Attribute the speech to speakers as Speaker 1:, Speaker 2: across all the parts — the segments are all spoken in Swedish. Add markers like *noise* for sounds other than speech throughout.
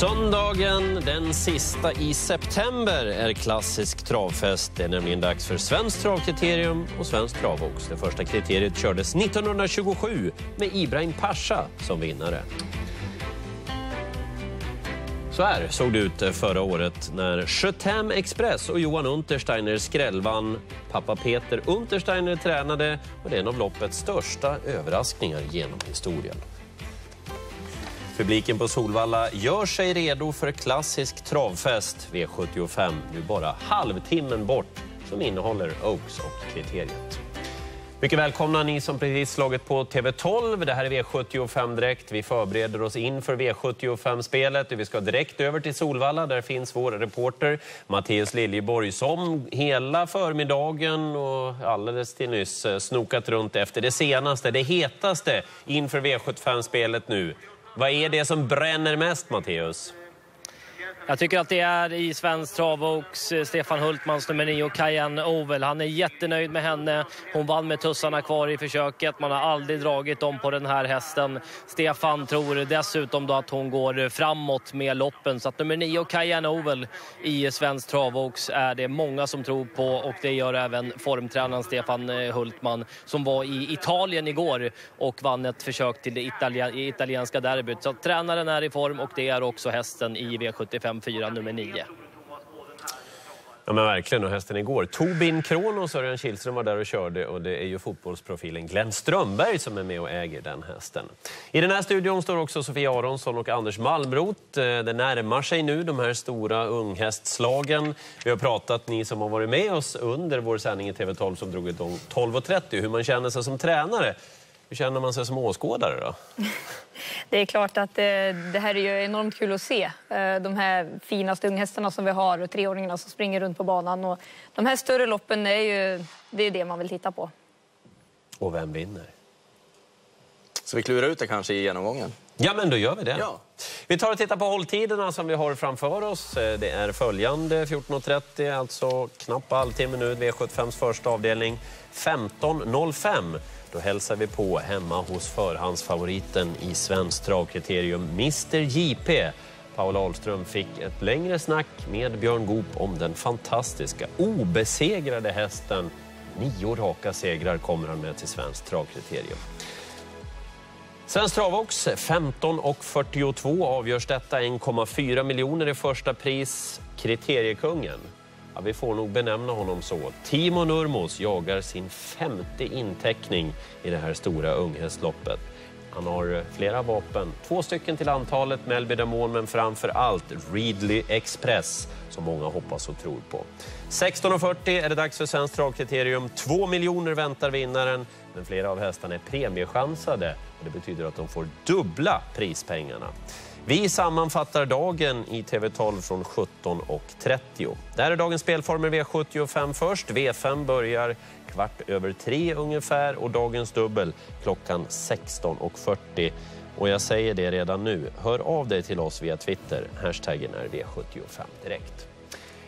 Speaker 1: Söndagen den sista i september är klassisk travfest. Det är nämligen dags för Svenskt travkriterium och Svenskt travox. Det första kriteriet kördes 1927 med Ibrahim Pasha som vinnare. Så här såg det ut förra året när Chetam Express och Johan Untersteiner skrällvann. Pappa Peter Untersteiner tränade och det är en av loppets största överraskningar genom historien. Publiken på Solvalla gör sig redo för klassisk travfest V75. Nu bara halvtimmen bort som innehåller Oaks och kriteriet. Mycket välkomna ni som precis slagit på TV12. Det här är V75 direkt. Vi förbereder oss inför V75-spelet vi ska direkt över till Solvalla. Där finns vår reporter Mattias Liljeborg som hela förmiddagen och alldeles till nyss eh, snokat runt efter det senaste, det hetaste inför V75-spelet nu. Vad är det som bränner mest, Matteus?
Speaker 2: Jag tycker att det är i svensk travox eh, Stefan Hultmans nummer 9 Kajan Ovel. Han är jättenöjd med henne. Hon vann med tussarna kvar i försöket. Man har aldrig dragit dem på den här hästen. Stefan tror dessutom då att hon går framåt med loppen. Så att nummer 9 Kajan Ovel i svensk travox är det många som tror på och det gör även formtränaren Stefan eh, Hultman som var i Italien igår och vann ett försök till det italienska derbyt. Så tränaren är i form och det är också hästen i V75 4 nummer 9.
Speaker 1: Ja men verkligen, och hästen igår. Tobin Kron och Sören Kihlström var där och körde och det är ju fotbollsprofilen Glenn Strömberg som är med och äger den hästen. I den här studion står också Sofia Aronsson och Anders Malmroth. Det närmar sig nu de här stora unghästslagen. Vi har pratat, ni som har varit med oss under vår sändning i TV12 som drog igång 12.30, hur man känner sig som tränare. Hur känner man sig som åskådare då? *laughs*
Speaker 3: Det är klart att det, det här är ju enormt kul att se. De här finaste unghästarna som vi har och treåringarna som springer runt på banan. Och de här större loppen är ju det, är det man vill titta på.
Speaker 1: Och vem vinner?
Speaker 4: Så vi klurar ut det kanske i genomgången?
Speaker 1: Ja, men då gör vi det.
Speaker 4: Ja.
Speaker 1: Vi tar och tittar på hålltiderna som vi har framför oss. Det är följande 14.30, alltså knappt halvtimme nu, V75s första avdelning. 15.05 då hälsar vi på hemma hos förhandsfavoriten i Svenskt travkriterium, Mr JP. Paula Ahlström fick ett längre snack med Björn Goop om den fantastiska, obesegrade hästen. Nio raka segrar kommer han med till Svenskt travkriterium. Svensk Travox 15.42 avgörs detta. 1,4 miljoner i första pris. Kriteriekungen Ja, vi får nog benämna honom så. Timo Nurmos jagar sin femte inteckning i det här stora unghästloppet. Han har eh, flera vapen, två stycken till antalet, Melby Damon, men framför allt Readly Express som många hoppas och tror på. 16.40 är det dags för Svenskt travkriterium. Två miljoner väntar vinnaren, men flera av hästarna är premiechansade och det betyder att de får dubbla prispengarna. Vi sammanfattar dagen i TV12 från 17.30. Det här är dagens spelformer V75 först. V5 börjar kvart över tre ungefär och dagens dubbel klockan 16.40. Och jag säger det redan nu, hör av dig till oss via Twitter. Hashtaggen är V75 direkt.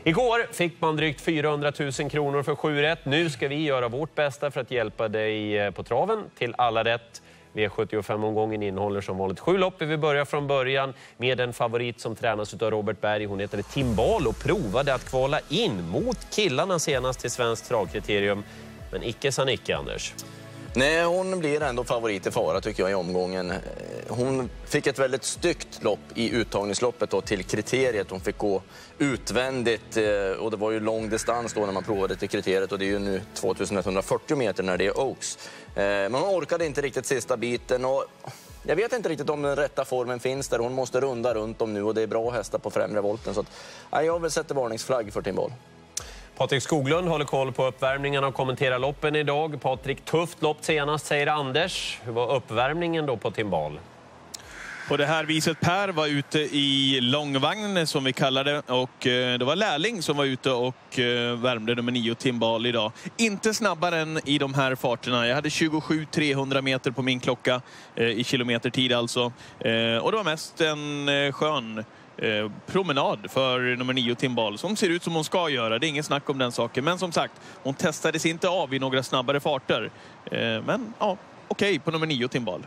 Speaker 1: Igår fick man drygt 400 000 kronor för sju rätt. Nu ska vi göra vårt bästa för att hjälpa dig eh, på traven till alla rätt. V75-omgången innehåller som vanligt sju lopp. Vi börjar från början med en favorit som tränas av Robert Berg. Hon heter Timbal och provade att kvala in mot killarna senast till Svenskt travkriterium. Men icke sa Nicke, Anders.
Speaker 4: Nej, hon blir ändå favorit i fara tycker jag i omgången. Hon fick ett väldigt styggt lopp i uttagningsloppet då, till kriteriet. Hon fick gå utvändigt eh, och det var ju lång distans då när man provade till kriteriet och det är ju nu 2140 meter när det är Oaks. Eh, men hon orkade inte riktigt sista biten och jag vet inte riktigt om den rätta formen finns där. Hon måste runda runt om nu och det är bra hästar på främre volten. Så att, ja, jag vill sätta varningsflagg för Timbal.
Speaker 1: Patrik Skoglund håller koll på uppvärmningen och kommenterar loppen idag. Patrik, tufft lopp senast, säger Anders. Hur var uppvärmningen då på Timbal?
Speaker 5: På det här viset Per var ute i långvagn som vi kallar det och eh, det var Lärling som var ute och eh, värmde nummer 9 Timbal idag. Inte snabbare än i de här farterna. Jag hade 27 300 meter på min klocka eh, i kilometertid alltså. Och det var mest en skön promenad för nummer 9 Timbal som ser ut som hon ska göra. Det är ingen snack om den saken. Men som sagt, hon testades inte av i några snabbare farter. Men ja, okej okay på nummer 9 Timbal.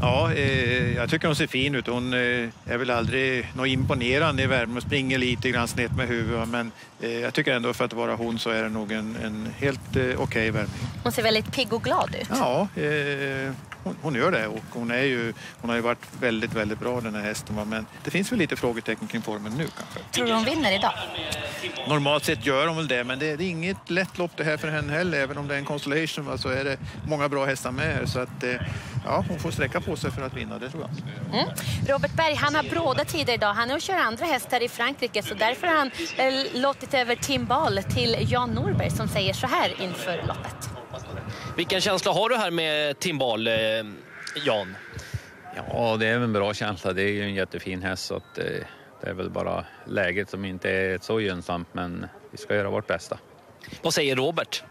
Speaker 6: Ja, eh, jag tycker hon ser fin ut. Hon eh, är väl aldrig något imponerande i värmen och springer lite grann snett med huvudet. Men eh, jag tycker ändå för att vara hon så är det nog en, en helt eh, okej okay värmning.
Speaker 7: Hon ser väldigt pigg och glad ut.
Speaker 6: Ja, eh, hon, hon, gör det och hon, är ju, hon har ju varit väldigt, väldigt bra den här hästen. Men det finns väl lite frågetecken kring formen nu kanske.
Speaker 7: Tror du hon vinner idag?
Speaker 6: Normalt sett gör hon väl det, men det, det är inget lätt lopp det här för henne heller. Även om det är en Constellation va, så är det många bra hästar med här. Så att, eh, ja, hon får sträcka på sig för att vinna, det tror jag.
Speaker 7: Mm. Robert Berg, han har bråda tider idag. Han är och kör andra hästar i Frankrike så därför har han eh, låtit över Timbal till Jan Norberg som säger så här inför loppet.
Speaker 2: Vilken känsla har du här med Timbal, eh, Jan?
Speaker 8: Ja, det är en bra känsla. Det är ju en jättefin häst så att, eh, det är väl bara läget som inte är så gynnsamt men vi ska göra vårt bästa.
Speaker 2: Vad säger Robert?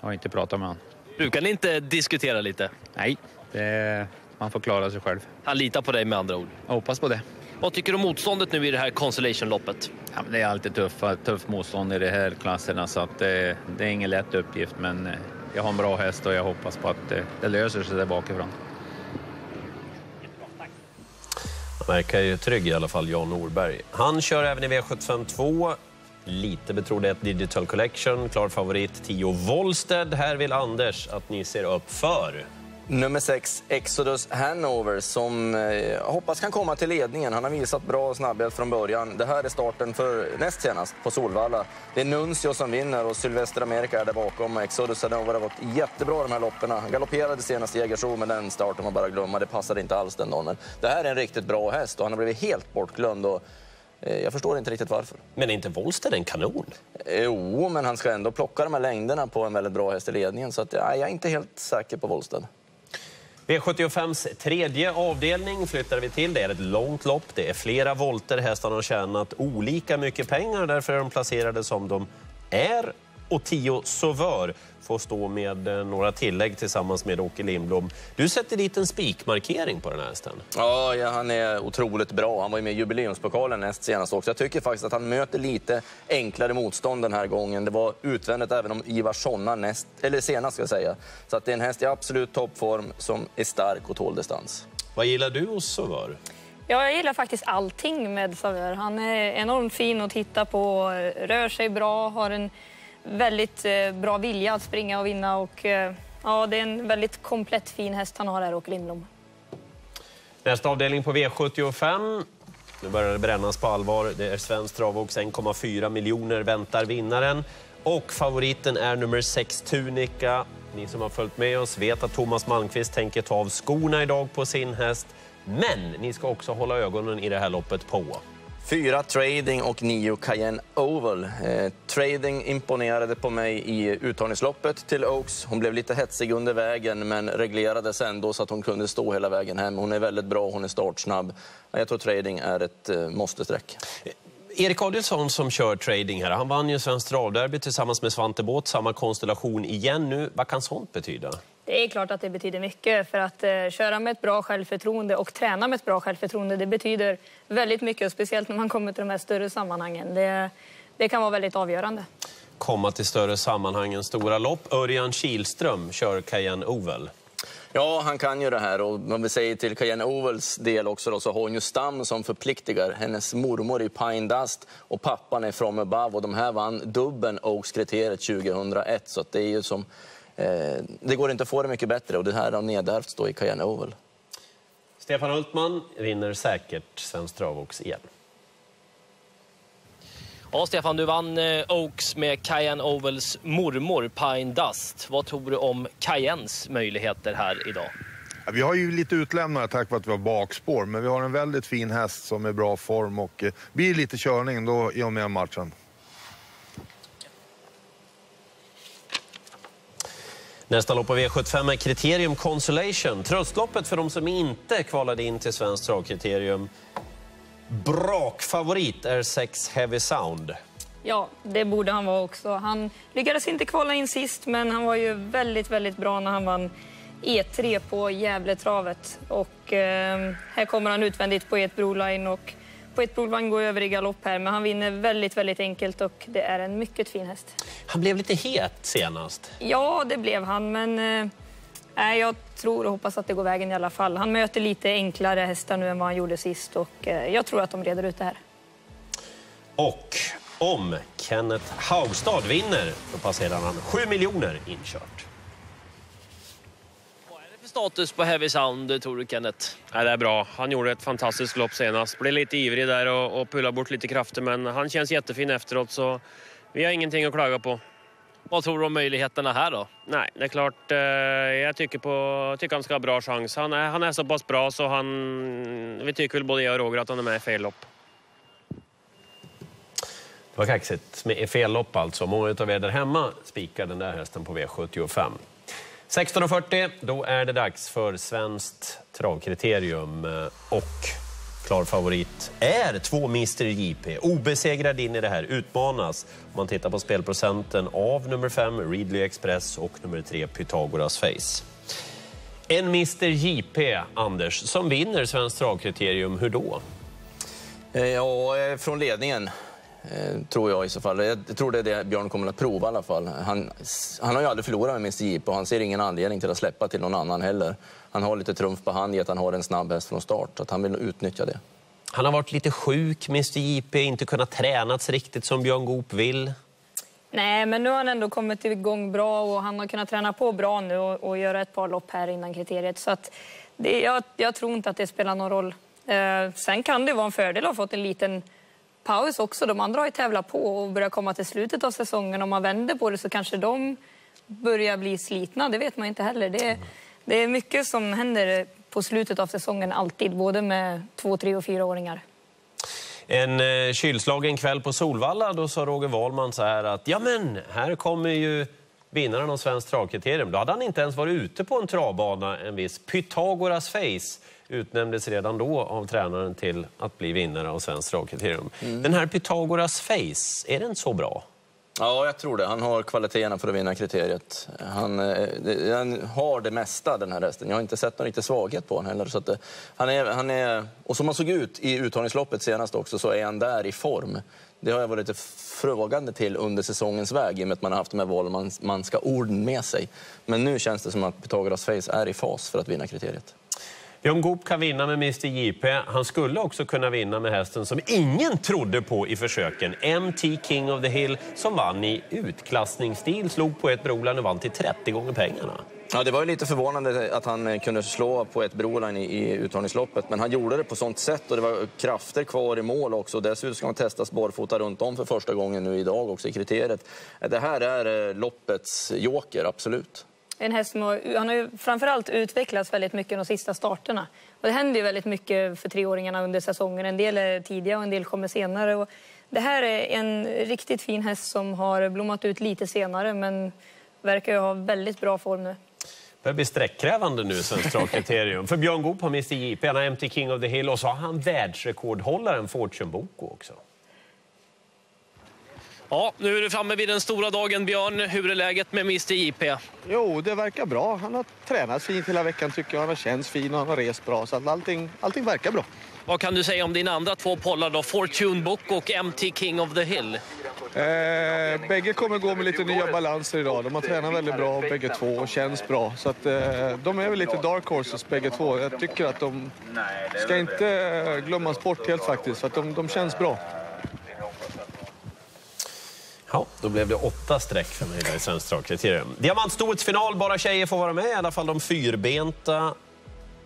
Speaker 8: Jag har inte pratat med honom.
Speaker 2: Brukar ni inte diskutera lite?
Speaker 8: Nej, det, man får klara sig själv.
Speaker 2: Han litar på dig med andra ord?
Speaker 8: Jag hoppas på det.
Speaker 2: Vad tycker du om motståndet nu i det här Constellation-loppet?
Speaker 8: Ja, det är alltid tuffa, tufft motstånd i de här klasserna så att det, det är ingen lätt uppgift men eh, jag har en bra häst och jag hoppas på att det, det löser sig där bakifrån.
Speaker 1: Han verkar ju trygg i alla fall, Jan Norberg. Han kör även i V75 2. Lite betrodd ett Digital Collection, klar favorit 10 Wollsted. Här vill Anders att ni ser upp för.
Speaker 4: Nummer 6, Exodus Hanover, som eh, hoppas kan komma till ledningen. Han har visat bra snabbhet från början. Det här är starten för näst senast på Solvalla. Det är Nuncio som vinner och Sylvester America är där bakom. Exodus Hanover har gått jättebra de här loppen. Han galopperade senast i Jägersro, men den starten var bara att glömma. Det passade inte alls den dagen. Men det här är en riktigt bra häst och han har blivit helt bortglömd. Och eh, jag förstår inte riktigt varför.
Speaker 1: Men är inte Wollsted en kanon?
Speaker 4: Jo, men han ska ändå plocka de här längderna på en väldigt bra häst i ledningen. Så att, ja, jag är inte helt säker på Wollsted.
Speaker 1: V75s tredje avdelning flyttar vi till. Det är ett långt lopp, det är flera volter. Hästarna har tjänat olika mycket pengar, därför är de placerade som de är. Och Tio Sauveur får stå med eh, några tillägg tillsammans med Åke Lindblom. Du sätter dit en spikmarkering på den här hästen.
Speaker 4: Ja, ja, han är otroligt bra. Han var ju med i jubileumspokalen näst senast också. Jag tycker faktiskt att han möter lite enklare motstånd den här gången. Det var utvändigt även om Ivar Sonna näst, eller senast ska jag säga. Så att det är en häst i absolut toppform som är stark och tål distans.
Speaker 1: Vad gillar du hos Sauveur?
Speaker 3: Ja, jag gillar faktiskt allting med Sauveur. Han är enormt fin att titta på, rör sig bra, har en väldigt eh, bra vilja att springa och vinna. Och, eh, ja, det är en väldigt komplett fin häst han har här, Åke Lindblom.
Speaker 1: Nästa avdelning på V75. Nu börjar det brännas på allvar. Det är svensk travox. 1,4 miljoner väntar vinnaren. Och favoriten är nummer 6, Tunica. Ni som har följt med oss vet att Thomas Malmqvist tänker ta av skorna idag på sin häst. Men ni ska också hålla ögonen i det här loppet på
Speaker 4: Fyra Trading och nio Cayenne Oval. Eh, trading imponerade på mig i uttagningsloppet till Oaks. Hon blev lite hetsig under vägen men reglerades ändå så att hon kunde stå hela vägen hem. Hon är väldigt bra, hon är startsnabb. Jag tror Trading är ett eh, måste-streck.
Speaker 1: Eh, Erik Adielsson som kör trading här, han vann ju Svenskt travderby tillsammans med Svante Båth, samma konstellation igen nu. Vad kan sånt betyda?
Speaker 3: Det är klart att det betyder mycket för att eh, köra med ett bra självförtroende och träna med ett bra självförtroende. Det betyder väldigt mycket, speciellt när man kommer till de här större sammanhangen. Det, det kan vara väldigt avgörande.
Speaker 1: Komma till större sammanhang stora lopp. Örjan Kihlström kör Cayenne Oval.
Speaker 4: Ja, han kan ju det här. Och om vi säger till Cayenne Ovals del också då, så har hon ju stam som förpliktigar. Hennes mormor är Pine Dust och pappan är From Above. Och de här vann dubben Oaks-kriteriet 2001. Så det är ju som... Eh, det går inte att få det mycket bättre och det här har nedärvts då i Cayenne Oval.
Speaker 1: Stefan Hultman vinner säkert Svensk Travox igen.
Speaker 2: Ja, Stefan, du vann eh, Oaks med Cayenne Ovals mormor Pine Dust. Vad tror du om Cayennes möjligheter här idag?
Speaker 9: Ja, vi har ju lite utlämnare tack vare att vi har bakspår, men vi har en väldigt fin häst som är i bra form och eh, blir lite körning då i och med matchen.
Speaker 1: Nästa lopp på V75 är Kriterium Consolation. Tröstloppet för de som inte kvalade in till Svenskt travkriterium. Brakfavorit är 6 Heavy Sound.
Speaker 3: Ja, det borde han vara också. Han lyckades inte kvala in sist, men han var ju väldigt, väldigt bra när han vann E3 på Gävletravet. Och eh, här kommer han utvändigt på e ett broline och på ett provvagn går över i galopp här, men han vinner väldigt, väldigt enkelt och det är en mycket fin häst.
Speaker 1: Han blev lite het senast.
Speaker 3: Ja, det blev han, men eh, jag tror och hoppas att det går vägen i alla fall. Han möter lite enklare hästar nu än vad han gjorde sist och eh, jag tror att de reder ut det här.
Speaker 1: Och om Kenneth Haugstad vinner, då passerar han 7 miljoner inkört.
Speaker 2: Vad är det för status på Heavy Sound, tror du Kenneth?
Speaker 10: Nej, det är bra. Han gjorde ett fantastiskt lopp senast. Blev lite ivrig där och, och pullade bort lite krafter, men han känns jättefin efteråt så vi har ingenting att klaga på.
Speaker 2: Vad tror du om möjligheterna här då?
Speaker 10: Nej, det är klart. Eh, jag tycker, på, tycker han ska ha bra chans. Han är, han är så pass bra så han... Vi tycker väl både jag och Roger att han är med i fel lopp.
Speaker 1: Det var kaxigt med fel lopp alltså. Många av er där hemma spikar den där hästen på V75. 16.40, då är det dags för svenskt travkriterium och klar favorit är två Mr JP. Obesegrad in i det här, utmanas om man tittar på spelprocenten av nummer 5 Readly Express och nummer 3 Pythagoras Face. En Mr JP, Anders, som vinner svenskt travkriterium, hur då?
Speaker 4: Eh, ja, eh, från ledningen eh, Tror jag i så fall. Jag tror det är det Björn kommer att prova i alla fall. Han, han har ju aldrig förlorat med Mr Jeep och han ser ingen anledning till att släppa till någon annan heller. Han har lite trumf på hand i att han har en snabb häst från start, så att han vill utnyttja det.
Speaker 1: Han har varit lite sjuk, Mr JP, inte kunnat tränats riktigt som Björn Goop vill.
Speaker 3: Nej, men nu har han ändå kommit igång bra och han har kunnat träna på bra nu och, och göra ett par lopp här innan kriteriet. Så att det, jag, jag tror inte att det spelar någon roll. Eh, sen kan det vara en fördel att ha fått en liten paus också. De andra har ju tävlat på och börjar komma till slutet av säsongen. Om man vänder på det så kanske de börjar bli slitna. Det vet man inte heller. Det, det är mycket som händer på slutet av säsongen alltid, både med två, tre och fyraåringar.
Speaker 1: En eh, kylslagen kväll på Solvalla, då sa Roger Wahlman så här att ja men, här kommer ju vinnaren av Svenskt travkriterium. Då hade han inte ens varit ute på en travbana. En viss Pythagoras Face utnämndes redan då av tränaren till att bli vinnare av Svenskt travkriterium. Den här Pythagoras Face, är den så bra?
Speaker 4: Ja, jag tror det. Han har kvaliteterna för att vinna kriteriet. Han, eh, han har det mesta, den här hästen. Jag har inte sett någon riktig svaghet på honom heller. Så att, eh, han är, han är, och som han såg ut i uttagningsloppet senast också, så är han där i form. Det har jag varit lite frågande till under säsongens väg i och med att man har haft de här valmanska orden med sig. Men nu känns det som att Pythagoras Face är i fas för att vinna kriteriet.
Speaker 1: Björn Goop kan vinna med Mr JP. Han skulle också kunna vinna med hästen som ingen trodde på i försöken. MT King of the Hill som vann i utklassningsstil, slog på ett Broline och vann till 30 gånger pengarna.
Speaker 4: Ja, det var ju lite förvånande att han eh, kunde slå på ett broline i, i uttagningsloppet, men han gjorde det på sånt sätt och det var krafter kvar i mål också. Dessutom ska han testas barfota runt om för första gången nu idag också i kriteriet. Det här är eh, loppets joker, absolut.
Speaker 3: En häst som har, han har ju framförallt utvecklats väldigt mycket de sista starterna. Och det händer ju väldigt mycket för treåringarna under säsongen. En del är tidiga och en del kommer senare. Och det här är en riktigt fin häst som har blommat ut lite senare men verkar ju ha väldigt bra form nu.
Speaker 1: Det börjar bli sträckkrävande nu, Svenskt travkriterium. För Björn Goop har Mr JP, han har MT King of the Hill och så har han världsrekordhållaren Fortune Boko också.
Speaker 2: Ja, nu är du framme vid den stora dagen Björn. Hur är läget med Mr JP?
Speaker 11: Jo, det verkar bra. Han har tränat fint hela veckan tycker jag. Han har känts fin och han har rest bra. Så allting, allting verkar bra.
Speaker 2: Vad kan du säga om dina andra två pollar då? Fortune Book och MT King of the Hill.
Speaker 11: Eh, bägge kommer gå med lite nya balanser idag. De har tränat väldigt bra bägge två och känns bra. Så att, eh, de är väl lite dark horses bägge två. Jag tycker att de ska inte glömmas bort helt faktiskt. För att de, de känns bra.
Speaker 1: Ja, då blev det åtta streck för mig där i Svenskt travkriterium. Diamantstoets final, bara tjejer får vara med, i alla fall de fyrbenta.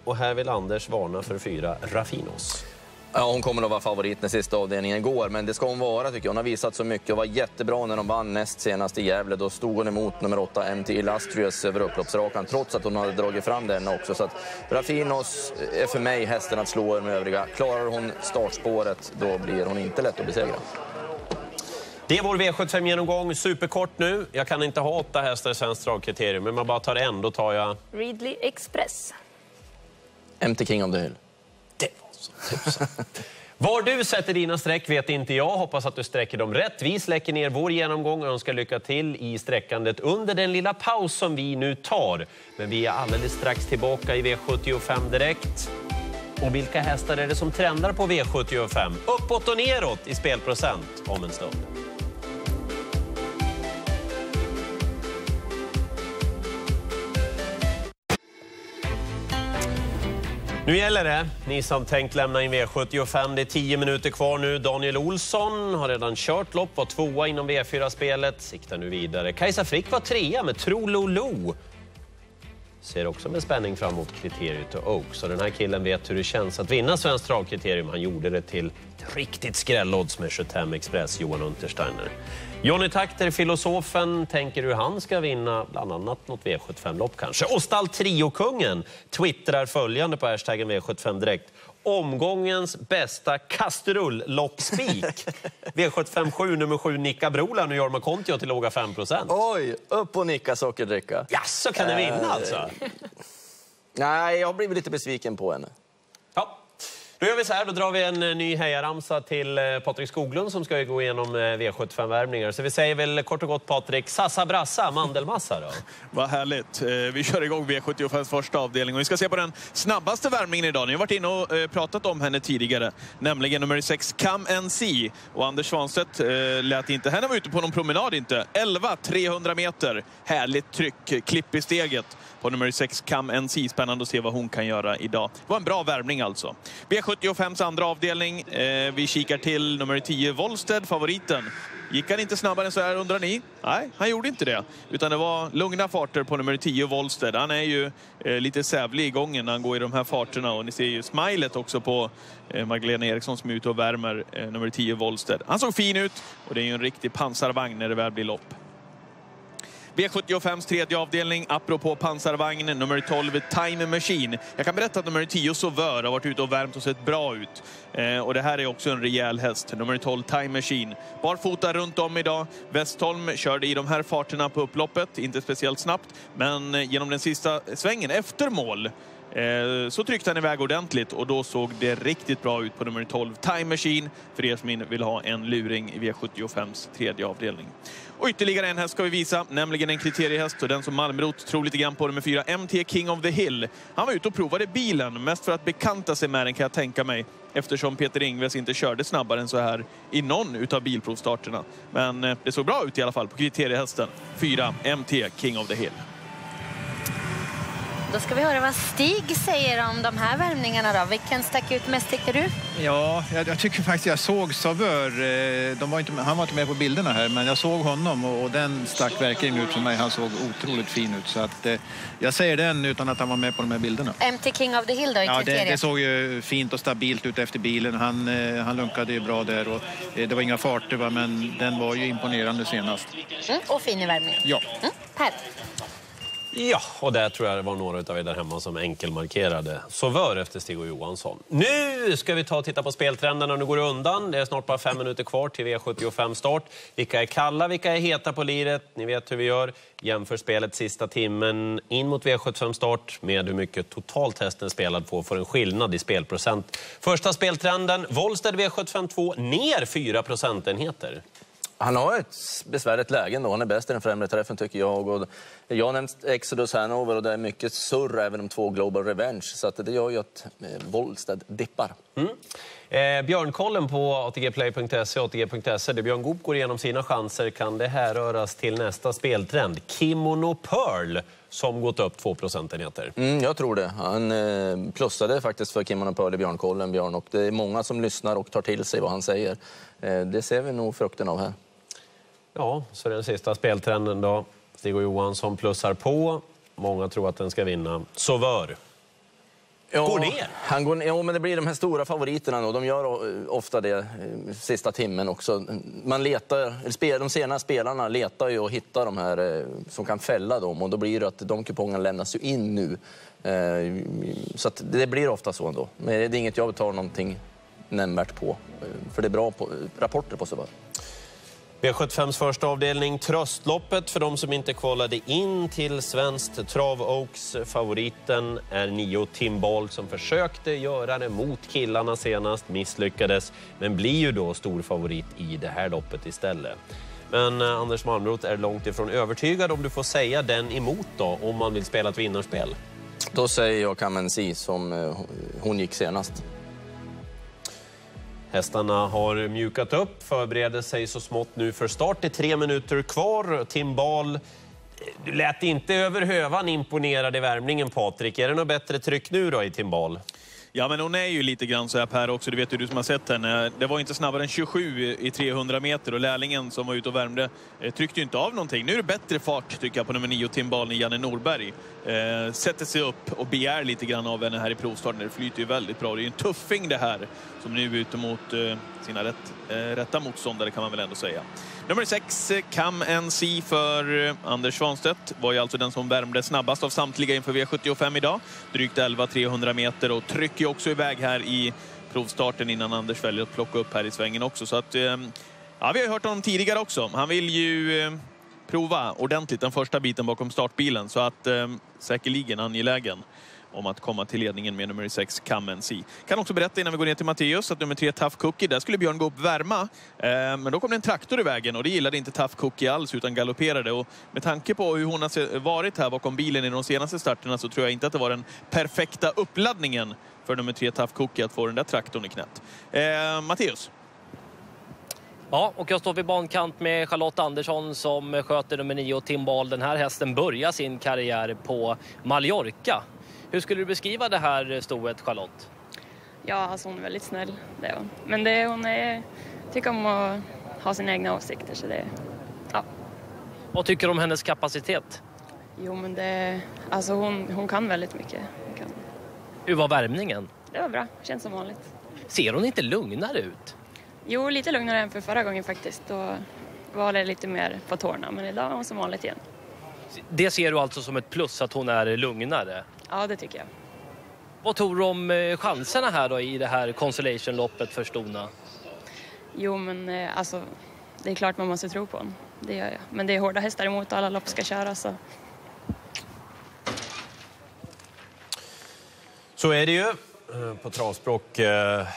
Speaker 1: Och här vill Anders varna för fyra Raffinos.
Speaker 4: Ja, hon kommer att vara favorit när sista avdelningen går, men det ska hon vara tycker jag. Hon har visat så mycket och var jättebra när hon vann näst senast i Gävle. Då stod hon emot nummer åtta MT Illustrious över upploppsrakan, trots att hon hade dragit fram den också. Så att Raffinos är för mig hästen att slå de övriga. Klarar hon startspåret, då blir hon inte lätt att besegra.
Speaker 1: Det är vår V75-genomgång. Superkort nu. Jag kan inte ha åtta hästar i Svenskt travkriterium, men jag bara tar en, då tar jag...
Speaker 3: Readly Express.
Speaker 4: MT King of the Hill.
Speaker 1: Det var så tusan. Var du sätter dina streck vet inte jag. Hoppas att du sträcker dem rätt. Vi släcker ner vår genomgång och önskar lycka till i sträckandet under den lilla paus som vi nu tar. Men vi är alldeles strax tillbaka i V75 direkt. Och vilka hästar är det som trendar på V75? Uppåt och neråt i spelprocent om en stund. Nu gäller det. Ni som tänkt lämna in V75, det är 10 minuter kvar nu. Daniel Olsson har redan kört lopp, var tvåa inom V4-spelet, siktar nu vidare. Kajsa Frick var trea med Trololo. Ser också med spänning fram emot kriteriet och Oaks. Så den här killen vet hur det känns att vinna Svenskt travkriterium. Han gjorde det till ett riktigt skrällodds med 25 Express, Johan Untersteiner. Johnny Takter, filosofen, tänker hur han ska vinna bland annat något V75-lopp kanske. Och stall Trio-kungen twittrar följande på hashtaggen V75 direkt. Omgångens bästa kastrull-loppspik. *laughs* V75 7, nummer 7, Nicka Brolan och Jorma Kontio till låga 5%
Speaker 4: Oj, upp och nicka sockerdricka.
Speaker 1: Jaså, kan ni vinna
Speaker 4: Eh,
Speaker 1: alltså?
Speaker 4: Nej, jag har blivit lite besviken på henne.
Speaker 1: Då gör vi så här, då drar vi en eh, ny hejaramsa till eh, Patrik Skoglund som ska gå igenom eh, V75-värmningar. Så vi säger väl kort och gott Patrik, sassa brassa, mandelmassa då? *laughs*
Speaker 5: Vad härligt. Vi kör igång V75 första avdelning och vi ska se på den snabbaste värmningen idag. Ni har varit inne och pratat om henne tidigare, nämligen nummer 6 Come and See. Och Anders Svanstedt lät inte henne vara ute på någon promenad inte. 11 300 meter. Härligt tryck, klipp i steget på nummer 6 Come and See. Spännande att se vad hon kan göra idag. Det var en bra värmning alltså. V75s andra avdelning. Eh, Vi kikar till nummer 10 Wollsted, favoriten. Gick han inte snabbare än så här undrar ni? Nej, han gjorde inte det. Utan det var lugna farter på nummer 10 Wollsted. Han är ju eh, lite sävlig i gången när han går i de här farterna. Och ni ser ju smilet också på eh, Magdalena Eriksson som är ute och värmer eh, nummer 10 Volsted. Han såg fin ut och det är ju en riktig pansarvagn när det väl blir lopp. V75s tredje avdelning, apropå pansarvagn, nummer 12 Time Machine. Jag kan berätta att nummer 10 Sauveur har varit ute och värmt och sett bra ut. Eh, och det här är också en rejäl häst, nummer 12 Time Machine. Barfota runt om idag. Westholm körde i de här farterna på upploppet, inte speciellt snabbt. Men genom den sista svängen efter mål eh, Så tryckte han iväg ordentligt och då såg det riktigt bra ut på nummer 12, Time Machine, för er som vill ha en luring i V75s tredje avdelning. Och ytterligare en häst ska vi visa, nämligen en kriteriehäst och den som Malmrot tror lite grann på, nummer 4, MT King of the Hill. Han var ute och provade bilen, mest för att bekanta sig med den kan jag tänka mig, eftersom Peter Ingves inte körde snabbare än så här i någon utav bilprovstarterna. Men eh, det såg bra ut i alla fall på kriteriehästen, 4, MT King of the Hill.
Speaker 7: Då ska vi höra vad Stig säger om de här värmningarna då. Vilken stack ut mest tyckte du?
Speaker 6: Ja, jag, jag tycker faktiskt jag såg Savör. eh, De var inte, han var inte med på bilderna här, men jag såg honom och, och den stack verkligen ut för mig. Han såg otroligt fin ut. Så att, eh, jag säger den utan att han var med på de här bilderna.
Speaker 7: MT King of the Hill då i
Speaker 6: Ja, det, det såg ju fint och stabilt ut efter bilen. Han, eh, han lunkade ju bra där och eh, det var inga farter va, men den var ju imponerande senast.
Speaker 7: Mm, och fin i värmningen.
Speaker 6: Ja.
Speaker 7: Mm, per.
Speaker 1: Ja, och där tror jag det var några av er där hemma som enkelmarkerade Sauveur efter Stig och Johansson. Nu ska vi ta och titta på speltrenderna. Nu går det undan. Det är snart bara fem minuter kvar till V75-start. Vilka är kalla, vilka är heta på liret? Ni vet hur vi gör. Jämför spelet sista timmen in mot V75-start med hur mycket totalt hästen spelad på för en skillnad i spelprocent. Första speltrenden, Wollsted V75 ner 4 procentenheter.
Speaker 4: Han har ett besvärligt läge ändå. Han är bäst i den främre träffen tycker jag. Och jag har nämnt Exodus Hanover och det är mycket surr även om två Global Revenge. Så att det gör ju att eh, Wollsted dippar.
Speaker 1: Mm. Eh, Björnkollen på ATGplay.se och ATG.se där Björn Goop går igenom sina chanser kan det här röras till nästa speltrend. Kimono Pearl som gått upp 2 procentenheter.
Speaker 4: Mm, jag tror det. Han eh, plussade faktiskt för Kimon Pearl i Björnkollen, Björn. Och det är många som lyssnar och tar till sig vad han säger. Eh, det ser vi nog frukten av här.
Speaker 1: Ja, så den sista speltrenden då. Stig och Johansson plussar på. Många tror att den ska vinna. Sauveur.
Speaker 4: Ja,
Speaker 1: Går ner?
Speaker 4: Han går ner. Ja, men det blir de här stora favoriterna. Då. De gör ofta det eh, sista timmen också. Man letar, de sena spelarna letar ju och hittar de här eh, som kan fälla dem. Och då blir det att de kupongerna lämnas ju in nu. Eh, Så det blir ofta så ändå. Men det är inget jag tar någonting nämnvärt på. För det är bra på, rapporter på Sauveur.
Speaker 1: V75s första avdelning, Tröstloppet för de som inte kvalade in till Svenskt Trav Oaks. Favoriten är nio Timbal som försökte göra det mot killarna senast, misslyckades, men blir ju då stor favorit i det här loppet istället. Men eh, Anders Malmroth är långt ifrån övertygad om du får säga den emot då, om man vill spela ett vinnarspel.
Speaker 4: Då säger jag Kamensi som eh, hon gick senast.
Speaker 1: Hästarna har mjukat upp, förbereder sig så smått nu för start. Det är tre minuter kvar. Timbal, du lät inte över hövan imponerad i värmningen, Patrik. Är det något bättre tryck nu då i Timbal?
Speaker 5: Ja, men hon är ju lite grann så här Per också, det vet ju du som har sett henne. Det var inte snabbare än 27 i 300 meter och lärlingen som var ute och värmde eh, tryckte ju inte av någonting. Nu är det bättre fart tycker jag på nummer 9 Tim Balen, Janne Norberg. Eh, sätter sig upp och begär lite grann av henne här i provstarten. Det flyter ju väldigt bra. Det är ju en tuffing det här som nu är ute mot eh, sina rätt, eh, rätta motståndare kan man väl ändå säga. Nummer 6, Cam NC för eh, Anders Svanstedt. Var ju alltså den som värmde snabbast av samtliga inför V75 idag. Drygt 11 300 meter och trycker också iväg här i provstarten innan Anders väljer att plocka upp här i svängen också. Så att, eh, ja, vi har hört honom tidigare också. Han vill ju eh, prova ordentligt den första biten bakom startbilen så att säkerligen angelägen om att komma till ledningen med nummer 6, Kamensi. Kan också berätta innan vi går ner till Matteus att nummer 3, Tough Cookie, där skulle Björn gå upp värma. Eh, men då kom det en traktor i vägen och det gillade inte Tough Cookie alls utan galopperade. Och med tanke på hur hon har varit här bakom bilen i de senaste starterna så tror jag inte att det var den perfekta uppladdningen för nummer 3, Tough Cookie att få den där traktorn i knät. Eh, Matteus?
Speaker 2: Ja, och jag står vid bankant med Charlotte Andersson som sköter nummer 9 Timbal. Den här hästen börjar sin karriär på Mallorca. Hur skulle du beskriva det här stoet, Charlotte?
Speaker 12: Ja, alltså hon är väldigt snäll, det är hon. Men det, hon är, tycker om att ha sina egna åsikter, så det... Ja.
Speaker 2: Vad tycker du om hennes kapacitet?
Speaker 12: Jo, men det... Alltså hon, hon kan väldigt mycket. Kan.
Speaker 2: Hur var värmningen?
Speaker 12: Det var bra, känns som vanligt.
Speaker 2: Ser hon inte lugnare ut?
Speaker 12: Jo, lite lugnare än för förra gången faktiskt. Då var det lite mer på tårna, men idag var hon som vanligt igen.
Speaker 2: Det ser du alltså som ett plus att hon är lugnare?
Speaker 12: Ja, det tycker jag.
Speaker 2: Vad tror du om eh, chanserna här då i det här Consolation-loppet för Stona?
Speaker 12: Jo, men eh, alltså, det är klart man måste tro på honom. Det gör jag. Men det är hårda hästar emot och alla lopp ska köras. Så.
Speaker 1: Så är det ju. Eh, På travspråk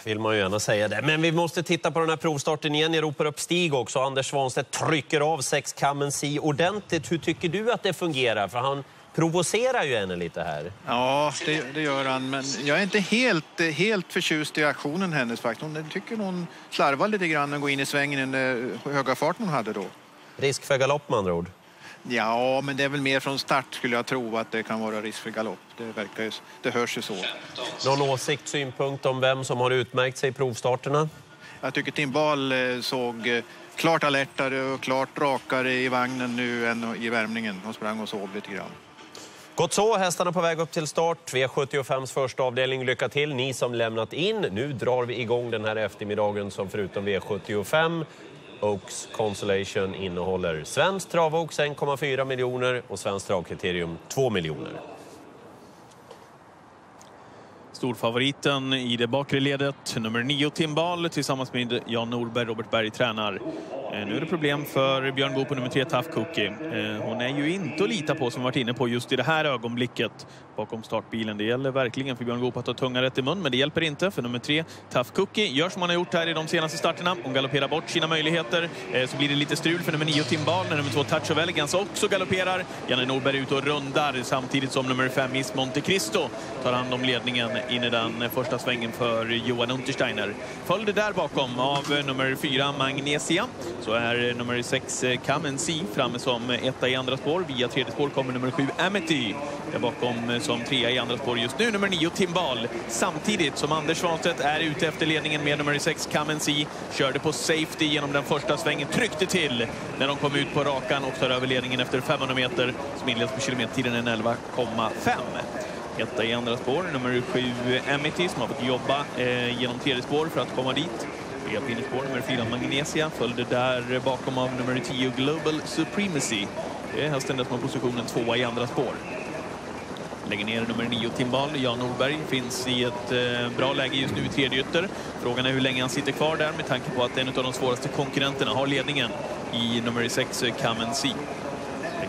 Speaker 1: vill man ju gärna säga det. Men vi måste titta på den här provstarten igen. Jag ropar upp Stig också. Anders Svanstedt trycker av sex Kammen Si ordentligt. Hur tycker du att det fungerar? För han provocerar ju henne lite här.
Speaker 6: Ja, det, det gör han. Men jag är inte helt, helt förtjust i aktionen hennes faktiskt. Hon tycker hon slarvar lite grann och går in i svängen i den höga farten hon hade då.
Speaker 1: Risk för galopp med andra ord.
Speaker 6: Ja, men det är väl mer från start skulle jag tro att det kan vara risk för galopp. Det, verkar ju, det hörs ju så.
Speaker 1: Någon åsikt, synpunkt om vem som har utmärkt sig i provstarterna?
Speaker 6: Jag tycker Tim Ball eh, såg eh, klart alertare och klart rakare i vagnen nu än i värmningen. Hon sprang och sov lite grann.
Speaker 1: Gott så, hästarna på väg upp till start. V75s första avdelning, lycka till ni som lämnat in. Nu drar vi igång den här eftermiddagen som förutom V75 Oaks Consolation innehåller Svenskt Travox 1,4 miljoner och Svenskt Travkriterium 2 miljoner.
Speaker 5: Storfavoriten i det bakre ledet, nummer nio Timbal tillsammans med Jan Norberg, Robert Berg tränar. Eh, nu är det problem för Björn Goop på nummer tre Tough Cookie. Eh, hon är ju inte att lita på som vi varit inne på just i det här ögonblicket bakom startbilen. Det gäller verkligen för Björn Goop att ha tunga rätt i mun, men det hjälper inte för nummer tre Tough Cookie gör som han har gjort här i de senaste starterna. Hon galopperar bort sina möjligheter. Eh, så blir det lite strul för nummer nio Timbal när nummer två Touch of Elegance också galopperar. Janne Norberg ut och rundar samtidigt som nummer fem Miss Monte Cristo tar hand om ledningen in i den första svängen för Johan Untersteiner. Följd där bakom av nummer 4 Magnesia så är nummer 6 Kamensi framme som etta i andra spår. Via tredje spår kommer nummer 7 Amity. Där bakom som trea i andra spår just nu nummer 9 Timbal. Samtidigt som Anders Svanstedt är ute efter ledningen med nummer 6 Kamensi. Körde på safety genom den första svängen, tryckte till när de kom ut på rakan och tar över ledningen efter 500 meter som inleds på kilometertiden 11,5. Etta i andra spår, nummer sju Amity som har fått jobba eh, genom tredje spår för att komma dit. Trea på nummer fyra Magnesia följde där bakom av nummer tio Global Supremacy. Det är hästen som har positionen tvåa i andra spår. Lägger ner nummer nio Timbal. Jan Norberg finns i ett eh, bra läge just nu i tredje ytter. Frågan är hur länge han sitter kvar där med tanke på att en av de svåraste konkurrenterna har ledningen i nummer 6 eh, Kamensi.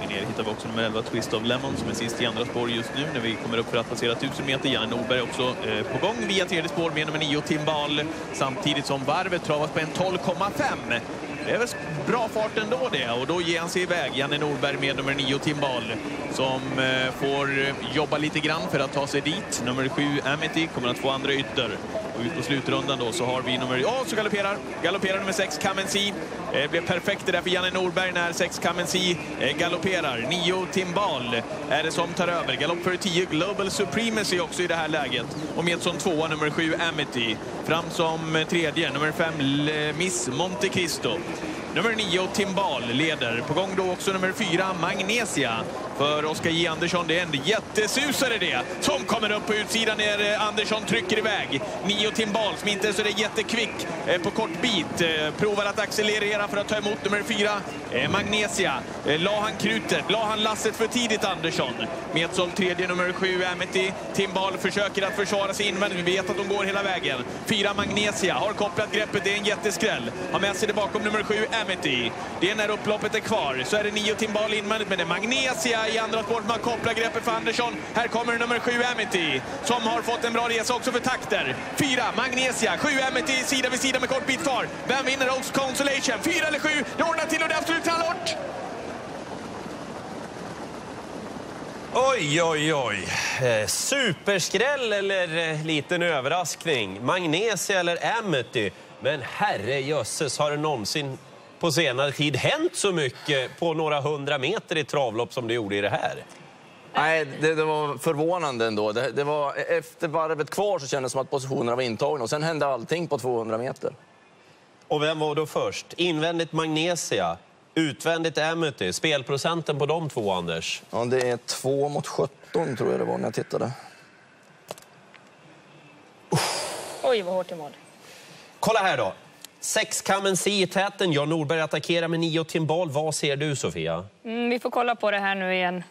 Speaker 5: Ner hittar vi också nummer 11 Twist of Lemon som är sist i andra spår just nu när vi kommer upp för att passera 1000 meter. Janne Norberg också eh, på gång via tredje spår med nummer 9 Timbal. Samtidigt som varvet travas på en 12,5. Det är väl bra fart ändå det. Och då ger han sig iväg. Janne Norberg med nummer 9, Timbal. Som eh, får eh, jobba lite grann för att ta sig dit. Nummer 7, Amity, kommer att få andra ytter. Och ut på slutrundan då så har vi nummer... Ja, så galopperar. Galopperar nummer 6, Kamensi. Eh, det blev perfekt det där för Janne Norberg när 6 Kamensi galopperar. 9 Timbal är det som tar över. Galopp för 10 Global Supremacy också i det här läget. Och med som tvåa nummer 7 Amity. Fram som tredje nummer 5 Miss Monte Cristo. Nummer 9 Timbal leder. På gång då också nummer 4 Magnesia för Oskar J. Andersson. Det är en jättesusare det som kommer upp på utsidan när eh, Andersson trycker iväg. 9 Timbal som inte är så det jättekvick eh, på kort bit. Eh, provar att accelerera för att ta emot nummer 4 Magnesia. La han krutet, la han lasset för tidigt Andersson. Med som tredje nummer 7 Amity. Timbal försöker att försvara sig invändigt. Vi vet att de går hela vägen. 4 Magnesia har kopplat greppet, det är en jätteskräll. Har med sig det bakom nummer 7 Amity. Det är när upploppet är kvar. Så är det nio Timbal invändigt, men det är Magnesia i andra spåret. Man kopplar greppet för Andersson. Här kommer nummer sju Amity som har fått en bra resa också för takter. Fyra, Magnesia, Sju Amity sida vid sida med kort bit kvar. Vem vinner Oaks Consolation? Fyra eller sju? Det ordnar till och det är absolut knallhårt.
Speaker 1: Oj, oj, oj. Eh, superskräll eller eh, liten överraskning? Magnesia eller Amity? Men herre jösses, har det någonsin på senare tid hänt så mycket på några hundra meter i travlopp som det gjorde i det här?
Speaker 4: Nej, det, det var förvånande ändå. Det, det var, efter varvet kvar så kändes det som att positionerna var intagna och sen hände allting på 200 meter.
Speaker 1: Och vem var då först? Invändigt Magnesia, utvändigt Amity. Spelprocenten på de två, Anders?
Speaker 4: Ja, det är 2 mot 17 tror jag det var när jag tittade.
Speaker 3: Oj, vad hårt i mål.
Speaker 1: Kolla här då. Sex Kamensi i täten. Jan Norberg attackerar med nio Timbal. Vad ser du, Sofia?
Speaker 3: Mm, vi får kolla på det här nu igen.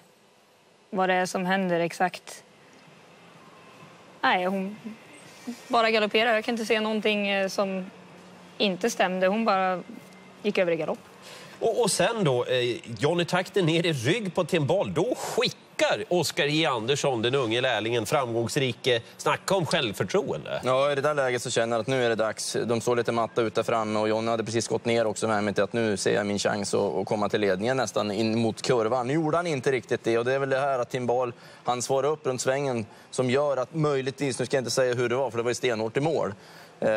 Speaker 3: Vad det är som händer exakt. Nej, hon bara galopperar. Jag kan inte se någonting eh, som inte stämde. Hon bara gick över i galopp.
Speaker 1: Och, och sen då, eh, Johnny Takter ner i rygg på Timbal. Då skickar Oskar J. Andersson, den unge lärlingen, framgångsrike. Snacka om självförtroende.
Speaker 4: Ja, i det där läget så känner jag att nu är det dags. De såg lite matta ute framme och Johnny hade precis gått ner också med mig till att nu ser jag min chans att, komma till ledningen nästan in mot kurvan. Nu gjorde han inte riktigt det och det är väl det här att Timbal, han svarar upp runt svängen som gör att möjligtvis, nu ska jag inte säga hur det var för det var ju stenhårt i mål. Eh,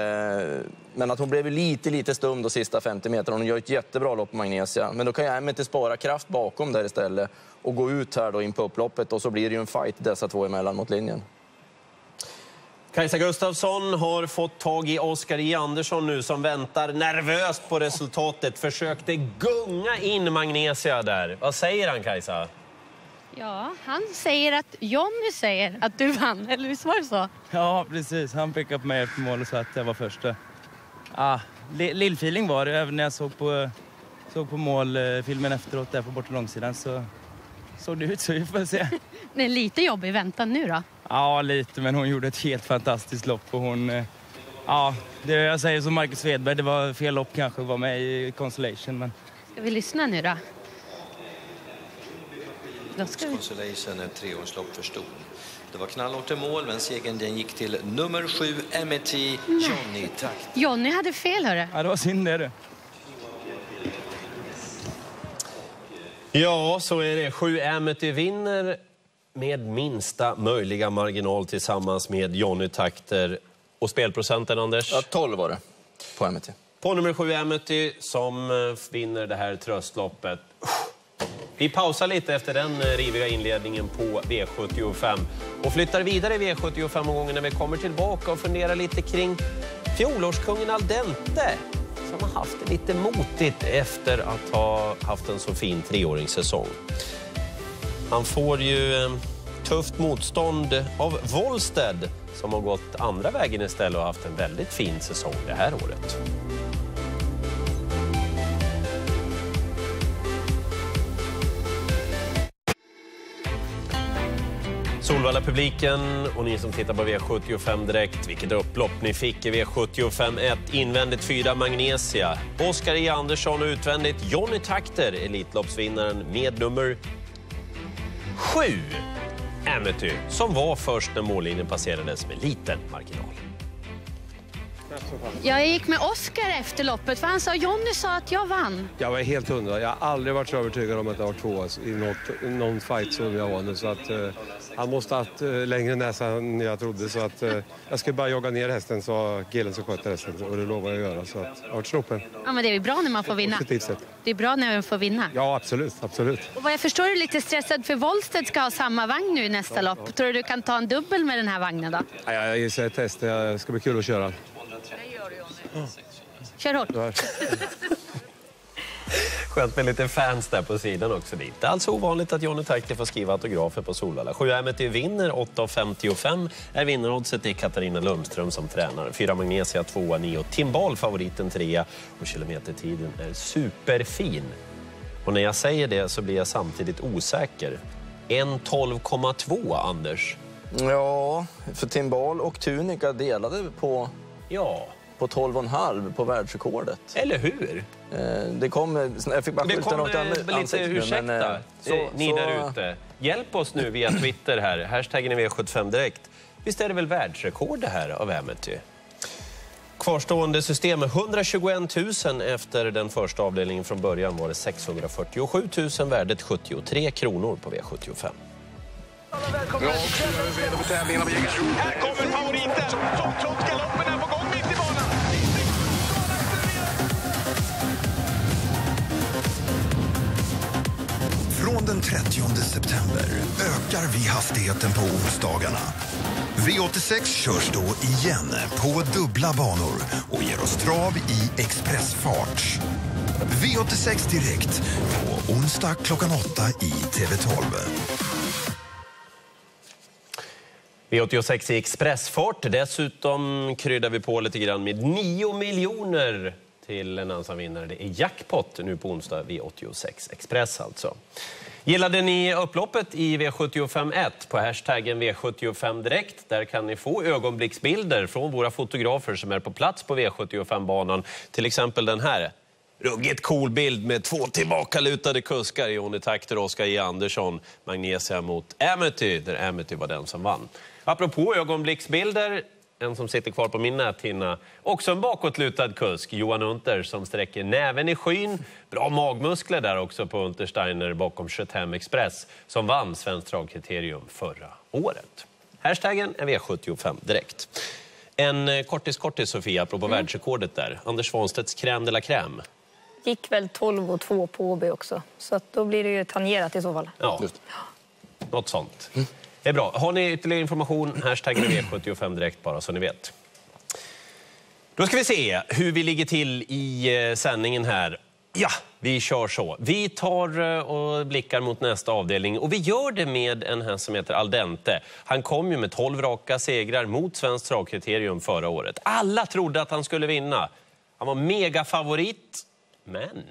Speaker 4: men att hon blev lite, lite stum de sista 50 meterna. Hon gör ett jättebra lopp på Magnesia. Men då kan jag inte spara kraft bakom där istället och gå ut här då in på upploppet och så blir det ju en fight dessa två emellan mot linjen.
Speaker 1: Kajsa Gustafsson har fått tag i Oskar J. Andersson nu som väntar nervöst på resultatet. Försökte gunga in Magnesia där. Vad säger han, Kajsa?
Speaker 7: Ja, han säger att Jonny säger att du vann, eller visst var det så?
Speaker 13: Ja, precis. Han pekade på mig efter mål och sa att jag var första. Ah, Lillfeeling var det. Även när jag såg på, såg på målfilmen efteråt där på bortre långsidan så såg det ut så. Vi får se. *laughs*
Speaker 7: Det är lite jobbig väntan nu då?
Speaker 13: Ja, lite. Men hon gjorde ett helt fantastiskt lopp och hon... eh, Ja, det jag säger som Marcus Svedberg, det var fel lopp kanske att vara med i Constellation. Men
Speaker 7: Ska vi lyssna nu då? Då ska vi...
Speaker 14: Consolation, ett treårslopp för ston. Det var knallhårt i mål, men segern den gick till nummer sju, Amity Johnny Takt.
Speaker 7: Jonny hade fel hörru.
Speaker 13: ja, det var synd det. du.
Speaker 1: Ja, så är det. Sju Amity vinner med minsta möjliga marginal tillsammans med Johnny Takter. Och spelprocenten, Anders?
Speaker 4: Ja, 12 var det på Amity.
Speaker 1: På nummer sju Amity som eh, vinner det här tröstloppet. Vi pausar lite efter den eh, riviga inledningen på V75 och flyttar vidare i V75-omgången när vi kommer tillbaka och funderar lite kring fjolårskungen Aldente som har haft det lite motigt efter att ha haft en så fin treåringssäsong. Han får ju eh, tufft motstånd av Wollsted som har gått andra vägen istället och haft en väldigt fin säsong det här året. Solvalla-publiken och ni som tittar på V75 direkt. Vilket upplopp ni fick i V75 1. Invändigt 4 Magnesia. Oskar E. Andersson och utvändigt Johnny Takter, Elitloppsvinnaren med nummer 7. Amity, som var först när mållinjen passerades med liten marginal.
Speaker 15: Jag gick med Oscar efter loppet för han sa, Jonny sa att jag vann.
Speaker 16: Jag var helt hundra. Jag har aldrig varit så övertygad om att jag var tvåa i något, någon fight som jag var nu. Så att, eh, han måste ha haft eh, längre näsa än jag trodde. Så att, eh, jag skulle bara jogga ner hästen, sa killen som skötte hästen. Och det lovar jag att göra. Så att, jag snopen.
Speaker 15: Ja, men det är ju bra när man får vinna. Det är bra när man får vinna.
Speaker 16: Ja, absolut. absolut.
Speaker 15: Och vad jag förstår är du lite stressad för Wollstedt ska ha samma vagn nu i nästa lopp. Tror du du kan ta en dubbel med den här vagnen då?
Speaker 16: Ja, jag gissar ett test. Det ska bli kul att köra.
Speaker 15: Kör hårt. *laughs*
Speaker 1: Skönt med lite fans där på sidan också. Det är inte alls ovanligt att Johnny Takter får skriva autografer på Solvalla. 7 Amity vinner, 8,55 är vinnaroddset. Det är Katarina Lundström som tränar. 4 Magnesia, 2 9 Timbal favoriten 3 och kilometertiden är superfin. Och när jag säger det så blir jag samtidigt osäker. 1.12,2 Anders.
Speaker 4: Ja, för Timbal och Tunica delade på,
Speaker 1: ja.
Speaker 4: på 12,5 på världsrekordet.
Speaker 1: Eller hur?
Speaker 4: Eh, Det kom, jag fick bara
Speaker 1: Det
Speaker 4: skylten
Speaker 1: kom
Speaker 4: åt
Speaker 1: eh, lite ursäkta,
Speaker 4: men, eh,
Speaker 1: så, ni
Speaker 4: så-
Speaker 1: där ute. Hjälp oss nu via Twitter här. Hashtaggen är V75 direkt. Visst är det väl världsrekord det här av Amity? Kvarstående system 121 000 efter den första avdelningen. Från början var det 647 000, värdet 73 kronor på V75.
Speaker 5: Här kommer favoriten som trots galoppen
Speaker 17: Från den 30 september ökar vi hastigheten på onsdagarna. V86 körs då igen på dubbla banor och ger oss trav i expressfart. V86 Direkt på onsdag klockan 8 i TV12.
Speaker 1: V86 i expressfart. Dessutom kryddar vi på lite grann med 9 miljoner till en annan vinnare. Det är jackpot nu på onsdag V86 Express alltså. Gillade ni upploppet i V75 1 på hashtaggen V75 direkt? Där kan ni få ögonblicksbilder från våra fotografer som är på plats på V75-banan. Till exempel den här. Ruggigt cool bild med två tillbakalutade kuskar, Jonny Takter och Oskar J. Andersson. Magnesia mot Amity, där Amity var den som vann. Apropå ögonblicksbilder, en som sitter kvar på min näthinna. Också en bakåtlutad kusk, Johan Unter, som sträcker näven i skyn. Bra magmuskler där också på Untersteiner bakom Chatham Express, som vann Svenskt dragkriterium förra året. Hashtaggen är V75 direkt. En eh, kortis-kortis, Sofia, apropå världsrekordet där. Anders Svanstedts crème de la crème.
Speaker 3: Gick väl 12 och 2 på OB också. Så då blir det ju tangerat i så fall.
Speaker 1: Ja, något sånt. Det är bra. Har ni ytterligare information, hashtaggen V75 direkt bara så ni vet. Då ska vi se hur vi ligger till i eh, sändningen här. Ja, vi kör så. Vi tar eh, och blickar mot nästa avdelning och vi gör det med en häst som heter Aldente. Han kom ju med 12 raka segrar mot Svenskt dragkriterium förra året. Alla trodde att han skulle vinna. Han var megafavorit, men...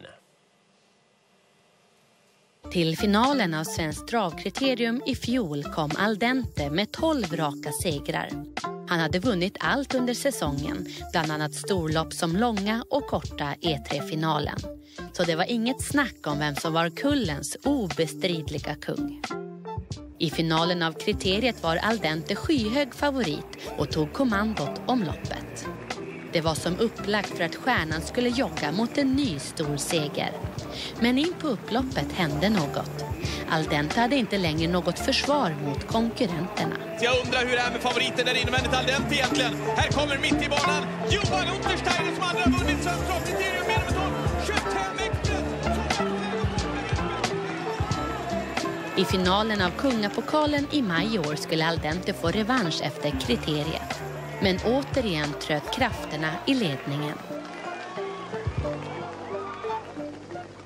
Speaker 15: Till finalen av Svenskt dragkriterium i fjol kom Aldente med 12 raka segrar. Han hade vunnit allt under säsongen, bland annat storlopp som långa och korta E3-finalen. Så det var inget snack om vem som var kullens obestridliga kung. I finalen av kriteriet var Aldente skyhög favorit och tog kommandot om loppet. Det var som upplagt för att stjärnan skulle jogga mot en ny stor seger. Men in på upploppet hände något. Aldente hade inte längre något försvar mot konkurrenterna.
Speaker 5: Jag undrar hur det är med favoriten där invändigt Aldente egentligen. Här kommer mitt i banan Johan Untersteiner som aldrig har vunnit Svenskt dragkriterium med nummer 12. Chatham Express.
Speaker 15: I finalen av Kungapokalen i maj i år skulle Aldente få revansch efter kriteriet. Men återigen tröt krafterna i ledningen.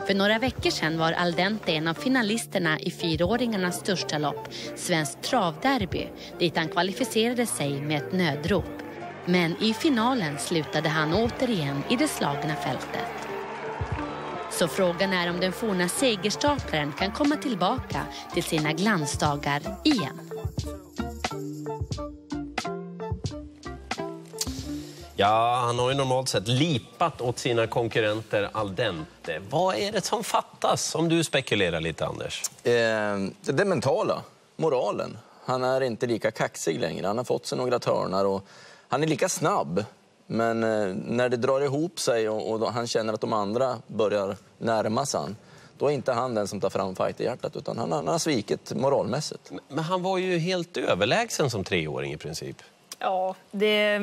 Speaker 15: För några veckor sedan var Aldente en av finalisterna i fyraåringarnas största lopp, Svenskt travderby, dit han kvalificerade sig med ett nödrop. Men i finalen slutade han återigen i det slagna fältet. Så frågan är om den forna segerstaplaren kan komma tillbaka till sina glansdagar igen.
Speaker 1: Ja, han har ju normalt sett lipat åt sina konkurrenter al dente. Vad är det som fattas, om du spekulerar lite, Anders?
Speaker 4: Eh, det mentala, moralen. Han är inte lika kaxig längre. Han har fått sig några törnar och han är lika snabb. Men eh, när det drar ihop sig och, och då han känner att de andra börjar närma sig han, då är inte han den som tar fram fighterhjärtat utan han, han har svikit moralmässigt.
Speaker 1: Men han var ju helt överlägsen som treåring i princip.
Speaker 3: Ja, det,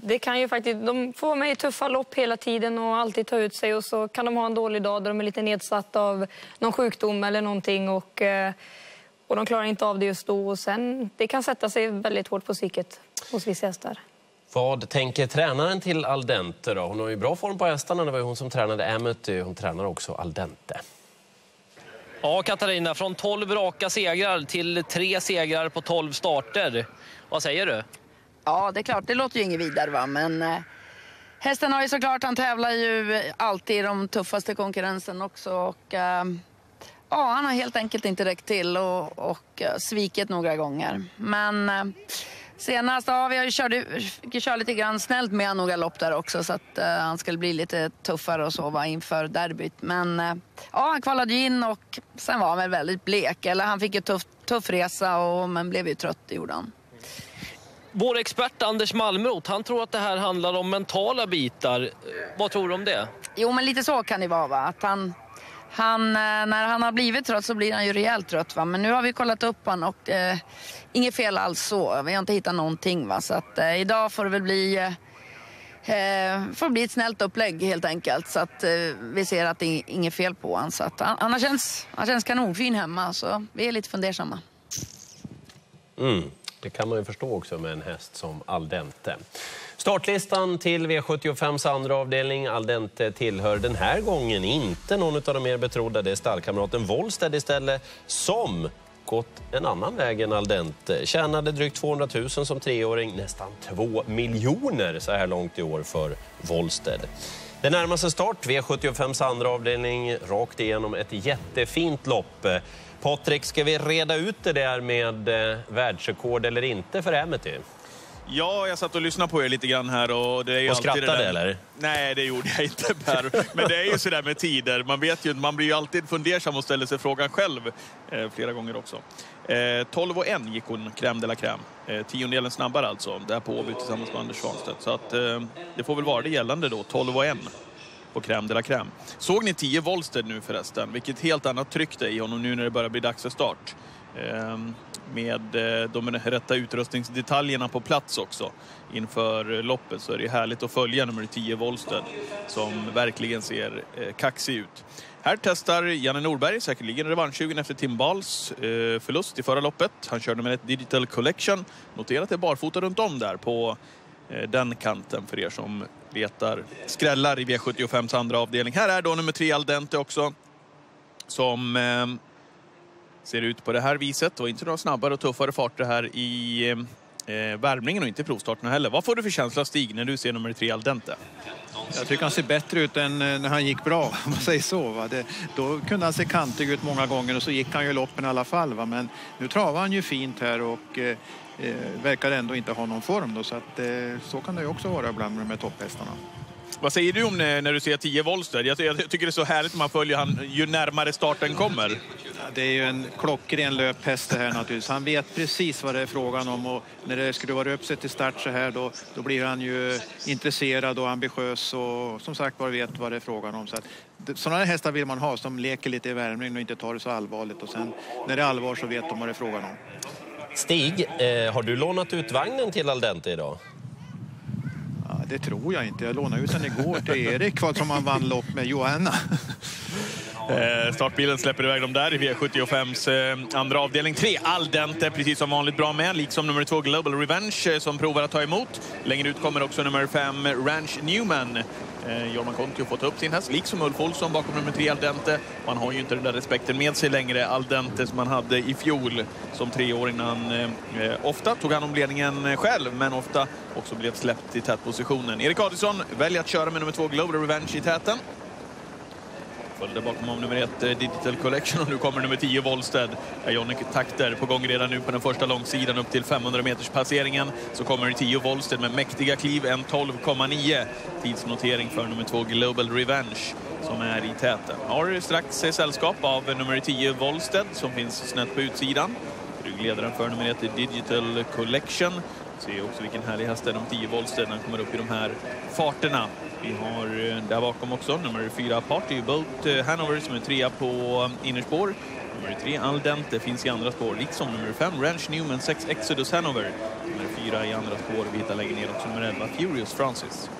Speaker 3: det kan ju faktiskt... De får med i tuffa lopp hela tiden och alltid ta ut sig och så kan de ha en dålig dag där de är lite nedsatta av någon sjukdom eller någonting och, eh, och de klarar inte av det just då. Och sen, det kan sätta sig väldigt hårt på psyket hos vissa hästar.
Speaker 1: Vad tänker tränaren till Aldente då? Hon har ju bra form på hästarna. Det var ju hon som tränade Amity. Hon tränar också Aldente.
Speaker 2: Ja, Katarina, från 12 raka segrar till tre segrar på 12 starter. Vad säger du?
Speaker 18: Ja, det är klart, det låter ju inget vidare va, men eh, hästen har ju såklart, han tävlar ju alltid i de tuffaste konkurrensen också och eh, ja, han har helt enkelt inte räckt till och, och eh, svikit några gånger. Men eh, senast, ja, vi har ju kört, fick köra lite grann snällt med några lopp där också så att eh, han skulle bli lite tuffare och så va, inför derbyt. Men eh, ja, han kvalade ju in och sen var han väl väldigt blek. Eller han fick ju tuff, tuff resa och, men blev ju trött, det gjorde han.
Speaker 2: Vår expert Anders Malmroth, han tror att det här handlar om mentala bitar. Vad tror du om det?
Speaker 18: Jo, men lite så kan det vara. Va? Att han, han, eh, när han har blivit trött så blir han ju rejält trött. Va? Men nu har vi kollat upp han och eh, inget fel alls så. Vi har inte hittat någonting. Va? Så att, eh, idag får det väl bli, eh, eh, får bli ett snällt upplägg helt enkelt. Så att eh, vi ser att det är inget fel på honom. Så att, han, han, har känns, han känns kanonfin hemma så vi är lite fundersamma.
Speaker 1: Mm. Det kan man ju förstå också med en häst som Aldente. Startlistan till V75s andra avdelning. Aldente tillhör den här gången inte någon av de mer betrodda. Det är stallkamraten Wollstedt istället som gått en annan väg än Aldente. Tjänade drygt 200 000 som treåring, nästan 2 miljoner så här långt i år för Wollstedt. Det närmaste start, V75s andra avdelning, rakt igenom ett jättefint lopp. Patrik, ska vi reda ut det där med eh, världsrekord eller inte för Amity?
Speaker 5: Ja, jag satt och lyssnade på er lite grann här. Och, det är ju
Speaker 1: Och
Speaker 5: alltid det
Speaker 1: skrattade,
Speaker 5: där...
Speaker 1: eller?
Speaker 5: Nej, det gjorde jag inte Per. Men det är ju sådär med tider. Man vet ju man blir ju alltid fundersam och ställer sig frågan själv. Eh, flera gånger också. Eh, 12 och 1 gick hon, crème de la crème. Eh, tiondelen snabbare alltså, där på Åby tillsammans med Anders Svanstedt. Så att, eh, det får väl vara det gällande då, 12 och 1 på crème de la crème. Såg ni 10 Wollsted nu förresten? Vilket helt annat tryck det är i honom nu när det börjar bli dags för start. Ehm, med eh, de rätta utrustningsdetaljerna på plats också inför loppet så är det härligt att följa nummer 10 Wollsted som verkligen ser eh, kaxig ut. Här testar Janne Norberg säkerligen revanschsugen efter Tim Bahls eh, förlust i förra loppet. Han kör nummer ett Digital Collection. Notera att det är barfota runt om där på eh, den kanten för er som letar skrällar i V75s andra avdelning. Här är då nummer tre Aldente också som eh, ser ut på det här viset och inte några snabbare och tuffare farter här i eh, eh värmningen och inte i provstarterna heller. Vad får du för känsla Stig när du ser nummer tre Aldente?
Speaker 6: Jag tycker han ser bättre ut än eh, när han gick bra, *laughs* om man säger så. Va? Det, då kunde han se kantig ut många gånger och så gick han ju loppen i alla fall. Va? Men nu travar han ju fint här och eh, eh, verkar ändå inte ha någon form. Då, så att, eh, så kan det också vara ibland med topphästarna.
Speaker 5: Vad säger du om när, när du ser 10 Wollsted? Jag, jag tycker det är så härligt man följer han ju närmare starten kommer.
Speaker 6: Ja, Det är ju en klockren löphäst det här naturligtvis. Han vet precis vad det är frågan om och när det skruvar upp sig till start så här då, då blir han ju intresserad och ambitiös och som sagt var vet vad det är frågan om. Så att, sådana hästar vill man ha som leker lite i värmningen och inte tar det så allvarligt och sen när det är allvar så vet de vad det är frågan om.
Speaker 1: Stig, eh, har du lånat ut vagnen till Aldente idag?
Speaker 6: Ja, det tror jag inte. Jag lånade ut den igår till Erik som han vann lopp med Johanna.
Speaker 5: Eh, startbilen släpper iväg dem där i V75s eh, andra avdelning. Tre Aldente, precis som vanligt bra med. Liksom nummer två Global Revenge eh, som provar att ta emot. Längre ut kommer också nummer fem Ranch Newman. Eh, Jorma Kontio får ta upp sin häst, liksom Ulf Olsson bakom nummer tre Aldente. Man har ju inte den där respekten med sig längre, Aldente, som man hade i fjol som treåring när han eh, ofta tog hand om ledningen eh, själv, men ofta också blev släppt i tätpositionen. Erik Adielsson väljer att köra med nummer två Global Revenge i täten. Följde bakom av nummer ett eh, Digital Collection och nu kommer nummer 10 Wollsted. Jonic Takter på gång redan nu på den första långsidan upp till 500 meters passeringen. Så kommer 10 Wollsted med mäktiga kliv, en 12,9 tidsnotering för nummer 2 Global Revenge som är i täten. Har strax sällskap av nummer 10 Wollsted som finns snett på utsidan. Ryggledaren för nummer 1 Digital Collection Se också vilken härlig häst det är, de 10 Wollsted, när han kommer upp i de här farterna. Vi har eh, där bakom också nummer fyra Party Boat eh, Hanover som är trea på eh, innerspår. Nummer tre Aldente finns i andra spår, liksom nummer fem Ranch Newman sex Exodus Hanover. Nummer fyra i andra spår, Vita lägger ner också nummer 11 Furious Francis.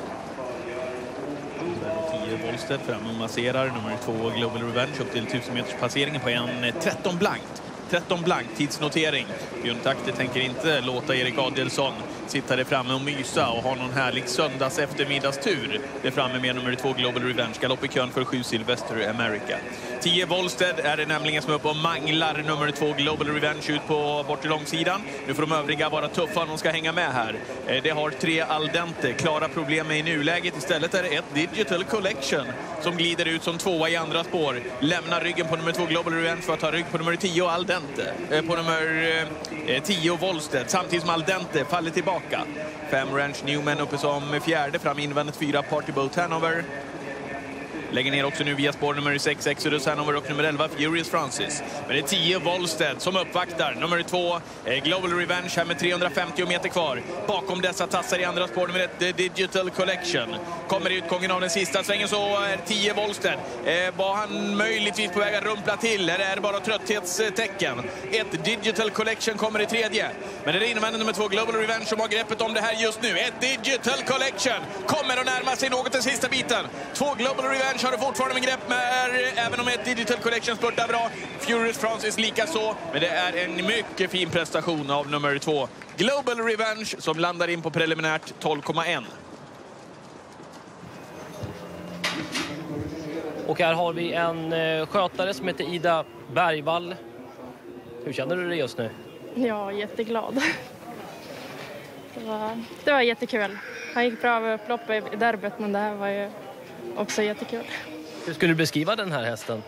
Speaker 5: Nummer 10 Wollstedt fram och masserar. Nummer två Global Revenge upp till 1000 meters passeringen på en 13 blankt. 13 blank tidsnotering. Björn Takte tänker inte låta Erik Adelsson sitta där framme och mysa och ha någon härlig söndags eftermiddagstur. Det är framme med nummer två Global Revenge. Galopp i kön för sju Sylvester America. 10 Wollsted är det nämligen som är uppe och manglar nummer två Global Revenge ut på bortre långsidan. Nu får de övriga vara tuffa om de ska hänga med här. Eh, det har tre Aldente. Klara problem med i nuläget. Istället är det ett Digital Collection som glider ut som tvåa i andra spår. Lämnar ryggen på nummer två Global Revenge för att ta rygg på nummer 10 Aldente. Eh, på nummer eh, 10 Wollsted. Samtidigt som Aldente faller tillbaka. Fem Ranch Newman uppe som fjärde. Fram invändigt fyra Party Boat Hanover. Lägger ner också nu via spår nummer 6 Exodus Hanover och nummer 11 Furious Francis. Men det är 10 Volstead, som uppvaktar. Nummer 2 eh, Global Revenge här med 350 meter kvar. Bakom dessa tassar i andra spår nummer 1 The Digital Collection. Kommer i utgången av den sista svängen så är 10 Volstead. Eh, var han möjligtvis på väg att rumpla till? Eller är det bara trötthetstecken? Ett Digital Collection kommer i tredje. Men det är invändigt nummer 2 Global Revenge som har greppet om det här just nu. Ett Digital Collection kommer att närma sig något den sista biten. Två Global Revenge har det fortfarande med grepp med, även om ett Digital Collection spurtar bra. Furious Francis lika så. Men det är en mycket fin prestation av nummer två. Global Revenge som landar in på preliminärt 12,1.
Speaker 2: Och här har vi en eh, skötare som heter Ida Bergvall. Hur känner du dig just nu?
Speaker 19: Ja, jätteglad. Det var, det var jättekul. Han gick bra över upploppet i derbyt, men det här var ju också jättekul.
Speaker 2: Hur skulle du beskriva den här hästen?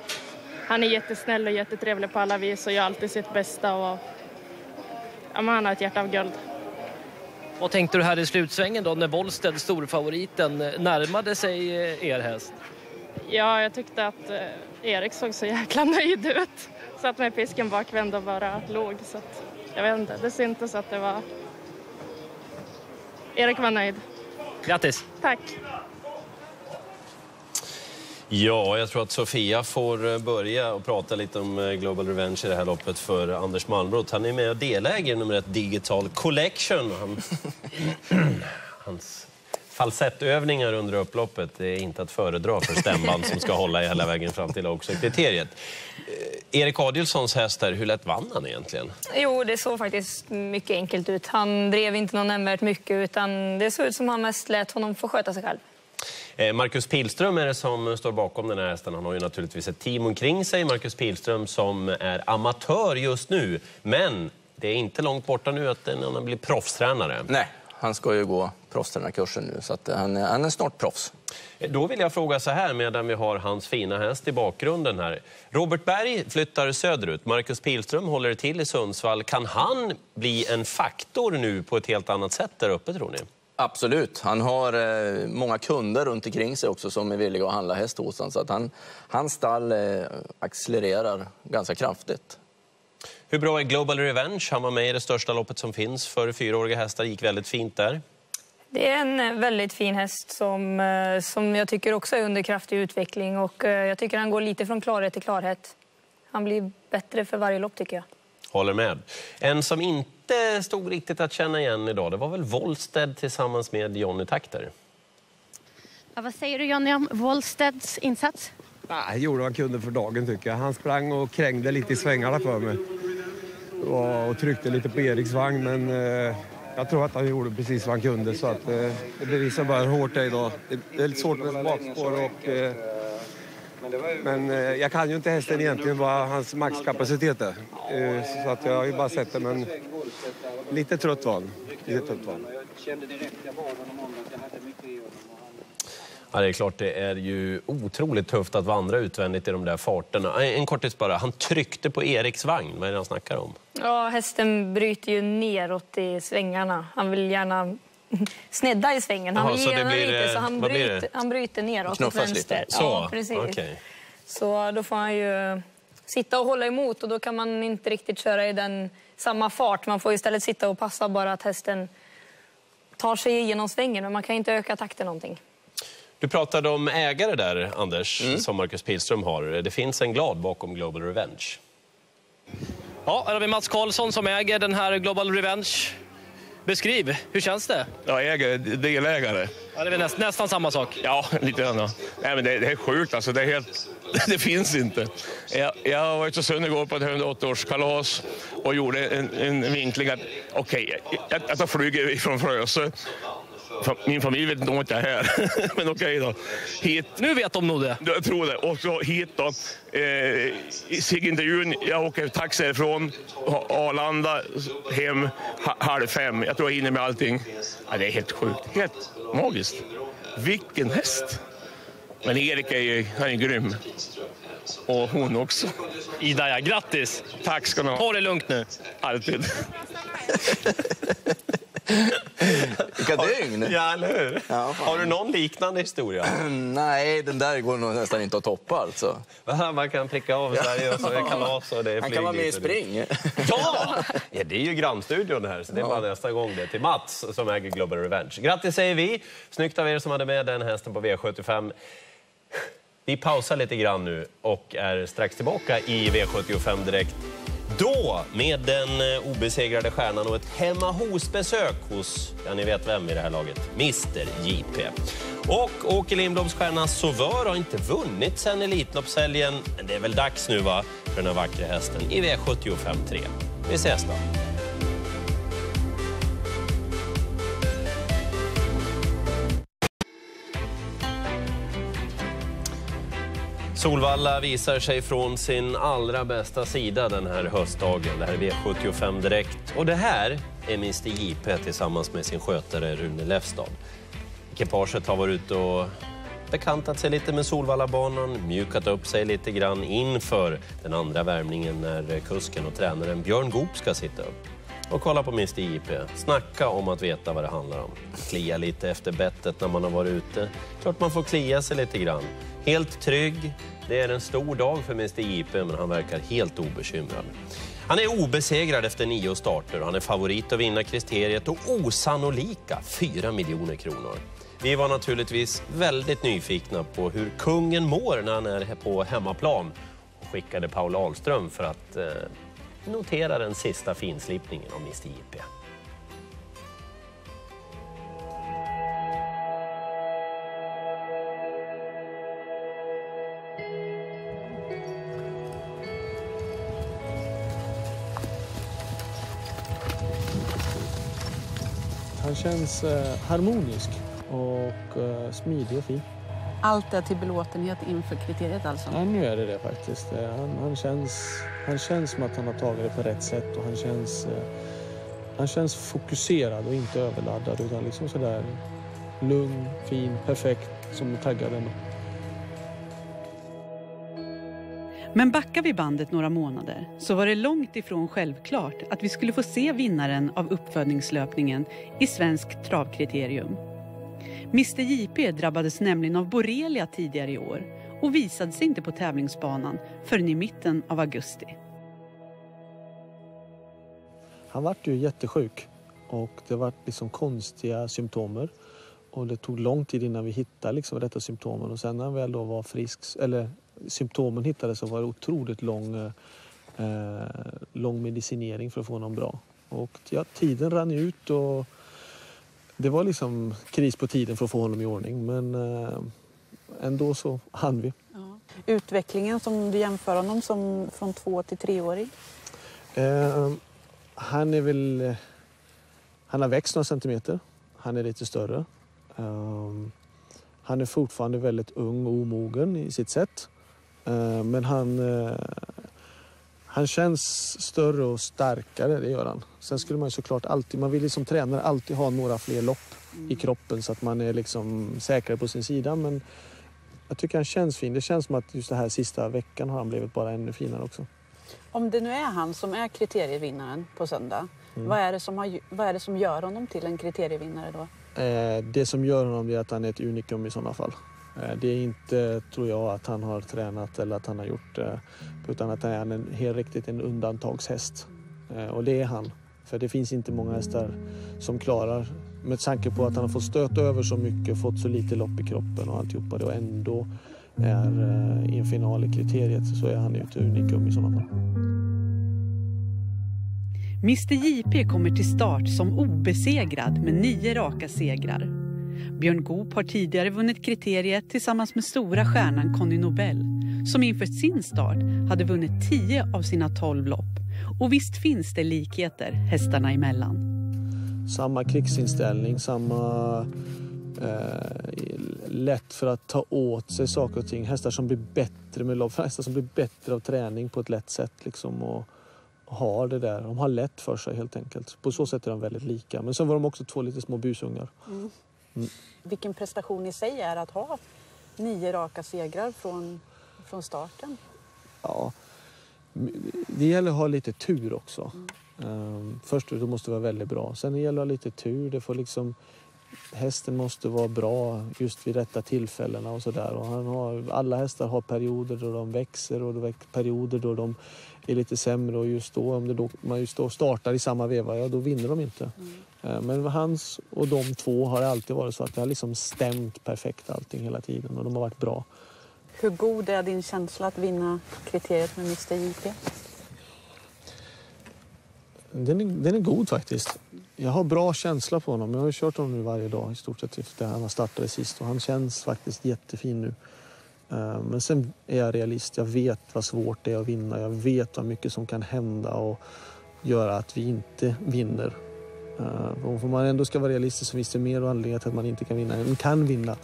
Speaker 19: Han är jättesnäll och jättetrevlig på alla vis och gör alltid sitt bästa. Och, ja, han har ett hjärta av guld.
Speaker 2: Vad tänkte du här i slutsvängen då när Wollsted, storfavoriten, närmade sig eh, er häst?
Speaker 19: Ja, jag tyckte att eh, Erik såg så jäkla *laughs* nöjd ut. Satt med pisken bakvänd och bara låg. Så att, jag vet inte, det syntes att det var... Erik var nöjd.
Speaker 2: Grattis!
Speaker 19: Tack!
Speaker 1: Ja, jag tror att Sofia får eh, börja och prata lite om eh, Global Revenge i det här loppet för Anders Malmrot Han är med och deläger nummer ett Digital Collection. Han, *clears throat* hans falsettövningar under upploppet är inte att föredra för stämband som ska hålla hela vägen fram till kriteriet. Eh, Erik Adielssons häst här, hur lätt vann han egentligen?
Speaker 3: Jo, det såg faktiskt mycket enkelt ut. Han drev inte någon nämnvärt mycket utan det såg ut som han mest lät honom få sköta sig själv.
Speaker 1: Eh, Marcus Pilström är det som står bakom den här hästen. Han har ju naturligtvis ett team omkring sig. Marcus Pilström som är amatör just nu. Men det är inte långt borta nu att han blir proffstränare.
Speaker 4: Nej, han ska ju gå proffstränarkursen nu så att han, är, han är snart proffs.
Speaker 1: Då vill jag fråga så här medan vi har hans fina häst i bakgrunden här. Robert Berg flyttar söderut. Marcus Pilström håller till i Sundsvall. Kan han bli en faktor nu på ett helt annat sätt där uppe tror ni?
Speaker 4: Absolut. Han har eh, många kunder runt omkring sig också som är villiga att handla häst hos honom. Så att han, hans stall eh, accelererar ganska kraftigt.
Speaker 1: Hur bra är Global Revenge? Han var med i det största loppet som finns för fyraåriga hästar. gick väldigt fint där.
Speaker 3: Det är en eh, väldigt fin häst som, eh, som jag tycker också är under kraftig utveckling. Och eh, jag tycker han går lite från klarhet till klarhet. Han blir bättre för varje lopp tycker jag.
Speaker 1: Håller med. En som inte stod riktigt att känna igen idag, det var väl Wollsted tillsammans med Johnny Takter.
Speaker 15: Ja, vad säger du Johnny om Wollsteds insats?
Speaker 16: Nej, gjorde vad han kunde för dagen tycker jag. Han sprang och krängde lite i svängarna för mig. Och, och tryckte lite på Eriks vagn men eh, jag tror att han gjorde precis vad han kunde så att eh, det bevisar bara hur hårt det är idag. Det, det är lite svårt med bakspår och eh, men eh, jag kan ju inte hästen egentligen vad hans maxkapacitet är. Eh, så att jag har ju bara sett det men lite trött var han. Lite trött var han.
Speaker 1: Ja, det är klart, det är ju otroligt tufft att vandra utvändigt i de där farterna. En kortis bara, han tryckte på Eriks vagn. Vad är det han snackar om?
Speaker 3: Ja, hästen bryter ju neråt i svängarna. Han vill gärna *laughs* snedda i svängen. Han
Speaker 1: så det
Speaker 3: genar
Speaker 1: blir,
Speaker 3: lite,
Speaker 1: eh,
Speaker 3: så han
Speaker 1: vad blir
Speaker 3: bryter, han bryter neråt åt
Speaker 1: Knuffas
Speaker 3: vänster.
Speaker 1: lite? Så?
Speaker 3: Ja, precis.
Speaker 1: Okej.
Speaker 3: Så då får han ju sitta och hålla emot och då kan man inte riktigt köra i den samma fart. Man får istället sitta och passa bara att hästen tar sig igenom svängen, men man kan inte öka takten någonting.
Speaker 1: Du pratade om ägare där, Anders,
Speaker 2: Mm.
Speaker 1: som Marcus Pilström har. Det finns en glad bakom Global Revenge.
Speaker 2: Ja, här har vi Mats Karlsson som äger den här Global Revenge. Beskriv, hur känns det?
Speaker 20: Ja, ägare, delägare.
Speaker 2: Ja, det är väl näst, nästan samma sak.
Speaker 20: Ja, lite grann. ja. Nej, men det, det är sjukt alltså. Det, är helt, *laughs* det finns inte. Jag, jag var ute sönder igår på ett 180-årskalas och gjorde en, en vinkling att okej, jag, jag tar flyget från Frösö. Min familj vet inte om att jag är här, *laughs* men okej då. Hit.
Speaker 2: Nu vet de nog det.
Speaker 20: Jag tror det. Och så hit då. Eh, i SIG-intervjun, jag åker taxi härifrån, Arlanda, hem ha- halv fem. Jag tror jag hinner med allting. Ja, det är helt sjukt. Helt magiskt. Vilken häst! Men Erik är ju han är grym. Och hon också.
Speaker 2: Ida, ja. Grattis!
Speaker 20: Tack ska ni ha.
Speaker 2: Ta det lugnt nu.
Speaker 20: Alltid. *laughs* *laughs*
Speaker 4: Vilka dygn!
Speaker 1: Ja, eller hur?
Speaker 4: Ja.
Speaker 1: Har du någon liknande historia? *clears throat*
Speaker 4: Nej, den där går nog nästan inte att toppa alltså.
Speaker 1: Man kan pricka av Sverige och så är det kalas och det är
Speaker 4: Han kan vara med i spring.
Speaker 1: Ja! ja! Det är ju grannstudion här, så det är bara nästa gång det. Till Mats som äger Global Revenge. Grattis säger vi! Snyggt av er som hade med den hästen på V75. Vi pausar lite grann nu och är strax tillbaka i V75 direkt. Då med den eh, obesegrade stjärnan och ett hemma hos-besök hos, ja ni vet vem i det här laget, Mr JP. Och Åke Lindbloms stjärna Sauveur har inte vunnit sen Elitloppshelgen, men det är väl dags nu va, för den här vackra hästen i V75 3. Vi ses då! Solvalla visar sig från sin allra bästa sida den här höstdagen. Det här är V75 Direkt. Och det här är Mr JP tillsammans med sin skötare Rune Lefstad. Ekipaget har varit ute och bekantat sig lite med Solvallabanan, mjukat upp sig lite grann inför den andra värmningen när kusken och tränaren Björn Goop ska sitta upp och kolla på Mr JP. Snacka om att veta vad det handlar om. Klia lite efter bettet när man har varit ute. Klart man får klia sig lite grann. Helt trygg. Det är en stor dag för Mr JP, men han verkar helt obekymrad. Han är obesegrad efter nio starter och han är favorit att vinna kriteriet och osannolika 4 miljoner kronor. Vi var naturligtvis väldigt nyfikna på hur kungen mår när han är på hemmaplan och skickade Paul Ahlström för att eh, notera den sista finslipningen av Mr JP.
Speaker 21: Han känns eh, harmonisk och eh, smidig och fin.
Speaker 22: Allt är till belåtenhet inför kriteriet alltså?
Speaker 21: Ja, nu är det det faktiskt. Eh, Han, han, känns, han känns som att han har tagit det på rätt sätt och han känns, han känns fokuserad och inte överladdad utan liksom sådär lugn, fin, perfekt som taggad ändå.
Speaker 23: Men backar vi bandet några månader så var det långt ifrån självklart att vi skulle få se vinnaren av uppfödningslöpningen i Svensk travkriterium. Mr JP drabbades nämligen av borrelia tidigare i år och visade sig inte på tävlingsbanan förrän i mitten av augusti.
Speaker 21: Han vart ju jättesjuk och det var liksom konstiga symptomer. Och det tog lång tid innan vi hittade liksom rätta symptomen och sen när han väl då var frisk, eller symptomen hittades så var det otroligt lång, eh, lång medicinering för att få honom bra. Och ja, tiden rann ut och det var liksom kris på tiden för att få honom i ordning men eh, ändå så hann vi.
Speaker 22: Utvecklingen som du jämför honom som från två till treårig?
Speaker 21: Eh, han är väl... eh, Han har växt några centimeter. Han är lite större. Ehm, han är fortfarande väldigt ung och omogen i sitt sätt. Eh, men han, eh, han känns större och starkare, det gör han. Sen skulle man såklart alltid, man vill ju som tränare alltid ha några fler lopp i kroppen så att man är liksom säkrare på sin sida. Men jag tycker han känns fin. Det känns som att just den här sista veckan har han blivit bara ännu finare också.
Speaker 22: Om det nu är han som är kriterievinnaren på söndag,
Speaker 21: Mm.
Speaker 22: vad, är det som har, vad är det som gör honom till en kriterievinnare då?
Speaker 21: Eh, det som gör honom är att han är ett unikum i sådana fall. Eh, det är inte, tror jag, att han har tränat eller att han har gjort det. Utan att han är en, helt riktigt en undantagshäst. Eh, och det är han. För det finns inte många hästar som klarar med tanke på att han har fått stöta över så mycket, fått så lite lopp i kroppen och alltihopa det och ändå är i en final i kriteriet så är han ju ett unikum i sådana fall.
Speaker 23: Mr JP kommer till start som obesegrad med nio raka segrar. Björn Goop har tidigare vunnit kriteriet tillsammans med stora stjärnan Conny Nobel som inför sin start hade vunnit tio av sina tolv lopp. Och visst finns det likheter hästarna emellan.
Speaker 21: Samma krigsinställning, samma eh, lätt för att ta åt sig saker och ting. Hästar som blir bättre med lopp, hästar som blir bättre av träning på ett lätt sätt. Liksom, och, har det där. De har lätt för sig helt enkelt. På så sätt är de väldigt lika. Men sen var de också två lite små busungar.
Speaker 22: Mm.
Speaker 21: Mm.
Speaker 22: Vilken prestation i sig är att ha nio raka segrar från, från starten.
Speaker 21: Ja, det gäller att ha lite tur också. Um, först då måste det vara väldigt bra. Sen gäller det att ha lite tur. Det får liksom, hästen måste vara bra just vid rätta tillfällena och sådär. alla hästar har perioder då de växer och perioder då de är lite sämre och just då, om det då, man just då startar i samma veva, ja då vinner de inte. Mm. Men hans och de två har alltid varit så att det har liksom stämt perfekt allting hela tiden och de har varit bra.
Speaker 22: Hur god är din känsla att vinna kriteriet med Mr JP?
Speaker 21: Den är, den är god faktiskt. Jag har bra känsla på honom. Jag har kört honom nu varje dag i stort sett efter han startade sist och han känns faktiskt jättefin nu. Eh, men sen är jag realist. Jag vet vad svårt det är att vinna. Jag vet vad mycket som kan hända och göra att vi inte vinner. Eh, om man ändå ska vara realistisk så finns det mer anledningar till att man inte kan vinna än kan vinna.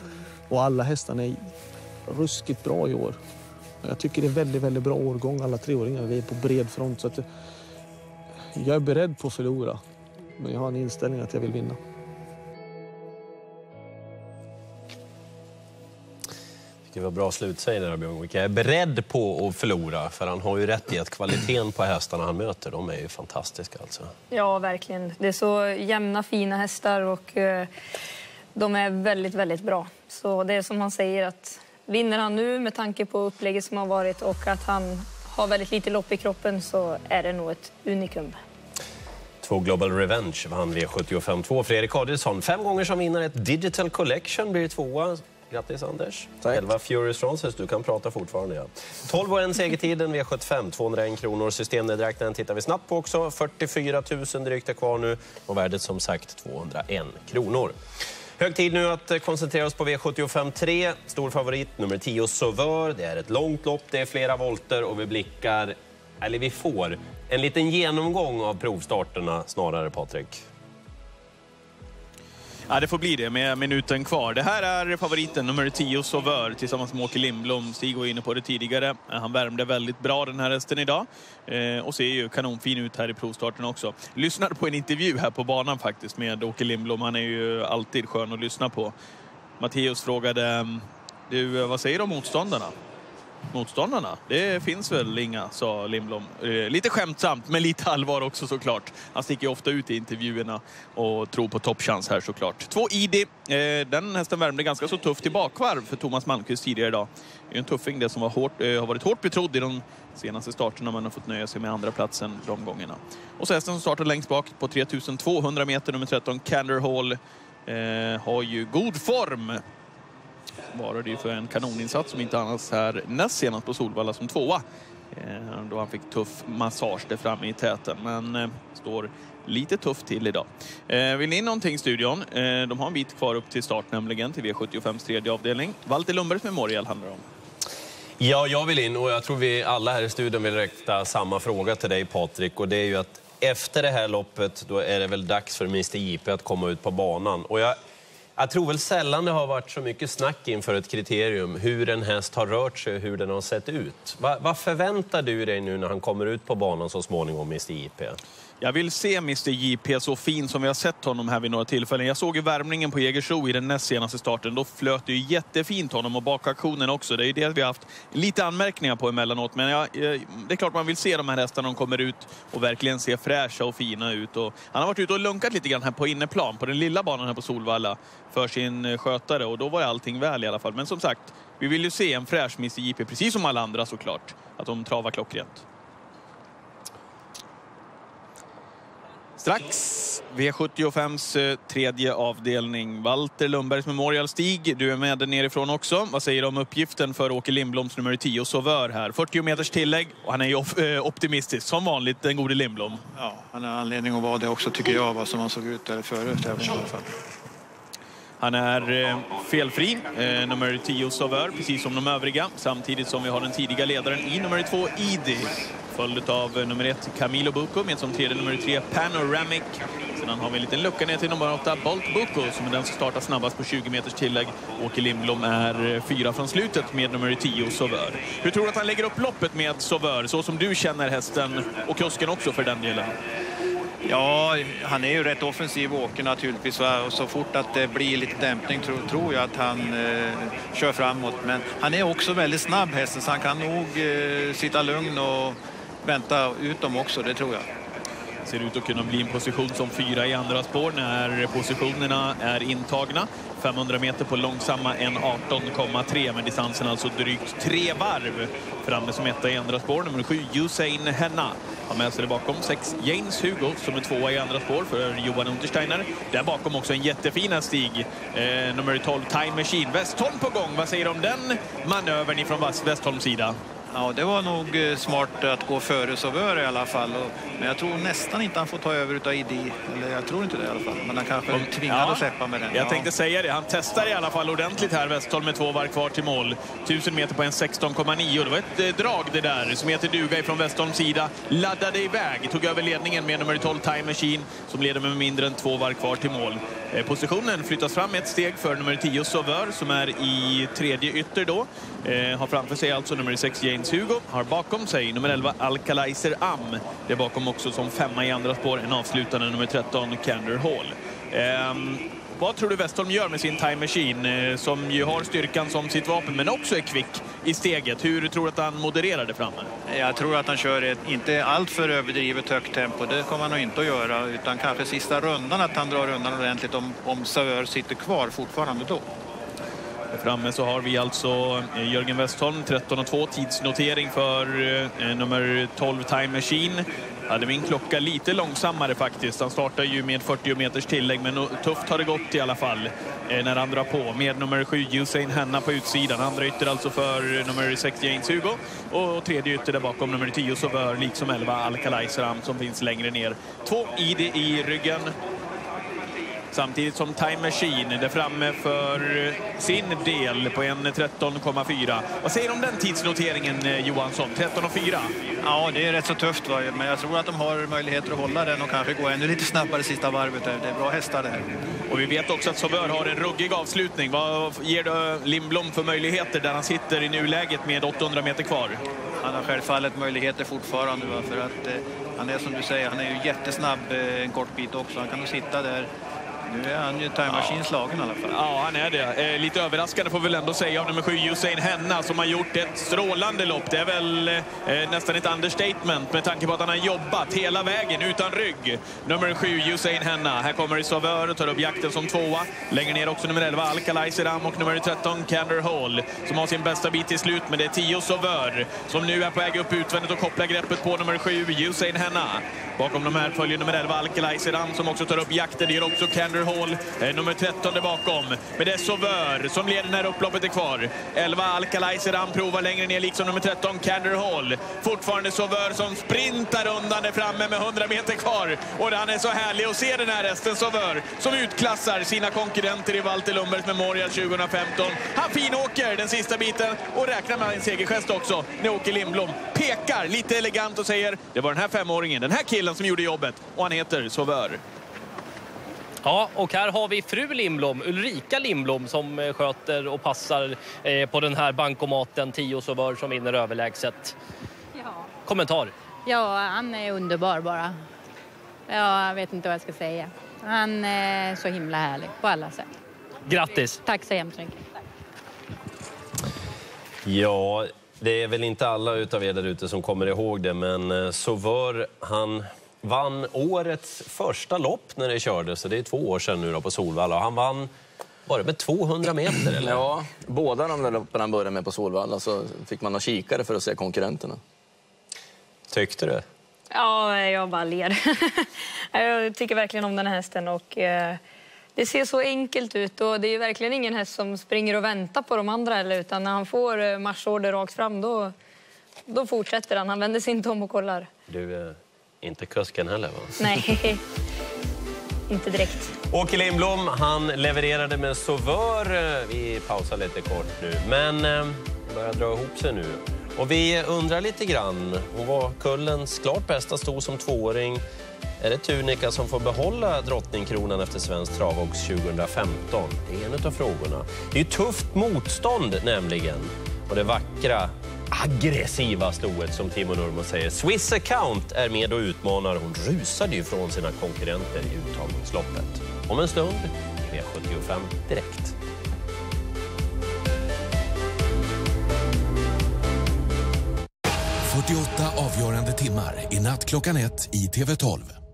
Speaker 21: Och alla hästarna är ruskigt bra i år. Jag tycker det är väldigt, väldigt bra årgång alla treåringar. Vi är på bred front. Så att eh, jag är beredd på att förlora. Men jag har en inställning att jag vill vinna.
Speaker 1: Det var bra slutsägning Björn Jag är beredd på att förlora, för han har ju rätt i att kvaliteten på hästarna han möter, de är ju fantastiska alltså.
Speaker 3: Ja, verkligen. Det är så jämna, fina hästar och eh, de är väldigt, väldigt bra. Så det är som han säger att vinner han nu med tanke på upplägget som har varit och att han har väldigt lite lopp i kroppen så är det nog ett unikum.
Speaker 1: Två Global Revenge vann V75 Fredrik Adielsson, fem gånger som vinnare. Ett Digital Collection blir tvåa. Grattis Anders.
Speaker 4: Tack.
Speaker 1: 11 Furious Francis, du kan prata fortfarande. Ja. 12 och en segertiden, V75, 201 kronor. Systemnedräknaren tittar vi snabbt på också. 44 000 drygt är kvar nu och värdet som sagt 201 kronor. Hög tid nu att koncentrera oss på V75 3. Stor favorit nummer 10 Sauveur. Det är ett långt lopp, det är flera volter och vi blickar, eller vi får, en liten genomgång av provstarterna snarare Patrik.
Speaker 5: Ja, det får bli det med minuten kvar. Det här är favoriten, nummer 10, Sauveur, tillsammans med Åke Lindblom. Stig var inne på det tidigare. Han värmde väldigt bra den här hästen idag eh, och ser ju kanonfin ut här i provstarten också. Lyssnade på en intervju här på banan faktiskt med Åke Lindblom. Han är ju alltid skön att lyssna på. Matteus frågade, du, vad säger du om motståndarna? Motståndarna. Det finns väl inga, sa Lindblom. Eh, lite skämtsamt, men lite allvar också såklart. Han sticker ofta ut i intervjuerna och tror på toppchans här såklart. Två ID. Eh, den hästen värmde ganska så tufft i bakvarv för Thomas Malmqvist tidigare idag. Det är en tuffing det som var hårt, eh, har varit hårt betrodd i de senaste starterna men har fått nöja sig med andra platsen de gångerna. Och så hästen som startar längst bak på 3200 meter, nummer 13, Cander Hall. Eh, har ju god form varade ju för en kanoninsats som inte annars här näst senast på Solvalla som tvåa. Eh, då han fick tuff massage där framme i täten, men eh, står lite tufft till idag. Eh, vill ni in någonting studion? De har en bit kvar upp till start nämligen, till V75 tredje avdelning. Walter Lundbergs Memorial handlar om.
Speaker 1: Ja, jag vill in och jag tror vi alla här i studion vill rikta samma fråga till dig Patrik och det är ju att efter det här loppet då är det väl dags för Mr JP att komma ut på banan. Och jag jag tror väl sällan det har varit så mycket snack inför ett kriterium, hur en häst har rört sig och hur den har sett ut. Va, vad förväntar du dig nu när han kommer ut på banan så småningom, i STIP?
Speaker 5: Jag vill se Mr JP så fin som vi har sett honom här vid några tillfällen. Jag såg ju värmningen på Jägersro i den näst senaste starten. Då flöt det ju jättefint honom och bakaktionen också. Det är ju det vi har haft lite anmärkningar på emellanåt. Men ja, eh, det är klart man vill se de här hästarna när de kommer ut och verkligen ser fräscha och fina ut. Och han har varit ute och lunkat lite grann här på inneplan, på den lilla banan här på Solvalla, för sin eh, skötare. Och då var allting väl i alla fall. Men som sagt, vi vill ju se en fräsch Mr JP, precis som alla andra såklart. Att de travar klockrent. Strax V75s eh, tredje avdelning. Walter Lundbergs Memorial Stig, du är med där nerifrån också. Vad säger du om uppgiften för Åke Lindbloms nummer 10, Sauveur här? 40 meters tillägg och han är ju eh, optimistisk, som vanligt, den gode Lindblom.
Speaker 6: Ja, han har anledning att vara det också tycker jag, vad som han såg ut där före tävlingen i alla fall.
Speaker 5: Han är eh, felfri, eh, nummer 10 Sauveur, precis som de övriga. Samtidigt som vi har den tidiga ledaren i nummer 2 Idi. Följd av eh, nummer 1 Camilo Bucco med som tredje nummer 3 Panoramic. Sedan har vi en liten lucka ner till nummer 8 Bolt Bucco som är den som startar snabbast på 20 meters tillägg. Åke Lindblom är eh, fyra från slutet med nummer 10 Sauveur. Hur tror du att han lägger upp loppet med Sauveur, så som du känner hästen och kusken också för den delen?
Speaker 6: Ja, han är ju rätt offensiv åker naturligtvis va? och så fort att det blir lite dämpning tror, tror jag att han eh, kör framåt. Men han är också väldigt snabb hästen så han kan nog eh, sitta lugn och vänta ut dem också, det tror jag.
Speaker 5: Ser ut att kunna bli en position som fyra i andra spår när positionerna är intagna. 500 meter på långsamma 1.18,3 men distansen alltså drygt tre varv. Framme som etta i andra spår, nummer sju Usain Henna. Har med sig det bakom sex James Hugo som är tvåa i andra spår för Johan Untersteiner. Där bakom också en jättefina stig, eh, nummer 12 Time Machine. Westholm på gång, vad säger du om den manövern från Westholms sida?
Speaker 6: Ja, det var nog eh, smart att gå före Sauveur i alla fall. Men jag tror nästan inte han får ta över utav ID. Eller jag tror inte det i alla fall. Men han kanske är tvingad
Speaker 5: Ja.
Speaker 6: att släppa med den.
Speaker 5: Jag
Speaker 6: Ja.
Speaker 5: tänkte säga det. Han testar i alla fall ordentligt här, Westholm, med två varv kvar till mål. 1000 meter på en 16,9. Det var ett eh, drag det där. Som heter duga ifrån Westholms sida. Laddade iväg. Tog över ledningen med nummer 12 Time Machine som leder med mindre än två varv kvar till mål. Eh, Positionen flyttas fram ett steg för nummer 10 Sauveur som är i tredje ytter då. Eh, har framför sig alltså nummer 6 James Hugo. Har bakom sig nummer 11 Alkalizer Am. Det är bakom också som femma i andra spår en avslutande nummer 13 Kander Hall. Ehm, vad tror du Westholm gör med sin Time Machine eh, som ju har styrkan som sitt vapen men också är kvick i steget? Hur tror du att han modererar det framme?
Speaker 6: Jag tror att han kör ett inte allt för överdrivet högt tempo. Det kommer han nog inte att göra. Utan kanske sista rundan att han drar undan ordentligt om, om Savör sitter kvar fortfarande då.
Speaker 5: Framme så har vi alltså eh, Jörgen Westholm, 13.02 tidsnotering för eh, nummer 12 Time Machine. Hade min klocka lite långsammare faktiskt. Han startar ju med 40 meters tillägg men tufft har det gått i alla fall eh, när han drar på. Med nummer 7 Usain Henna på utsidan. Andra ytter alltså för nummer 6 James Hugo. Och tredje ytter där bakom nummer 10 Sauveur liksom 11 Alcalaizeram som finns längre ner. Två ID i ryggen. Samtidigt som Time Machine är framme för sin del på en 13,4. Vad säger du om den tidsnoteringen eh, Johansson? 13,4?
Speaker 6: Ja, det är rätt så tufft. Va? Men jag tror att de har möjligheter att hålla den och kanske gå ännu lite snabbare sista varvet. Där. Det är bra hästar det här.
Speaker 5: Och vi vet också att Sauveur har en ruggig avslutning. Vad ger du Lindblom för möjligheter där han sitter i nuläget med 800 meter kvar?
Speaker 6: Han har självfallet möjligheter fortfarande. Va? För att eh, han är som du säger, han är ju jättesnabb eh, en kort bit också. Han kan nog sitta där. Nu är han ju Time Machine slagen i alla fall.
Speaker 5: Ja, han är det. Eh, lite överraskande får vi väl ändå säga av nummer sju Usain Henna som har gjort ett strålande lopp. Det är väl eh, eh, nästan ett understatement med tanke på att han har jobbat hela vägen utan rygg. Nummer sju Usain Henna. Här kommer Sauveur och tar upp jakten som tvåa. Längre ner också nummer 11 Alcalaizeram och nummer 13 Kander Hall som har sin bästa bit till slut. Men det är tio Sauveur som nu är på väg upp utvändigt och kopplar greppet på nummer 7 Usain Henna. Bakom de här följer nummer 11 Alcalaizeram som också tar upp jakten. Det gör också Kander Hall, eh, nummer 13 där bakom. Men det är Sauveur som leder när upploppet är kvar. 11 Alcalaizeram provar längre ner liksom nummer 13 Candor Hall. Fortfarande Sauveur som sprintar undan där framme med 100 meter kvar. Och han är så härlig att se den här hästen Sauveur som utklassar sina konkurrenter i Walter Lundbergs Memorial 2015. Han finåker den sista biten och räknar med en segergest också när Åke Lindblom pekar lite elegant och säger det var den här femåringen, den här killen som gjorde jobbet och han heter Sauveur.
Speaker 2: Ja, och här har vi fru Lindblom, Ulrika Lindblom, som eh, sköter och passar eh, på den här bankomaten Tio Sauveur som vinner överlägset. Kommentar?
Speaker 24: Ja, han är underbar bara. Ja, jag vet inte vad jag ska säga. Han är så himla härlig på alla sätt.
Speaker 2: Grattis!
Speaker 24: Tack så hemskt mycket.
Speaker 1: Ja, det är väl inte alla utav er där ute som kommer ihåg det, men eh, Sauveur, han vann årets första lopp när det kördes, så det är två år sedan nu då på Solvalla. Och Han vann, var det med 200 meter eller?
Speaker 4: Ja, båda de där loppen han började med på Solvalla så fick man ha kikare för att se konkurrenterna.
Speaker 1: Tyckte du?
Speaker 3: Ja, jag bara ler. *laughs* jag tycker verkligen om den här hästen. Och, eh, det ser så enkelt ut och det är ju verkligen ingen häst som springer och väntar på de andra. Eller, utan när han får eh, marschorder rakt fram då, då fortsätter han. Han vänder sig inte om och kollar.
Speaker 1: Du är inte kusken heller va? *laughs*
Speaker 3: Nej, inte direkt.
Speaker 1: Åke Lindblom, han levererade med sovör. Vi pausar lite kort nu, men eh, börjar dra ihop sig nu. Och vi undrar lite grann, hon var kullens klart bästa sto som tvååring. Är det Tunika som får behålla drottningkronan efter Svensk Travox 2015? Det är en av frågorna. Det är ju tufft motstånd nämligen. Och det vackra, aggressiva stoet som Timo Nurmo säger. Swiss Account är med och utmanar. Hon rusade ju från sina konkurrenter i uttagningsloppet. Om en stund i V75 direkt.
Speaker 25: avgörande timmar i natt klockan ett i TV12.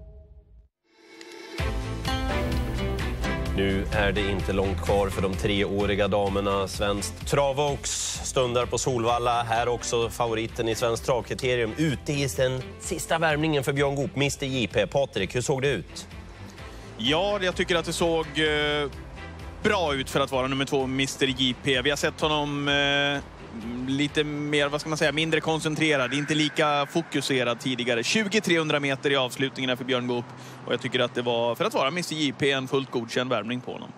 Speaker 1: Nu är det inte långt kvar för de treåriga damerna. Svenskt Travox stundar på Solvalla. Här också favoriten i Svenskt Travkriterium. Ute i den sista värmningen för Björn Goop, Mr JP. Patrik, hur såg det ut?
Speaker 5: Ja, jag tycker att det såg eh, bra ut för att vara nummer två, Mr JP. Vi har sett honom eh, lite mer, vad ska man säga, mindre koncentrerad, inte lika fokuserad tidigare. 20-300 meter i avslutningen för Björn Goop. Och jag tycker att det var, för att vara Mr JP, en fullt godkänd värmning på honom.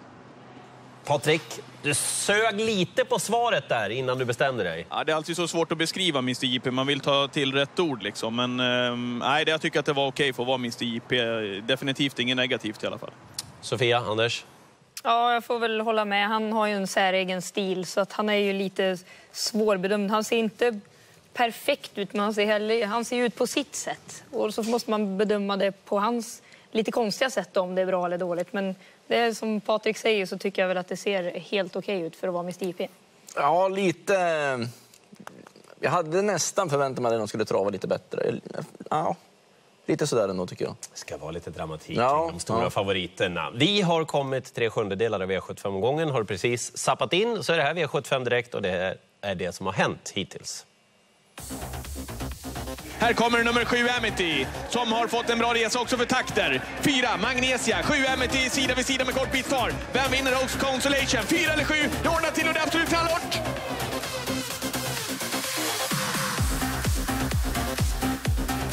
Speaker 1: Patrik, du sög lite på svaret där innan du bestämde dig.
Speaker 5: Ja, det är alltid så svårt att beskriva Mr JP. Man vill ta till rätt ord liksom. Men eh, nej, jag tycker att det var okej för att vara Mr JP. Definitivt inget negativt i alla fall.
Speaker 1: Sofia, Anders?
Speaker 3: Ja, jag får väl hålla med. Han har ju en säregen stil så att han är ju lite svårbedömd. Han ser inte perfekt ut, men han ser, heller, han ser ut på sitt sätt. Och så måste man bedöma det på hans lite konstiga sätt om det är bra eller dåligt. Men det är, som Patrik säger så tycker jag väl att det ser helt okej ut för att vara Mr IP.
Speaker 4: Ja, lite... Jag hade nästan förväntat mig att de skulle trava lite bättre. Ja, Lite sådär ändå tycker jag.
Speaker 1: Det ska vara lite dramatik ja, de stora ja. favoriterna. Vi har kommit tre sjundedelar av V75-omgången. Har precis sappat in så är det här V75 Direkt och det är det som har hänt hittills.
Speaker 5: Här kommer nummer sju Amity, som har fått en bra resa också för takter. Fyra Magnesia, sju Amity sida vid sida med kort bit kvar. Vem vinner Oaks Consolation? Fyra eller sju? Det ordnar till och det är absolut knallhårt!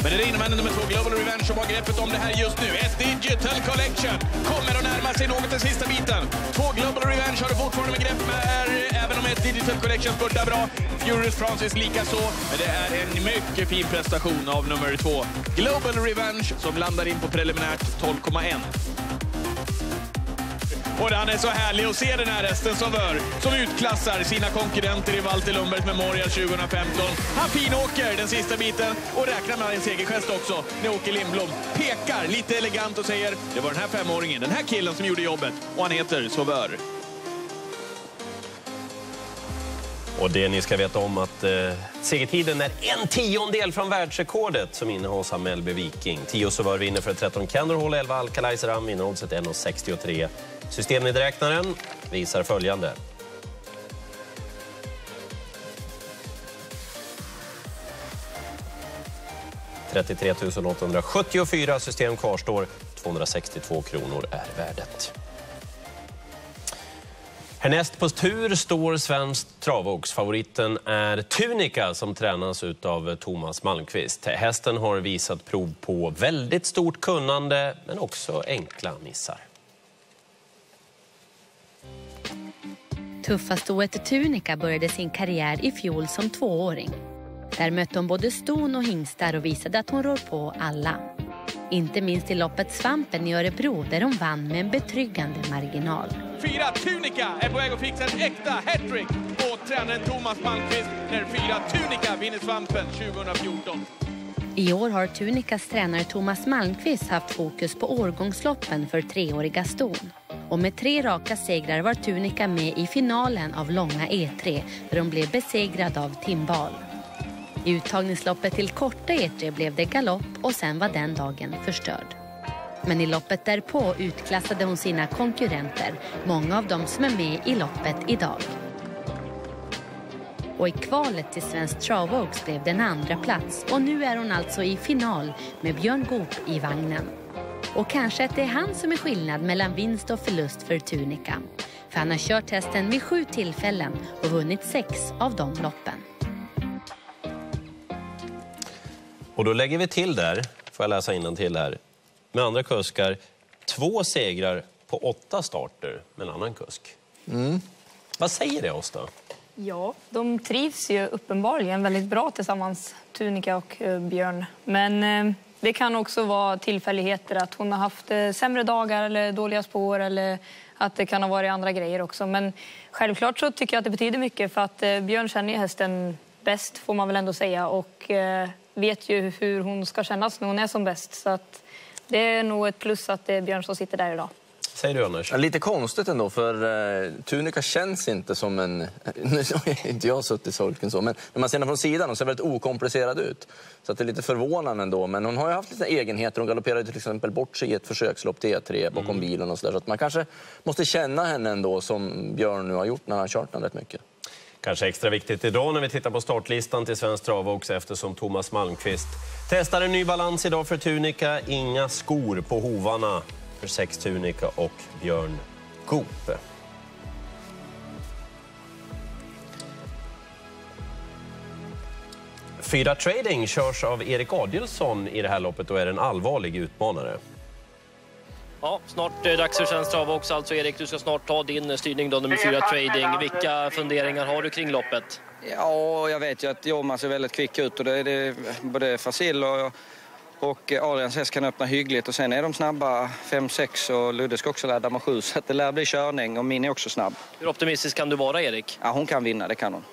Speaker 5: Men det är innemännen nummer två, Global Revenge, som har greppet om det här just nu. Ett Digital Collection kommer att närma sig något den sista biten. Två Global Revenge har du fortfarande med grepp med här, även om ett Digital Collection spurtar bra. Furious Francis lika så. Men det är en mycket fin prestation av nummer två. Global Revenge som landar in på preliminärt 12,1. Och han är så härlig att se den här hästen som Vör, som utklassar sina konkurrenter i Walter Lundbergs Memorial 2015. Han finåker den sista biten och räknar med en segergest också när Åke Lindblom pekar lite elegant och säger det var den här femåringen, den här killen som gjorde jobbet och han heter Sauveur.
Speaker 1: Och det ni ska veta om att eh, segertiden är en tiondel från världsrekordet som innehålls av Melby Viking. 10 Sauveur vinner för 13 Kenderhall, 11 Alcalay Ram, vinner 1,63. Systemnedräknaren visar följande. –33 874 system kvarstår. 262 kronor är värdet. Härnäst på tur står Svenskt Travox. Favoriten är Tunica som tränas av Thomas Malmqvist. Hästen har visat prov på väldigt stort kunnande men också enkla missar.
Speaker 7: Tuffa stoet Tunica började sin karriär i fjol som tvååring. Där mötte hon både ston och hingstar och visade att hon rår på alla. Inte minst i loppet Svampen i Örebro där hon vann med en betryggande marginal.
Speaker 5: Fyra Tunica är på väg att fixa ett äkta hattrick åt tränaren Thomas Malmqvist när fyra Tunica vinner Svampen 2014.
Speaker 7: I år har Tunikas tränare Thomas Malmqvist haft fokus på årgångsloppen för treåriga ston. Och med tre raka segrar var Tunika med i finalen av långa E3 där de blev besegrad av Timbal. I uttagningsloppet till korta E3 blev det galopp och sen var den dagen förstörd. Men i loppet därpå utklassade hon sina konkurrenter, många av dem som är med i loppet idag. Och i kvalet till Svensk Travox blev det en andra plats och nu är hon alltså i final med Björn Goop i vagnen. Och kanske att det är han som är skillnad mellan vinst och förlust för Tunica. För han har kört hästen vid sju tillfällen och vunnit sex av de loppen.
Speaker 1: Och då lägger vi till där, får jag läsa till här, med andra kuskar, två segrar på åtta starter med en annan kusk.
Speaker 4: Mm.
Speaker 1: Vad säger det oss då?
Speaker 3: Ja, de trivs ju uppenbarligen väldigt bra tillsammans, Tunika och eh, Björn. Men eh, det kan också vara tillfälligheter att hon har haft eh, sämre dagar eller dåliga spår eller att det kan ha varit andra grejer också. Men självklart så tycker jag att det betyder mycket för att Björn känner ju hästen bäst får man väl ändå säga och vet ju hur hon ska kännas när hon är som bäst. Så att det är nog ett plus att det är Björn som sitter där idag.
Speaker 1: Säger du Anders?
Speaker 4: Ja, lite konstigt ändå, för uh, Tunika känns inte som en... *laughs* Nu har inte jag suttit i solken så, men när man ser henne från sidan hon ser väldigt okomplicerad ut. Så att det är lite förvånande ändå. Men hon har ju haft lite egenheter. Hon galopperade till exempel bort sig i ett försökslopp till E3 bakom mm. bilen och så där. Så att man kanske måste känna henne ändå som Björn nu har gjort när han har kört den rätt mycket.
Speaker 1: Kanske extra viktigt idag när vi tittar på startlistan till Svensk Trav också eftersom Thomas Malmqvist testar en ny balans idag för Tunika. Inga skor på hovarna för sex Tunika och Björn Goop. Fyra Trading körs av Erik Adielsson i det här loppet och är en allvarlig utmanare.
Speaker 2: Ja, snart är dags för Svensk Trav också. Alltså Erik, du ska snart ta din styrning då, nummer fyra Trading. Vilka funderingar har du kring loppet?
Speaker 26: Ja, jag vet ju att Jorma ser väldigt kvick ut och det är det både Fasil och och Adrians häst kan öppna hyggligt och sen är de snabba 5-6 och Ludde ska också ladda med 7 så det lär bli körning och Min är också snabb.
Speaker 2: Hur optimistisk kan du vara Erik?
Speaker 26: Ja, hon kan vinna, det kan hon.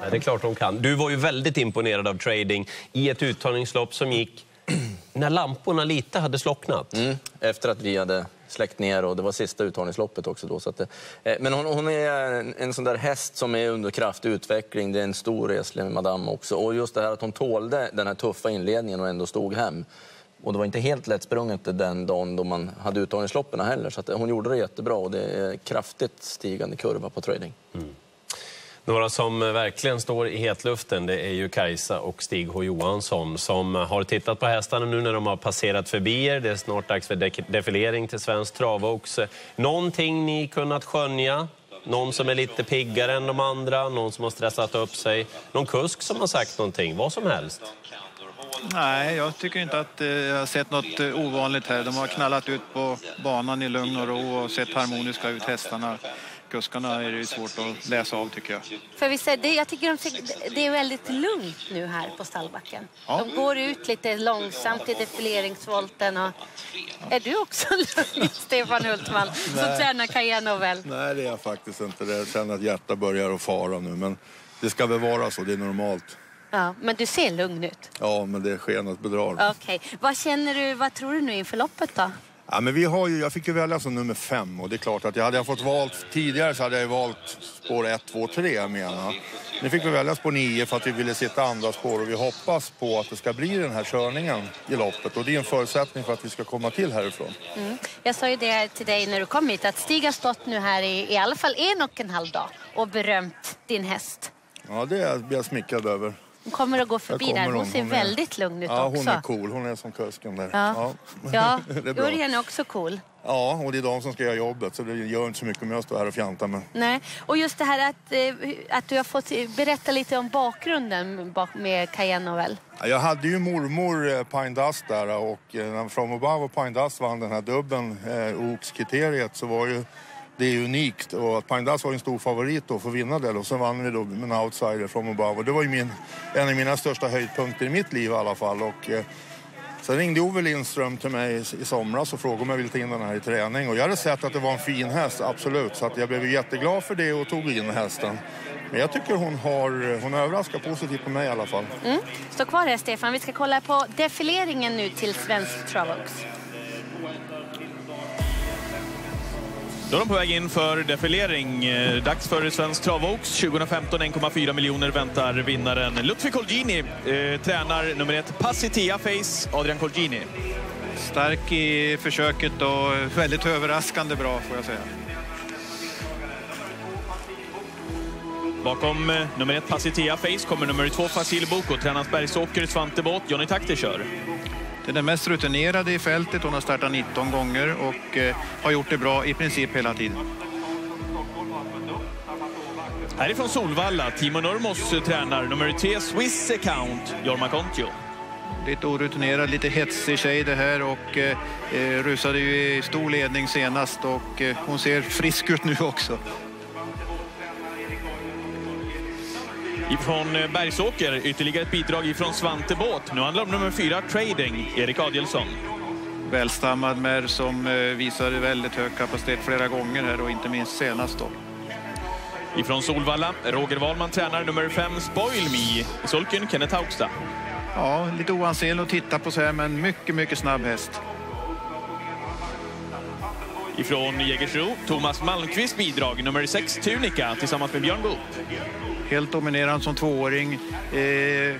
Speaker 1: Ja, det är klart hon kan. Du var ju väldigt imponerad av trading i ett uttagningslopp som gick *clears throat* när lamporna lite hade slocknat.
Speaker 4: Mm, efter att vi hade släckt ner och det var sista uttagningsloppet också då. Så att, eh, men hon, hon, är en, sån där häst som är under kraftig utveckling. Det är en stor reslig madam också. Och just det här att hon tålde den här tuffa inledningen och ändå stod hem. Och det var inte helt lättsprunget den dagen då man hade uttagningsloppen heller. Så att hon gjorde det jättebra och det är kraftigt stigande kurva på trading. Mm.
Speaker 1: Några som verkligen står i hetluften det är ju Kajsa och Stig H Johansson som har tittat på hästarna nu när de har passerat förbi er. Det är snart dags för defilering till Svensk Travox. Någonting ni kunnat skönja? Någon som är lite piggare än de andra? Någon som har stressat upp sig? Någon kusk som har sagt någonting? Vad som helst?
Speaker 6: Nej, jag tycker inte att eh, jag har sett något eh, ovanligt här. De har knallat ut på banan i lugn och ro och sett harmoniska ut hästarna kuskarna är det svårt att läsa av tycker jag.
Speaker 15: För vi säger, det, jag tycker de, det är väldigt lugnt nu här på stallbacken. Ja. De går ut lite långsamt i defileringsvolten. Och... Är du också *laughs* lugn, Stefan Hultman, som tränar Cayenne väl?
Speaker 27: Nej, det är jag faktiskt inte. Jag känner att hjärtat börjar att fara nu. Men det ska väl vara så, det är normalt.
Speaker 15: Ja, men du ser lugn ut.
Speaker 27: Ja, men det är skenet bedrar.
Speaker 15: Okej. Okay. Vad känner du, vad tror du nu inför loppet då?
Speaker 27: Ja, men vi har ju, jag fick ju välja som nummer fem och det är klart att jag hade jag fått valt tidigare så hade jag valt spår 1, 2, 3 jag menar. Nu fick vi välja spår 9 för att vi ville sitta andra spår och vi hoppas på att det ska bli den här körningen i loppet och det är en förutsättning för att vi ska komma till härifrån.
Speaker 15: Mm. Jag sa ju det till dig när du kom hit att Stig har stått nu här i, i alla fall en och en halv dag och berömt din häst.
Speaker 27: Ja, det blir jag smickrad över.
Speaker 15: Hon kommer att gå förbi där. Hon, hon ser hon väldigt lugn ut
Speaker 27: ja,
Speaker 15: också.
Speaker 27: Hon är cool. Hon är som kusken där.
Speaker 15: Ja, ja. ja. *laughs* är också cool.
Speaker 27: Ja, och det är de som ska göra jobbet så det gör inte så mycket om jag står här och fjantar med.
Speaker 15: Nej, och just det här att, eh, att du har fått berätta lite om bakgrunden med Cayenne väl?
Speaker 27: Jag hade ju mormor eh, Pine Dust där och eh, när From Above och Pine Dust vann den här dubben, eh, Oaks-kriteriet, så var ju det är unikt och att Pangdas var en stor favorit då för att vinna det och sen vann vi då med en outsider från above och det var ju min, en av mina största höjdpunkter i mitt liv i alla fall och eh, Sen ringde Ove Lindström till mig i somras och frågade om jag ville ta in den här i träning. Och jag hade sett att det var en fin häst, absolut. Så att jag blev jätteglad för det och tog in hästen. Men jag tycker hon har, hon överraskar positivt på mig i alla fall.
Speaker 15: Mm. Stå kvar här Stefan, vi ska kolla på defileringen nu till Svensk Travox.
Speaker 5: Då är de på väg in för defilering. Eh, dags för Svensk Travox. 2015, 1,4 miljoner väntar vinnaren. Lutfi Colgini eh, tränar nummer ett Passitia Face, Adrian Colgini.
Speaker 6: Stark i försöket och väldigt överraskande bra får jag säga.
Speaker 5: Bakom eh, nummer ett Pacitea Face kommer nummer två Fasil Boko. Tränas Bergsåker, Svante Båt, Johnny Takter kör.
Speaker 6: Det är den mest rutinerade i fältet. Hon har startat 19 gånger och eh, har gjort det bra i princip hela tiden.
Speaker 5: Härifrån Solvalla, Timo Nurmos tränar nummer tre Swiss Account, Jorma Kontio.
Speaker 6: Lite orutinerad, lite hetsig tjej det här och eh, eh, rusade ju i stor ledning senast och eh, hon ser frisk ut nu också.
Speaker 5: Ifrån eh, Bergsåker, ytterligare ett bidrag ifrån Svante Båt. Nu handlar det om nummer fyra, Trading, Erik Adielsson.
Speaker 6: Välstammad med som eh, visade väldigt hög kapacitet flera gånger här och inte minst senast då.
Speaker 5: Ifrån Solvalla, Roger Wahlman tränar nummer fem, Spoil Me. Sulken, Kenneth Haugstad.
Speaker 6: Ja, lite oansenlig att titta på så här, men mycket, mycket snabb häst.
Speaker 5: Ifrån Jägersro, Thomas Malmqvist bidrag, nummer sex, Tunica, tillsammans med Björn Goop.
Speaker 6: Helt dominerande som tvååring. Eh,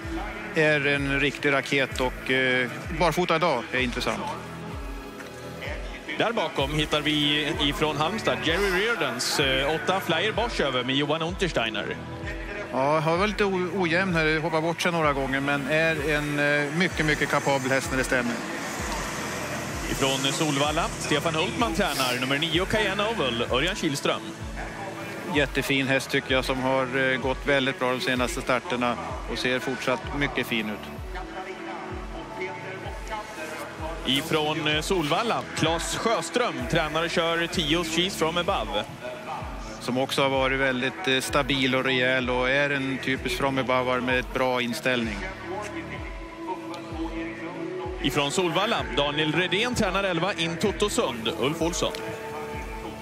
Speaker 6: är en riktig raket och eh, barfota idag är intressant.
Speaker 5: Där bakom hittar vi ifrån Halmstad Jerry Reardons eh, åtta Flyer Bosch över med Johan Untersteiner.
Speaker 6: Ja, har varit lite ojämn här, hoppar bort sig några gånger, men är en eh, mycket, mycket kapabel häst när det stämmer.
Speaker 5: Ifrån Solvalla, Stefan Hultman tränar nummer nio Cayenne Oval, Örjan Kihlström.
Speaker 6: Jättefin häst tycker jag som har eh, gått väldigt bra de senaste starterna och ser fortsatt mycket fin ut.
Speaker 5: Ifrån eh, Solvalla, Claes Sjöström, tränare kör 10 Cheese from above.
Speaker 6: Som också har varit väldigt eh, stabil och rejäl och är en typisk from above med ett bra inställning.
Speaker 5: Ifrån Solvalla, Daniel Redén tränar 11 in Totosund, Ulf Olsson.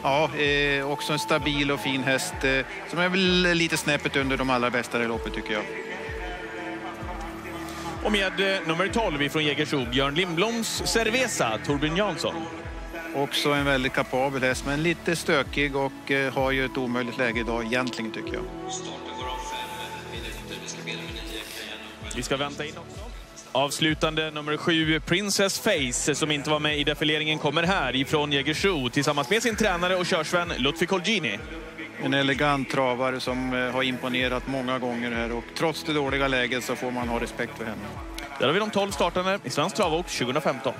Speaker 6: Ja, eh, också en stabil och fin häst eh, som är väl lite snäppet under de allra bästa i loppet tycker jag.
Speaker 5: Och med eh, nummer 12 ifrån Jägersro, Björn Lindbloms Cerveza, Torbjörn Jansson.
Speaker 6: Också en väldigt kapabel häst men lite stökig och eh, har ju ett omöjligt läge idag egentligen tycker jag.
Speaker 5: Vi ska vänta in också. Avslutande nummer sju, Princess Face, som inte var med i defileringen, kommer här ifrån Jägersro tillsammans med sin tränare och körsvän Lutfi Colgjini.
Speaker 6: En elegant travare som eh, har imponerat många gånger här och trots det dåliga läget så får man ha respekt för henne.
Speaker 5: Där har vi de 12 startande i Svensk Travåk 2015.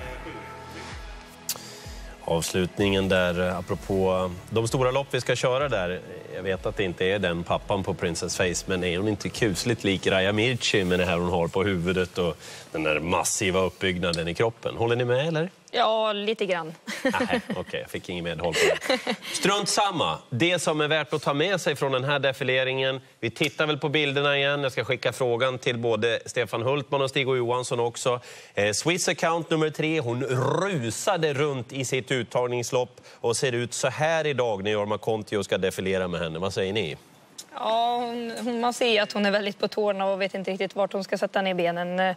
Speaker 1: Avslutningen där, eh, apropå de stora lopp vi ska köra där. Jag vet att det inte är den pappan på Princess Face, men är hon inte kusligt lik Raja Mirchi med det här hon har på huvudet och den där massiva uppbyggnaden i kroppen? Håller ni med eller?
Speaker 3: Ja, lite grann.
Speaker 1: Nej, okej, jag fick inget medhåll på det. Strunt samma. Det som är värt att ta med sig från den här defileringen. Vi tittar väl på bilderna igen. Jag ska skicka frågan till både Stefan Hultman och Stig och Johansson också. Eh, Swiss account nummer tre. Hon rusade runt i sitt uttagningslopp och ser ut så här idag när Jorma Kontio ska defilera med henne. Vad säger ni?
Speaker 3: Ja, hon, hon, man ser att hon är väldigt på tårna och vet inte riktigt vart hon ska sätta ner benen.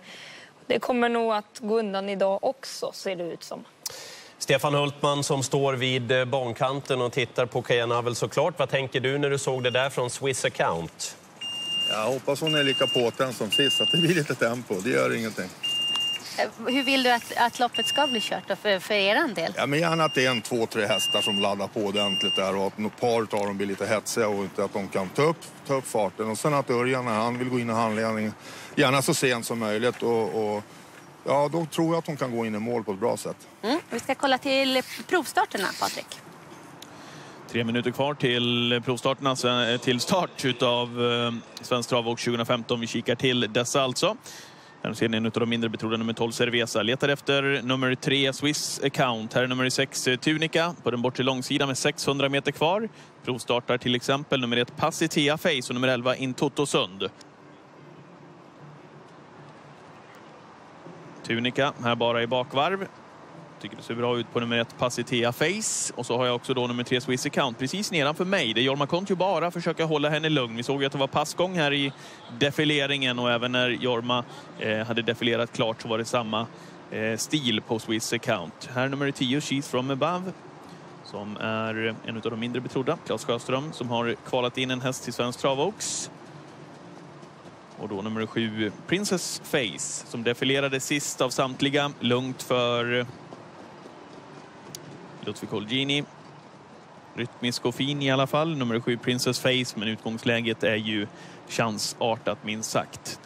Speaker 3: Det kommer nog att gå undan idag också, ser det ut som.
Speaker 1: Stefan Hultman som står vid eh, bankanten och tittar på Avel såklart. Vad tänker du när du såg det där från Swiss account?
Speaker 27: Jag hoppas hon är lika påtänd som sist, att det blir lite tempo. Det gör ingenting.
Speaker 15: Eh, Hur vill du att, att loppet ska bli kört då för, för er del?
Speaker 27: Ja, men gärna att det är en, två, tre hästar som laddar på ordentligt där och att ett par av dem blir lite hetsiga och inte att de kan ta upp, ta upp farten. Och sen att Örjan, när han vill gå in i handledningen, gärna så sent som möjligt. Och, och, ja, då tror jag att hon kan gå in i mål på ett bra sätt.
Speaker 15: Mm. Vi ska kolla till provstarterna, Patrik.
Speaker 5: Tre minuter kvar till provstarterna, eh, till start utav eh, Svensk Travåk 2015. Vi kikar till dessa alltså. Här ser ni en av de mindre betrodda, nummer 12 Cerveza. Letar efter nummer 3 Swiss Account. Här är nummer 6 Tunica på den bortre långsidan med 600 meter kvar. Provstartar till exempel nummer 1 Passitea Face och nummer 11 Intotosund. Tunica här bara i bakvarv. Tycker det ser bra ut på nummer ett Passitea Face. Och så har jag också då nummer tre Swiss Account precis nedanför mig. Det är Jorma Kontio bara försöka hålla henne lugn. Vi såg ju att det var passgång här i defileringen och även när Jorma eh, hade defilerat klart så var det samma eh, stil på Swiss Account. Här nummer 10 She's from above som är en av de mindre betrodda. Claes Sjöström som har kvalat in en häst till Svensk Travox. Och då nummer sju, Princess Face, som defilerade sist av samtliga. Lugnt för Ludvig Colgjini. rytmisk och fin i alla fall. Nummer sju Princess Face, men utgångsläget är ju chansartat minst sagt.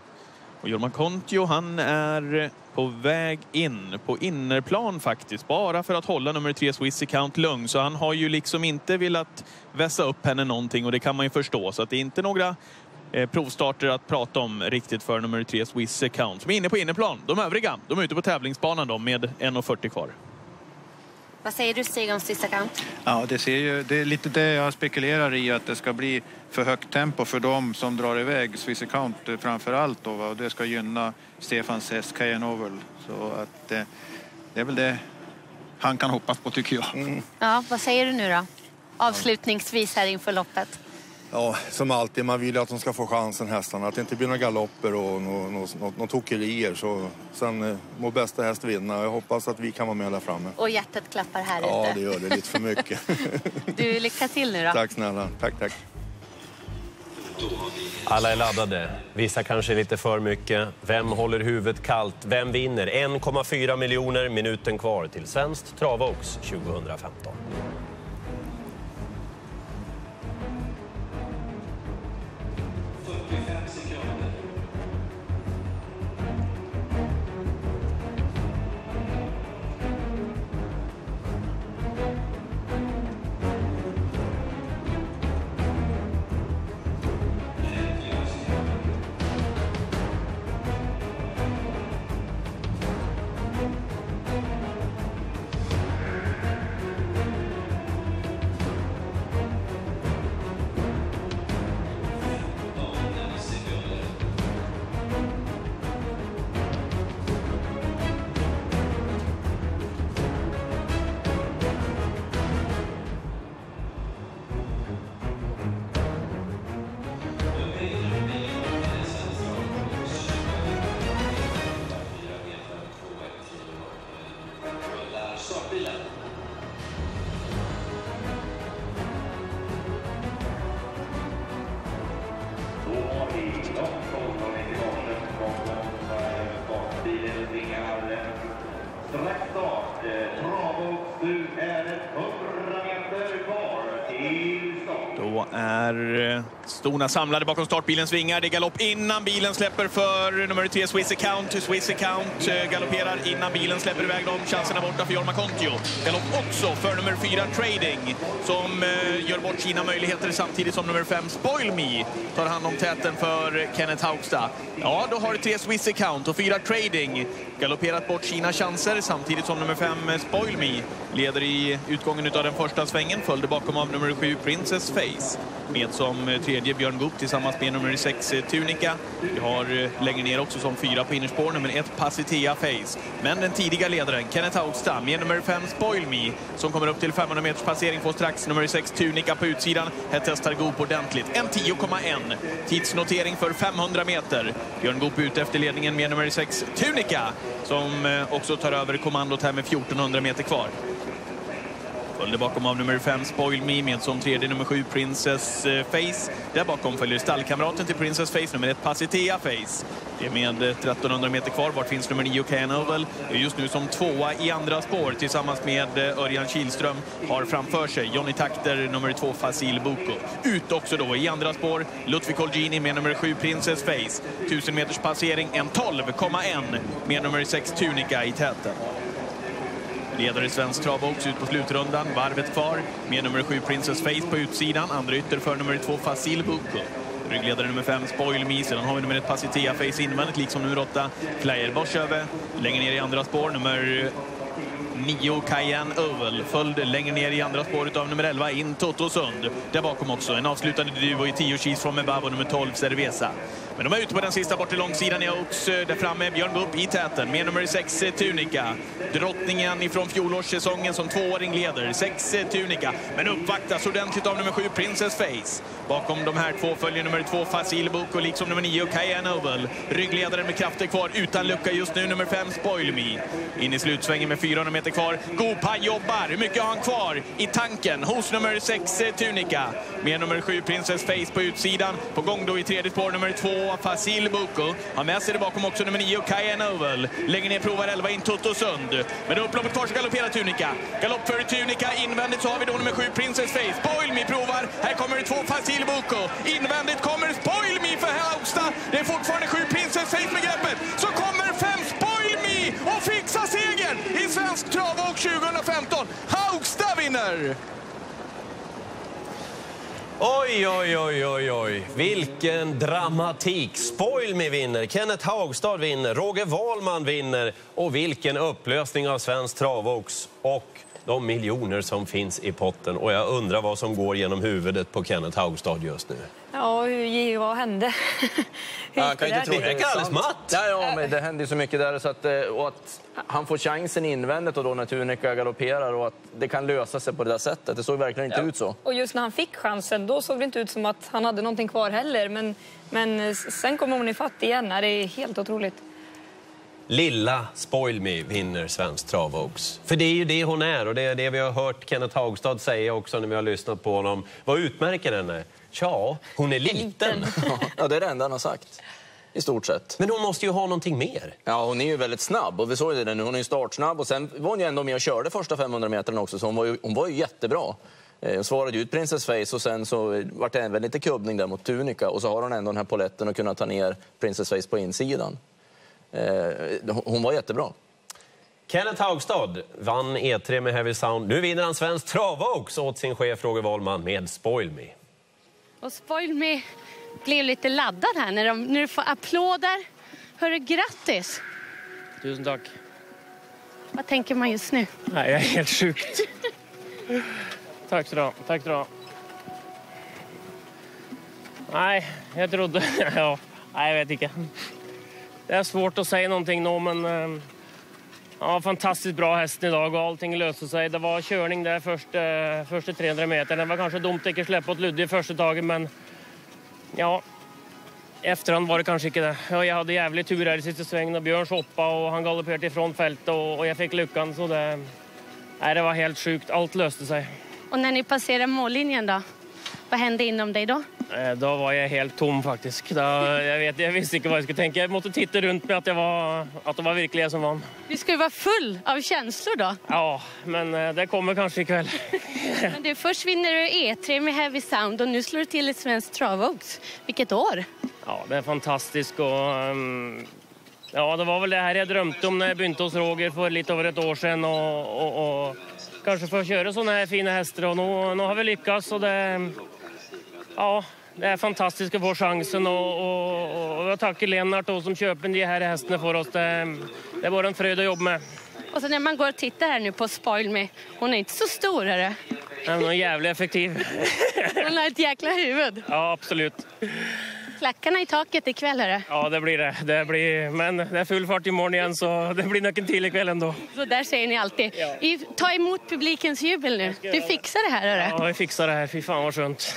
Speaker 5: Och Jorma Kontio, han är på väg in på innerplan faktiskt. Bara för att hålla nummer tre Swiss Account lugn. Så han har ju liksom inte velat vässa upp henne någonting och det kan man ju förstå. Så att det är inte några provstarter att prata om riktigt för nummer tre Swiss Account. Som är inne på innerplan. De övriga, de är ute på tävlingsbanan då med 1.40 kvar.
Speaker 15: Vad säger du Stig om Swiss Account?
Speaker 6: Ja, det, ser ju, det är lite det jag spekulerar i, att det ska bli för högt tempo för dem som drar iväg Swiss Account eh, framför allt. Då, och det ska gynna Stefans häst Cayenne. Så att, eh, det är väl det han kan hoppas på tycker jag.
Speaker 15: Ja, vad säger du nu då? Avslutningsvis här inför loppet.
Speaker 27: Ja, som alltid, man vill att de ska få chansen hästarna. Att det inte blir några galopper och några nå, nå, nå tokerier. Så, sen eh, må bästa häst vinna. Jag hoppas att vi kan vara med där framme.
Speaker 15: Och hjärtat klappar här
Speaker 27: Ja,
Speaker 15: ute.
Speaker 27: det gör det lite för mycket. *laughs*
Speaker 15: Du, lycka till nu då.
Speaker 27: tack snälla. Tack, tack.
Speaker 1: Alla är laddade. Vissa kanske lite för mycket. Vem håller huvudet kallt? Vem vinner? 1,4 miljoner minuten kvar till Svenskt Travox 2015.
Speaker 5: Stona samlade bakom startbilens vingar. Det är galopp innan bilen släpper för nummer tre Swiss Account. Swiss Account eh, galopperar innan bilen släpper iväg dem. Chanserna borta för Jorma Kontio. Galopp också för nummer fyra Trading som eh, gör bort sina möjligheter samtidigt som nummer fem Spoil Me tar hand om täten för Kenneth Haugstad. Ja, då har tre Swiss Account och fyra Trading galopperat bort sina chanser samtidigt som nummer fem eh, Spoil Me leder i utgången av den första svängen. Följde bakom av nummer sju Princess Face med som tredje Björn Goop tillsammans med nummer 6 eh, Tunica. Vi har eh, längre ner också som fyra på innerspår nummer 1, Pacitea Face. Men den tidiga ledaren Kenneth Haugstam med nummer 5 Spoil Me som kommer upp till 500 meters passering får strax nummer 6 Tunica på utsidan. Här testar Goop ordentligt. En 10,1. Tidsnotering för 500 meter. Björn Goop ut efter ledningen med nummer 6 Tunica som eh, också tar över kommandot här med 1400 meter kvar. Följde bakom av nummer 5 Spoil Me med som tredje nummer 7 Princess eh, Face. Där bakom följer stallkamraten till Princess Face nummer 1 Pacitea Face. Det är med eh, 1300 meter kvar. Vart finns nummer 9 Canovel? Just nu som tvåa i andra spår tillsammans med eh, Örjan Kihlström. Har framför sig Johnny Takter nummer 2 Fasil Boko. Ut också då i andra spår Ludvig Colgini med nummer 7 Princess Face. 1000 meters passering en 12,1 med nummer 6 Tunica i täten. Ledare i svensk travbox ut på slutrundan. Varvet kvar med nummer 7 Princess Face på utsidan. Andra ytter för nummer 2 Fasil Buko. Ryggledare nummer 5 Spoil Me. Sedan har vi nummer 1 Pacitea Face invändigt liksom nummer 8 Flyer Borsöve. Längre ner i andra spår nummer 9 Cayenne Oval. Följd längre ner i andra spåret av nummer 11 In Toto Sund. Där bakom också en avslutande duo i 10 Cheese från Mebabo nummer 12 Cerveza. Men de är ute på den sista bort till långsidan i Oaks. Där framme Björn Bupp i täten med nummer 6 eh, Tunica. Drottningen ifrån fjolårssäsongen som tvååring leder. 6 eh, Tunica. Men uppvaktas ordentligt av nummer 7 Princess Face. Bakom de här två följer nummer 2 Fasil Boko liksom nummer 9 Cayenne Oval. Ryggledaren med krafter kvar utan lucka just nu nummer 5 Spoil Me. In i slutsvängen med 400 meter kvar. Gopa jobbar. Hur mycket har han kvar i tanken hos nummer 6 eh, Tunica? Med nummer 7 Princess Face på utsidan. På gång då i tredje spår nummer 2 två Fasil Buko. Har med sig det bakom också nummer nio, Kajan Oval. Längre ner provar 11 in Totosund. Men upploppet kvar så galopperar Tunica. Galopp för Tunica. Invändigt så har vi då nummer sju, Princess Face. Spoil Me provar. Här kommer det två Fasil Buko. Invändigt kommer Spoil Me för Haugstad. Det är fortfarande sju Princess safe med greppet. Så kommer fem Spoil Me och fixar segern i Svensk Travåk 2015. Haugstad vinner!
Speaker 1: Oj, oj, oj, oj, oj. Vilken dramatik. Spoil Me vinner, Kenneth Haugstad vinner, Roger Wahlman vinner. Och vilken upplösning av Svensk Travox. Och de miljoner som finns i potten. Och jag undrar vad som går genom huvudet på Kenneth Haugstad just nu.
Speaker 3: Ja, hur, vad hände? *laughs* Hur
Speaker 4: Han
Speaker 3: gick
Speaker 4: kan
Speaker 3: det
Speaker 4: inte tro
Speaker 3: till?
Speaker 4: det är sant. Ja, ja, men det händer ju så mycket där. Så att, eh, och att han får chansen invändigt och då när Tunika galopperar och att det kan lösa sig på det där sättet. Det såg verkligen inte ut så.
Speaker 3: Och just när han fick chansen, då såg det inte ut som att han hade någonting kvar heller. Men, men sen kommer hon ifatt igen. Det är helt otroligt.
Speaker 1: Lilla Spoil Me vinner Svensk Travox. För det är ju det hon är och det är det vi har hört Kenneth Haugstad säga också när vi har lyssnat på honom. Vad utmärker henne? Tja, hon är liten. *laughs*
Speaker 4: Ja, det är det enda han har sagt. I stort sett.
Speaker 1: Men hon måste ju ha någonting mer.
Speaker 4: Ja, hon är ju väldigt snabb. Och vi såg ju det nu. Hon är ju startsnabb. Och sen var hon ju ändå med och körde första 500 meterna också. Så hon var ju, hon var ju jättebra. Eh, Hon svarade ut Princess Face och sen så vart det även lite kubbning där mot Tunika. Och så har hon ändå den här poletten och kunna ta ner Princess Face på insidan. Eh, Hon var jättebra.
Speaker 1: Kenneth Haugstad vann E3 med Heavy Sound. Nu vinner han Svensk Travox åt sin chef Roger Wahlman med Spoil Me.
Speaker 15: Och Spoil Me blev lite laddad här när, de, när du får applåder. Hörru, grattis!
Speaker 28: Tusen tack.
Speaker 15: Vad tänker man just nu?
Speaker 28: Nej, jag är helt sjukt. Tack så du. Tack så. Nej, jag trodde... *laughs* Ja, nej, jag vet inte. Det är svårt att säga någonting nu, men... eh, Ja, fantastiskt bra hästen idag och allting löste sig. Det var körning där eh, första, första 300 meter. Det var kanske dumt att inte släppa åt Ludde i första taget, men... Ja, i efterhand var det kanske inte det. Ja, jag hade jävligt tur här i sista svängen och Björn shoppade och han galopperade ifrån fältet och, och jag fick luckan. Så det, nej, det var helt sjukt. Allt löste sig.
Speaker 15: Och när ni passerade mållinjen då? Vad hände inom dig då?
Speaker 28: Eh, Då var jag helt tom faktiskt. Då, jag, vet, jag visste inte vad jag skulle tänka. Jag måste titta runt att, jag var, att det var verkligen jag som vann.
Speaker 15: Du skulle vara full av känslor då.
Speaker 28: Ja, men eh, det kommer kanske ikväll. *laughs*
Speaker 15: Men du, först vinner du E3 med Heavy Sound och nu slår du till ett svenskt Travox. Vilket år!
Speaker 28: Ja, det är fantastiskt. Och, ehm, ja, det var väl det här jag drömde om när jag började hos Roger för lite över ett år sedan. Och, och, och kanske få köra sådana här fina hästar. Och nu, nu har vi lyckats. Och det, ja, det är fantastiskt att få chansen. Och, och, och jag tackar Lennart då, som köper de här hästarna för oss. Det, det är bara en fröjd att jobba med.
Speaker 15: Och så när man går och tittar här nu på Spoil Me, hon är inte så stor är det.
Speaker 28: Den är jävligt effektiv. *laughs*
Speaker 15: Hon har ett jäkla huvud.
Speaker 28: Ja, absolut.
Speaker 15: Klackarna i taket ikväll är det.
Speaker 28: Ja, det blir det. det blir, men det är full fart imorgon igen så det blir nog en till ikväll ändå.
Speaker 15: Så där säger ni alltid. I- Ta emot publikens jubel nu. Du fixar det här är det.
Speaker 28: Ja, vi fixar det här. Fy fan vad skönt.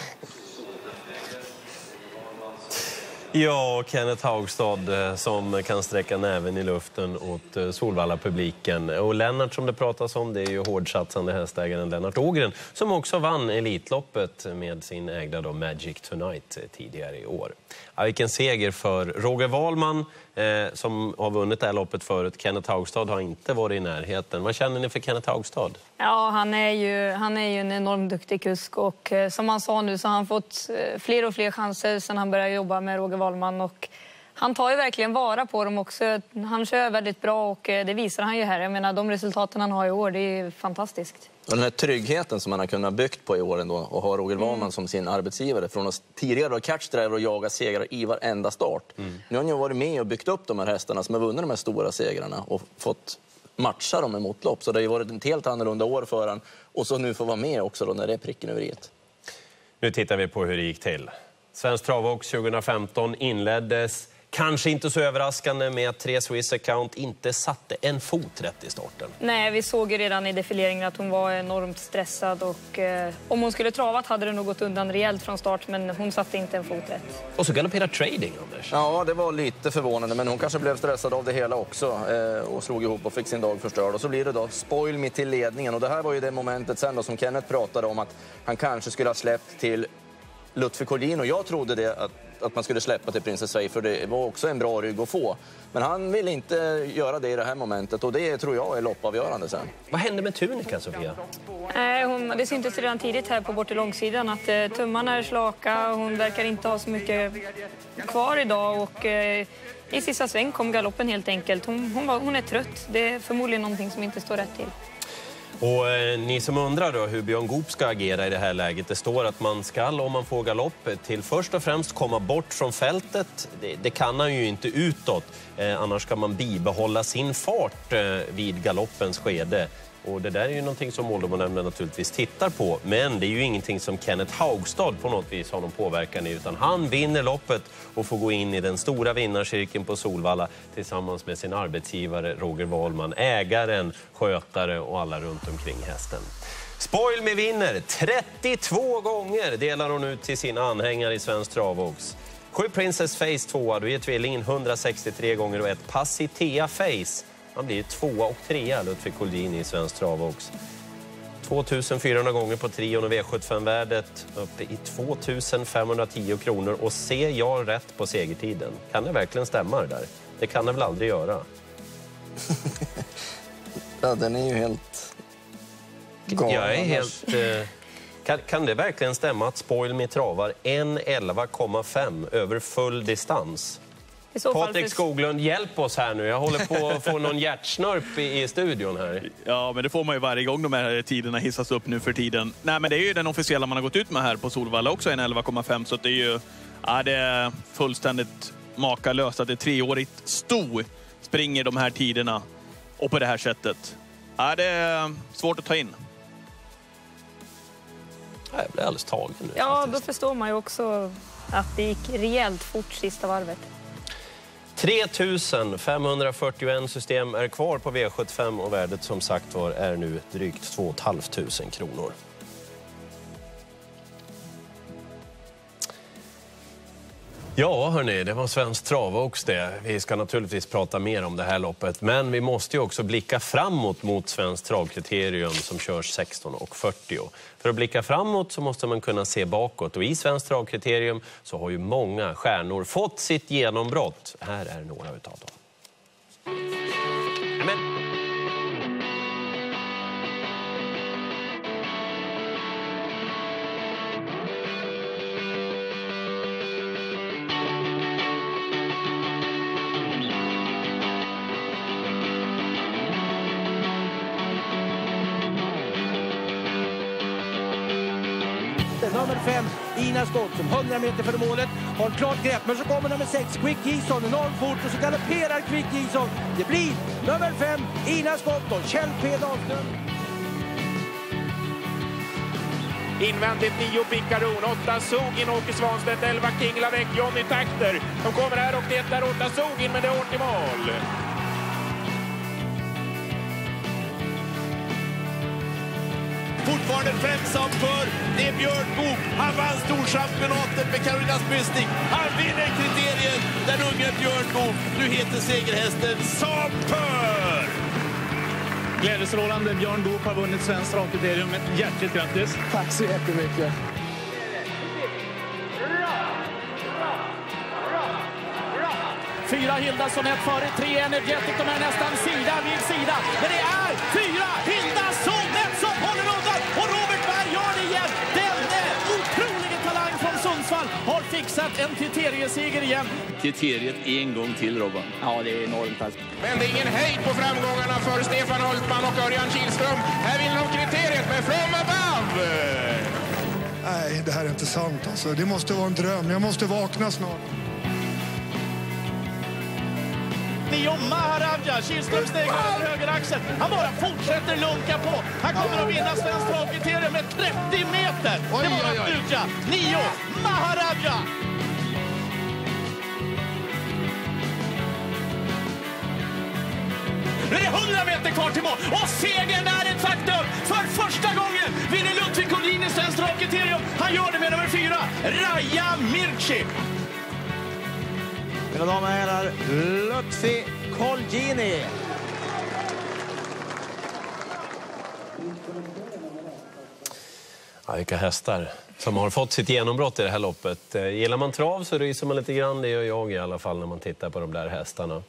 Speaker 1: Ja, Kenneth Haugstad eh, som kan sträcka näven i luften åt eh, Solvalla-publiken. Och Lennart som det pratas om, det är ju hårdsatsande hästägaren Lennart Ågren som också vann Elitloppet med sin ägda då Magic Tonight eh, tidigare i år. Ja, vilken seger för Roger Wahlman eh, som har vunnit det här loppet förut. Kenneth Haugstad har inte varit i närheten. Vad känner ni för Kenneth Haugstad?
Speaker 3: Ja, han är ju, han är ju en enormt duktig kusk och eh, som han sa nu så har han fått eh, fler och fler chanser sedan han började jobba med Roger Wahlman och han tar ju verkligen vara på dem också. Han kör väldigt bra och eh, det visar han ju här. Jag menar, de resultaten han har i år, det är fantastiskt.
Speaker 4: Och den här tryggheten som man har kunnat byggt på i år ändå och ha Roger Wahlman som sin arbetsgivare från att tidigare vara catchdriver och jaga segrar i varenda start. Nu har han ju varit med och byggt upp de här hästarna som har vunnit de här stora segrarna och fått matcha dem i motlopp. Så det har ju varit ett helt annorlunda år för han och så nu får vara med också då när det är pricken över i.
Speaker 1: Nu tittar vi på hur det gick till. Svensk Travåks 2015 inleddes, kanske inte så överraskande, med att tre Swiss Account inte satte en fot rätt i starten.
Speaker 3: Nej, vi såg ju redan i defileringen att hon var enormt stressad och eh, om hon skulle travat hade det nog gått undan rejält från start men hon satte inte en fot rätt.
Speaker 1: Och så galopperar Trading, Anders.
Speaker 4: Ja, det var lite förvånande, men hon kanske blev stressad av det hela också eh, och slog ihop och fick sin dag förstörd. Och så blir det då spoil me till ledningen. Och det här var ju det momentet sen då som Kenneth pratade om att han kanske skulle ha släppt till Lutfi Collin och jag trodde det att att man skulle släppa till Princess Sway för det var också en bra rygg att få. Men han vill inte göra det i det här momentet och det tror jag är loppavgörande sen.
Speaker 1: Vad hände med Tunika, Sofia?
Speaker 3: Nej, hon, det syntes redan tidigt här på bort långsidan att eh, tummarna är slaka. Hon verkar inte ha så mycket kvar idag och eh, i sista sväng kom galoppen helt enkelt. Hon, hon, var, hon är trött. Det är förmodligen någonting som inte står rätt till.
Speaker 1: Och eh, ni som undrar då hur Björn Goop ska agera i det här läget. Det står att man ska, om man får galopp, till först och främst komma bort från fältet. Det, det kan han ju inte utåt. Eh, annars ska man bibehålla sin fart eh, vid galoppens skede. Och det där är ju någonting som Måldomonämnden naturligtvis tittar på. Men det är ju ingenting som Kenneth Haugstad på något vis har någon påverkan i. Utan han vinner loppet och får gå in i den stora vinnarcirkeln på Solvalla tillsammans med sin arbetsgivare Roger Wahlman, ägaren, skötare och alla runt omkring hästen. Spoil med vinner 32 gånger delar hon ut till sina anhängare i Svensk Travox. Sju Princess Face tvåa, då ger tvillingen 163 gånger och ett Passitea Face han blir tvåa och trea, Ludvig Koldin i Svensk Travox. 2400 gånger på trion och V75-värdet uppe i 2510 kronor. Och ser jag rätt på segertiden? Kan det verkligen stämma det där? Det kan det väl aldrig göra? *laughs*
Speaker 4: ja, den är ju helt galen.
Speaker 1: Jag är helt... Eh, kan, kan det verkligen stämma att Spoil med travar 1.11,5 över full distans? Patrik Skoglund, hjälp oss här nu. Jag håller på att få någon *laughs* hjärtsnörp i, i studion här.
Speaker 5: Ja, men det får man ju varje gång de här tiderna hissas upp nu för tiden. Nej, men det är ju den officiella man har gått ut med här på Solvalla också, en 11,5. Så det är ju ja, det är fullständigt makalöst att ett treårigt sto springer de här tiderna och på det här sättet. Ja, det är svårt att ta in.
Speaker 1: Jag blir alldeles tagen nu.
Speaker 3: Ja, faktiskt. då förstår man ju också att det gick rejält fort sista varvet.
Speaker 1: 3 541 system är kvar på V75 och värdet som sagt var är nu drygt 2 500 kronor. Ja, hörni, det var Svensk Travox det. Vi ska naturligtvis prata mer om det här loppet, men vi måste ju också blicka framåt mot Svensk Travkriterium som körs 16.40. För att blicka framåt så måste man kunna se bakåt och i Svensk Travkriterium så har ju många stjärnor fått sitt genombrott. Här är några utav dem.
Speaker 29: Sina Skott, som 100 meter före målet har ett klart grepp. Men så kommer nummer 6, Quick Jason, enormt fort och så galopperar Quick Jason. Det blir nummer 5, Ina Skott och Kjell P Dahlström.
Speaker 30: Invändigt 9 Pickaron, 8 Sogin, Åke Svanstedt, 11 King Lavec, Johnny Takter. De kommer här och det är 8 Sogin, men det är hårt i mål.
Speaker 31: Fortfarande främsam för det är Björn Goop. Han vann storchampionatet med Carolinas Mystic. Han vinner kriteriet, den unge Björn Goop. Nu heter segerhästen Sampör!
Speaker 32: Glädjestrålande. Björn Goop har vunnit Svenskt travkriterium. Hjärtligt grattis!
Speaker 21: Tack så jättemycket.
Speaker 32: Fyra Hildasson, ett före, tre Energetic. De är nästan sida vid sida. Men det är fyra Hildasson, har fixat en kriterieseger igen.
Speaker 33: Kriteriet en gång till, Robban.
Speaker 32: Ja, det är enormt. Alltså.
Speaker 30: Men det är ingen hejd på framgångarna för Stefan Hultman och Örjan Kihlström. Här vill de kriteriet med From Above!
Speaker 34: Nej, det här är inte sant. Alltså. Det måste vara en dröm. Jag måste vakna snart.
Speaker 32: Nio Maharaja. Kihlström sneglar över höger axel. Han bara fortsätter lunka på. Han kommer att vinna Svenskt travkriterium med 30 meter.
Speaker 34: Oj,
Speaker 32: det var
Speaker 34: oj, oj.
Speaker 32: Nutja. Nio Maharaja. Nu är det 100 meter kvar till mål och segern är ett faktum! För första gången vinner Ludvig Collin i Svenskt travkriterium. Han gör det med nummer fyra, Raja Mirci.
Speaker 29: Mina damer och herrar, Lutfi Colgjini.
Speaker 1: Ja, vilka hästar. som har fått sitt genombrott i det här loppet. Eh, gillar man trav så ryser man lite grann, det gör jag i alla fall när man tittar på de där hästarna.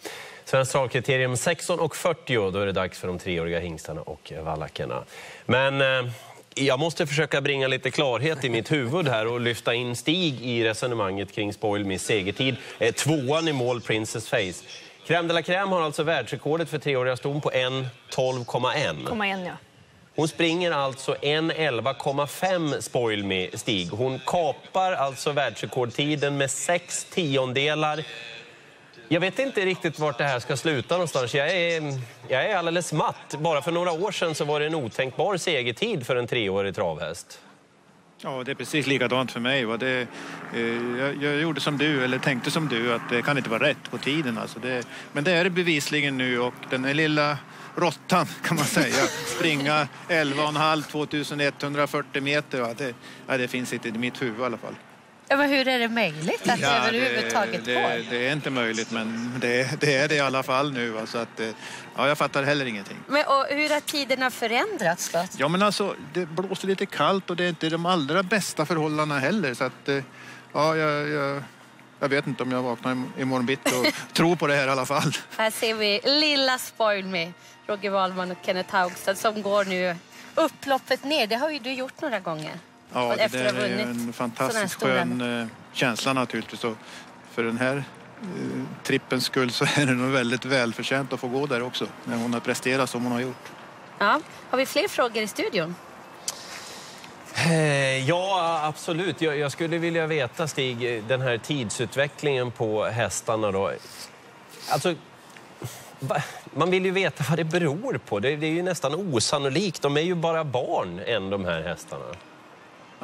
Speaker 1: Svenskt travkriterium 16.40, då är det dags för de treåriga hingstarna och valackerna. Men eh, jag måste försöka bringa lite klarhet i mitt huvud här och lyfta in Stig i resonemanget kring Spoil Miss segertid. Eh, tvåan i mål, Princess Face. Crème de la Crème har alltså världsrekordet för treåriga ston på 1.12,1.
Speaker 3: Komma igen, ja.
Speaker 1: Hon springer alltså 1.11,5 spoil me Stig. Hon kapar alltså världsrekordtiden med sex tiondelar. Jag vet inte riktigt vart det här ska sluta någonstans. Jag är, jag är alldeles matt. Bara för några år sedan så var det en otänkbar segertid för en treårig travhäst.
Speaker 6: Ja, det är precis likadant för mig. Va? Det, eh, jag, jag gjorde som du, eller tänkte som du, att det kan inte vara rätt på tiden. Alltså det, men det är det bevisligen nu och den här lilla råttan *laughs* kan man säga, springa 11,5 2140 meter, va? Det, ja, det finns inte i mitt huvud i alla fall.
Speaker 15: Ja, men hur är det möjligt att det överhuvudtaget
Speaker 6: det,
Speaker 15: går?
Speaker 6: det är inte möjligt, men det, det är det i alla fall nu. va. Så att, eh, ja, jag fattar heller ingenting.
Speaker 15: Men, och hur har tiderna förändrats då?
Speaker 6: Ja, men alltså, det blåser lite kallt och det är inte de allra bästa förhållandena heller. Så att, eh, ja, jag, jag, jag vet inte om jag vaknar im- imorgon bitti och *laughs* tror på det här i alla fall.
Speaker 15: Här ser vi lilla Spoil Me, Roger Wahlman och Kenneth Haugstad som går nu upploppet ner. Det har ju du gjort några gånger.
Speaker 6: Ja, det där
Speaker 15: att ha
Speaker 6: är en fantastiskt skön eh, känsla naturligtvis. Och för den här eh, trippens skull så *laughs* är det nog väldigt välförtjänt att få gå där också. När hon har presterat som hon har gjort.
Speaker 15: Ja. Har vi fler frågor i studion?
Speaker 1: Eh, Ja, absolut. Jag, jag skulle vilja veta, Stig, den här tidsutvecklingen på hästarna. Då. Alltså, man vill ju veta vad det beror på. Det, det är ju nästan osannolikt. De är ju bara barn än, de här hästarna.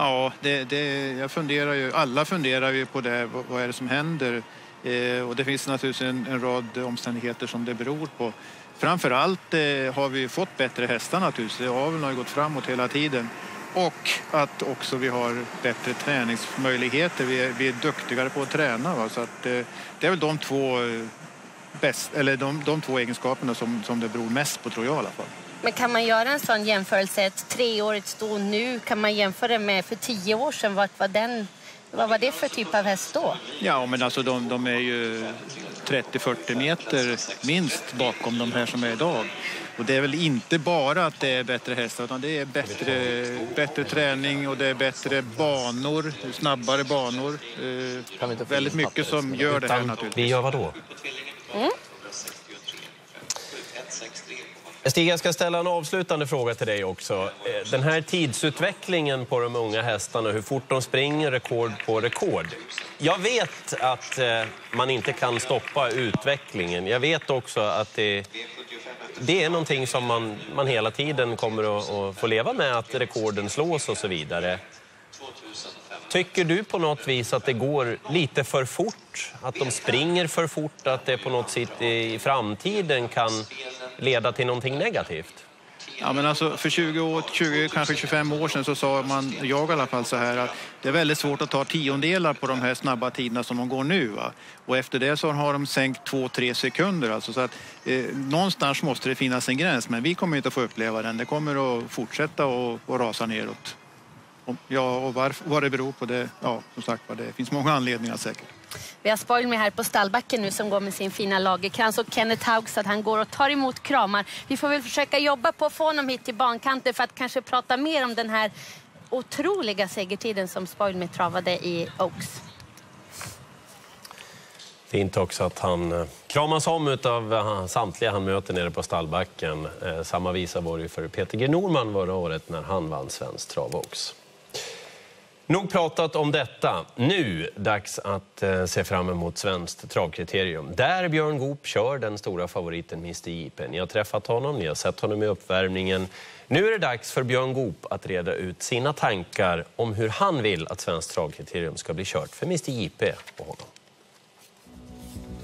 Speaker 6: Ja, det, det, jag funderar ju, alla funderar ju på det här, vad, vad är det som händer? Eh, och det finns naturligtvis en, en rad omständigheter som det beror på. Framför allt eh, har vi fått bättre hästar naturligtvis. Aveln har ju gått framåt hela tiden. Och att också vi har bättre träningsmöjligheter. Vi är, vi är duktigare på att träna. Va? Så att, eh, det är väl de två, eh, bäst, eller de, de två egenskaperna som, som det beror mest på tror jag i alla fall.
Speaker 15: Men kan man göra en sån jämförelse? Ett treårigt sto nu, kan man jämföra med för tio år sedan? Vad var, den, vad var det för typ av häst då?
Speaker 6: Ja, men alltså de, de är ju 30-40 meter minst bakom de här som är idag. Och det är väl inte bara att det är bättre hästar utan det är bättre, bättre träning och det är bättre banor, snabbare banor. Eh, väldigt mycket som gör det här naturligtvis.
Speaker 1: Vi gör vad då?
Speaker 15: Mm.
Speaker 1: Stig, jag ska ställa en avslutande fråga till dig också. Eh, den här tidsutvecklingen på de unga hästarna, hur fort de springer, rekord på rekord. Jag vet att eh, man inte kan stoppa utvecklingen. Jag vet också att det, det är någonting som man, man hela tiden kommer att, att få leva med, att rekorden slås och så vidare. Tycker du på något vis att det går lite för fort? Att de springer för fort? Att det på något sätt i framtiden kan leda till någonting negativt?
Speaker 6: Ja, men alltså för 20, år, 20, kanske 25 år sedan så sa man, jag i alla fall så här, att det är väldigt svårt att ta tiondelar på de här snabba tiderna som de går nu. Va? Och efter det så har de sänkt 2-3 sekunder. Alltså, så att, eh, någonstans måste det finnas en gräns, men vi kommer inte att få uppleva den. Det kommer att fortsätta och, och rasa neråt. Och, ja, och varf, vad det beror på, det, ja, som sagt det finns många anledningar säkert.
Speaker 15: Vi har Spoil med här på stallbacken nu som går med sin fina lagerkrans och Kenneth Haugstad han går och tar emot kramar. Vi får väl försöka jobba på att få honom hit till bankanten för att kanske prata mer om den här otroliga segertiden som Spoil med travade i Oaks.
Speaker 1: Fint också att han eh, kramas om av eh, samtliga han möter nere på stallbacken. Eh, samma visa var det för Peter G Norman förra året när han vann Svensk Trav också. Nog pratat om detta. Nu dags att eh, se fram emot Svenskt travkriterium. Där Björn Goop kör den stora favoriten Mr JP. Ni har träffat honom, ni har sett honom i uppvärmningen. Nu är det dags för Björn Goop att reda ut sina tankar om hur han vill att Svenskt travkriterium ska bli kört för Mr JP och honom.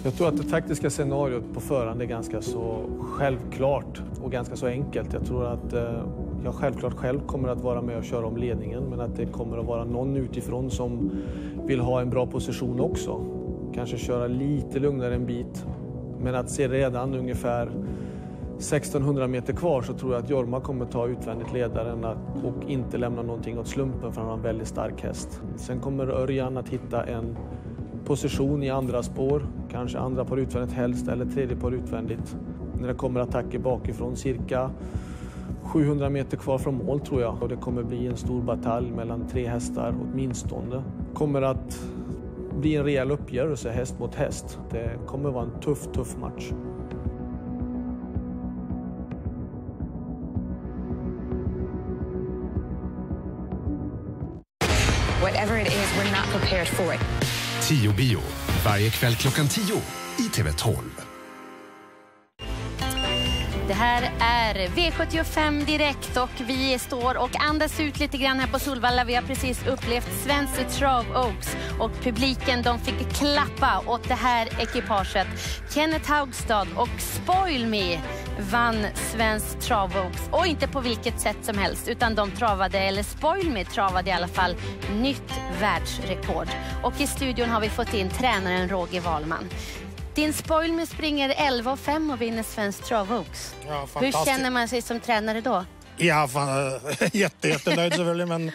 Speaker 21: Jag tror att det taktiska scenariot på förhand är ganska så självklart och ganska så enkelt. Jag tror att eh, jag självklart själv kommer att vara med och köra om ledningen men att det kommer att vara någon utifrån som vill ha en bra position också. Kanske köra lite lugnare en bit men att se redan ungefär 1600 meter kvar så tror jag att Jorma kommer ta utvändigt ledaren och inte lämna någonting åt slumpen för han har en väldigt stark häst. Sen kommer Örjan att hitta en position i andra spår, kanske andra par utvändigt helst eller tredje par utvändigt. När det kommer attacker bakifrån cirka 700 meter kvar från mål tror jag och det kommer bli en stor batalj mellan tre hästar åtminstone. kommer att bli en rejäl uppgörelse häst mot häst. Det kommer vara en tuff, tuff match.
Speaker 35: Whatever it is, we're not prepared for it.
Speaker 25: Tio bio varje kväll klockan 10 i TV12.
Speaker 15: Det här är V75 Direkt och vi står och andas ut lite grann här på Solvalla. Vi har precis upplevt svenskt Trav Oaks och publiken de fick klappa åt det här ekipaget. Kenneth Haugstad och Spoil Me vann svenskt Trav Oaks och inte på vilket sätt som helst utan de travade, eller Spoil Me travade i alla fall, nytt världsrekord. Och i studion har vi fått in tränaren Roger Wahlman. Din spoil med springer 11,5 och vinner Svensk Travox.
Speaker 36: Ja,
Speaker 15: Hur känner man sig som tränare då?
Speaker 36: Ja, fan, *laughs* jätte, jättenöjd selvfølgelig, men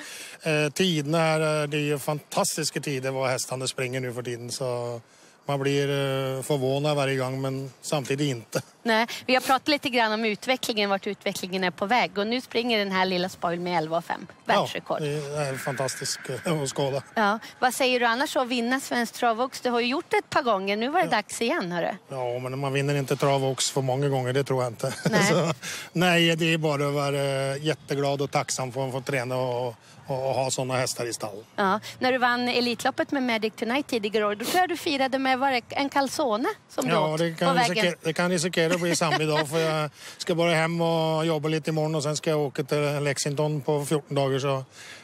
Speaker 36: eh, tidene her, eh, det är ju fantastiska tider vad hästarna springer nu för tiden. Så man blir eh, förvånad varje gång, men samtidigt inte.
Speaker 15: Nej, vi har pratat lite grann om utvecklingen, vart utvecklingen är på väg. Och nu springer den här lilla spoil med 11,5. Världsrekord.
Speaker 36: Ja, det är fantastiskt eh, att skåda.
Speaker 15: Ja. Vad säger du annars att vinna Svensk Travox? Du har ju gjort det ett par gånger. Nu var det dags igen, hörru.
Speaker 36: Ja, men man vinner inte trav också för många gånger, det tror jag inte. *laughs*
Speaker 15: Nej.
Speaker 36: Så, nej, det är bara att vara eh, jätteglad och tacksam för att få träna och, och, ha sådana hästar i stall.
Speaker 15: Ja. När du vann Elitloppet med Magic Tonight tidigare år, då tror jag du firade med var det en calzone som du
Speaker 36: Ja,
Speaker 15: åt
Speaker 36: det
Speaker 15: på
Speaker 36: kan,
Speaker 15: vägen.
Speaker 36: risikera, det kan risikera att bli samma *laughs* idag för jag ska bara hem och jobba lite imorgon och sen ska jag åka till Lexington på 14 dagar så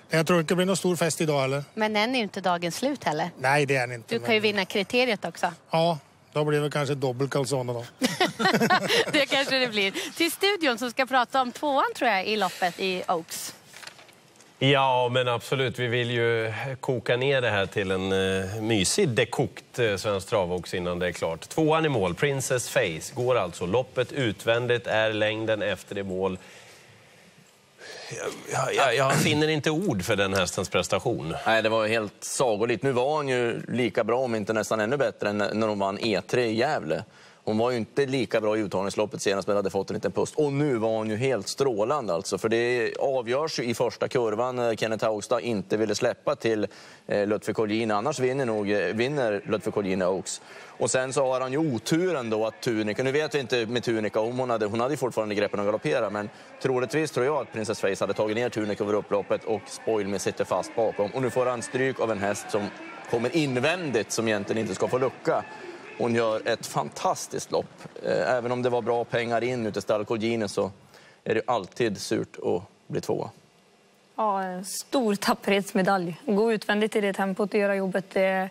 Speaker 36: jag tror inte det blir någon stor fest idag heller.
Speaker 15: Men än är ju inte dagens slut heller.
Speaker 36: Nej, det är det inte.
Speaker 15: Du kan ju vinna kriteriet också.
Speaker 36: Ja, då blir det kanske dubbel calzone då. *laughs*
Speaker 15: Det kanske det blir. Till studion som ska prata om tvåan tror jag i loppet i Oaks.
Speaker 1: Ja, men absolut. Vi vill ju koka ner det här till en uh, mysig dekokt uh, Svensk Trav innan det är klart. Tvåan i mål, Princess Face, går alltså. Loppet utvändigt är längden efter i mål. Jag, jag, jag finner inte ord för den hästens prestation.
Speaker 4: Nej, det var helt sagolikt. Nu var han ju lika bra, om inte nästan ännu bättre, än när hon vann E3 i Gävle. Hon var ju inte lika bra i uttagningsloppet senast, men hade fått en liten pust. Och nu var hon ju helt strålande alltså. För det avgörs ju i första kurvan. Eh, Kenneth Haugstad inte ville släppa till eh, Lutfi Collin. Annars vinner nog eh, vinner Lutfi Collin Oaks. Och sen så har han ju oturen då att Tunika, nu vet vi inte med Tunika om hon hade, hon hade ju fortfarande greppen att galoppera, men troligtvis tror jag att Princess Face hade tagit ner Tunika över upploppet och Spoil Me sitter fast bakom. Och nu får han stryk av en häst som kommer invändigt som egentligen inte ska få lucka. Hon gör ett fantastiskt lopp. Eh, Även om det var bra pengar in ute i stallkolginen så är det alltid surt att bli tvåa.
Speaker 3: Ja, en stor tapperhetsmedalj. Gå utvändigt i det tempot och göra jobbet. Det...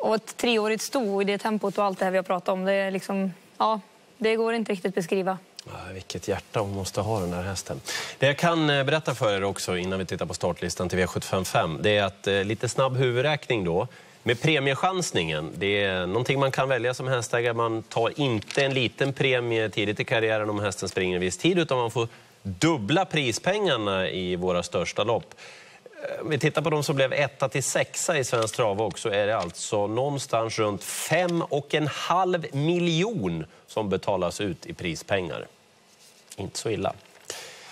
Speaker 3: Och ett treårigt sto i det tempot och allt det här vi har pratat om. Det, är liksom, ja, det går inte riktigt beskriva.
Speaker 1: Ja, Vilket hjärta hon måste ha den där hästen. Det jag kan eh, berätta för er också innan vi tittar på startlistan till V755 det är att eh, lite snabb huvudräkning då med premiechansningen. Det är någonting man kan välja som hästägare. Man tar inte en liten premie tidigt i karriären om hästen springer en viss tid utan man får dubbla prispengarna i våra största lopp. Om vi tittar på de som blev etta till sexa i Svensk Travåk så är det alltså någonstans runt fem och en halv miljon som betalas ut i prispengar. Inte så illa.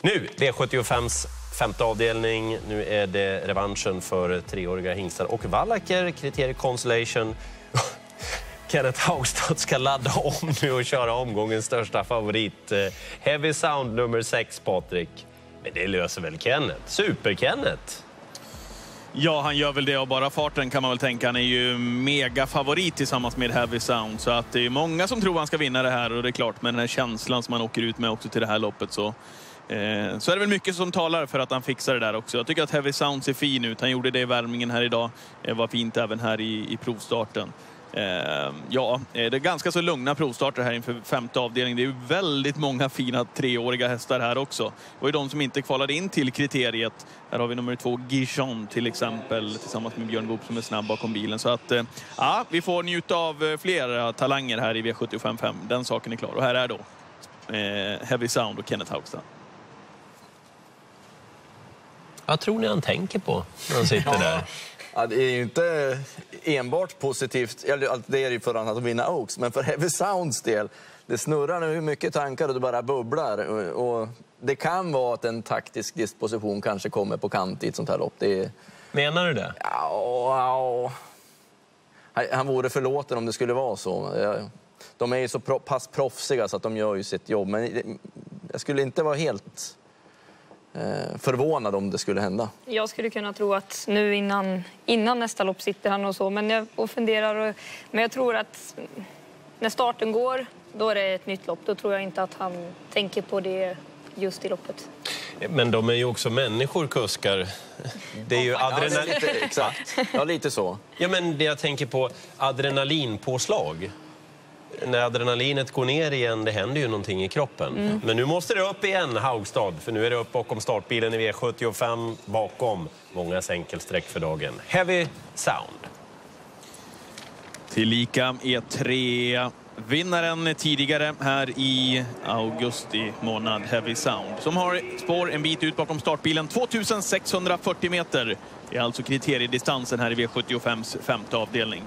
Speaker 1: Nu, V75s femte avdelning. Nu är det revanschen för treåriga hingstar och vallacker. Kriterier Constellation. *laughs* Kenneth Haugstad ska ladda om nu och köra omgångens största favorit. Eh, Heavy Sound nummer 6, Patrik. Men det löser väl Kenneth? Super-Kenneth!
Speaker 5: Ja, han gör väl det av bara farten kan man väl tänka. Han är ju megafavorit tillsammans med Heavy Sound. Så att det är många som tror han ska vinna det här och det är klart med den här känslan som han åker ut med också till det här loppet så eh, så är det väl mycket som talar för att han fixar det där också. Jag tycker att Heavy Sound ser fin ut. Han gjorde det i värmningen här idag. Det var fint även här i, i provstarten. Eh, ja, eh, det är ganska så lugna provstarter här inför femte avdelningen. Det är ju väldigt många fina treåriga hästar här också. Och är de som inte kvalade in till kriteriet. Här har vi nummer två, Gijon till exempel, tillsammans med Björn Goop som är snabb bakom bilen. Så att, eh, ja, vi får njuta av eh, flera talanger här i V755. Den saken är klar. Och här är då eh, Heavy Sound och Kenneth Haugstad.
Speaker 1: Vad tror ni han tänker på när han sitter där?
Speaker 4: Ja, det är ju inte enbart positivt, eller det är ju för att vinna Oaks, men för Heavy Sounds del, det snurrar nu mycket tankar och det bara bubblar. Och, det kan vara att en taktisk disposition kanske kommer på kant i ett sånt här lopp. Det är...
Speaker 1: Menar du det?
Speaker 4: Ja, ja. Han vore förlåten om det skulle vara så. De är ju så pass proffsiga så att de gör ju sitt jobb. Men jag skulle inte vara helt förvånad om det skulle hända.
Speaker 3: Jag skulle kunna tro att nu innan, innan nästa lopp sitter han och så, men jag och funderar. Och, men jag tror att när starten går, då är det ett nytt lopp. Då tror jag inte att han tänker på det just i loppet.
Speaker 1: Men de är ju också människor, kuskar. Det är ju
Speaker 4: Ja,
Speaker 1: adrenalin...
Speaker 4: lite, exakt. Ja, lite så.
Speaker 1: Ja, men det jag tänker på, adrenalinpåslag. När adrenalinet går ner igen, det händer ju någonting i kroppen.
Speaker 3: Mm.
Speaker 1: Men nu måste det upp igen, Haugstad, för nu är det upp bakom startbilen i V75 bakom mångas enkelsträck för dagen. Heavy Sound.
Speaker 5: Tillika E3 vinnaren tidigare här i augusti månad, Heavy Sound, som har spår en bit ut bakom startbilen. 2640 meter är alltså kriteriedistansen här i V75s femte avdelning.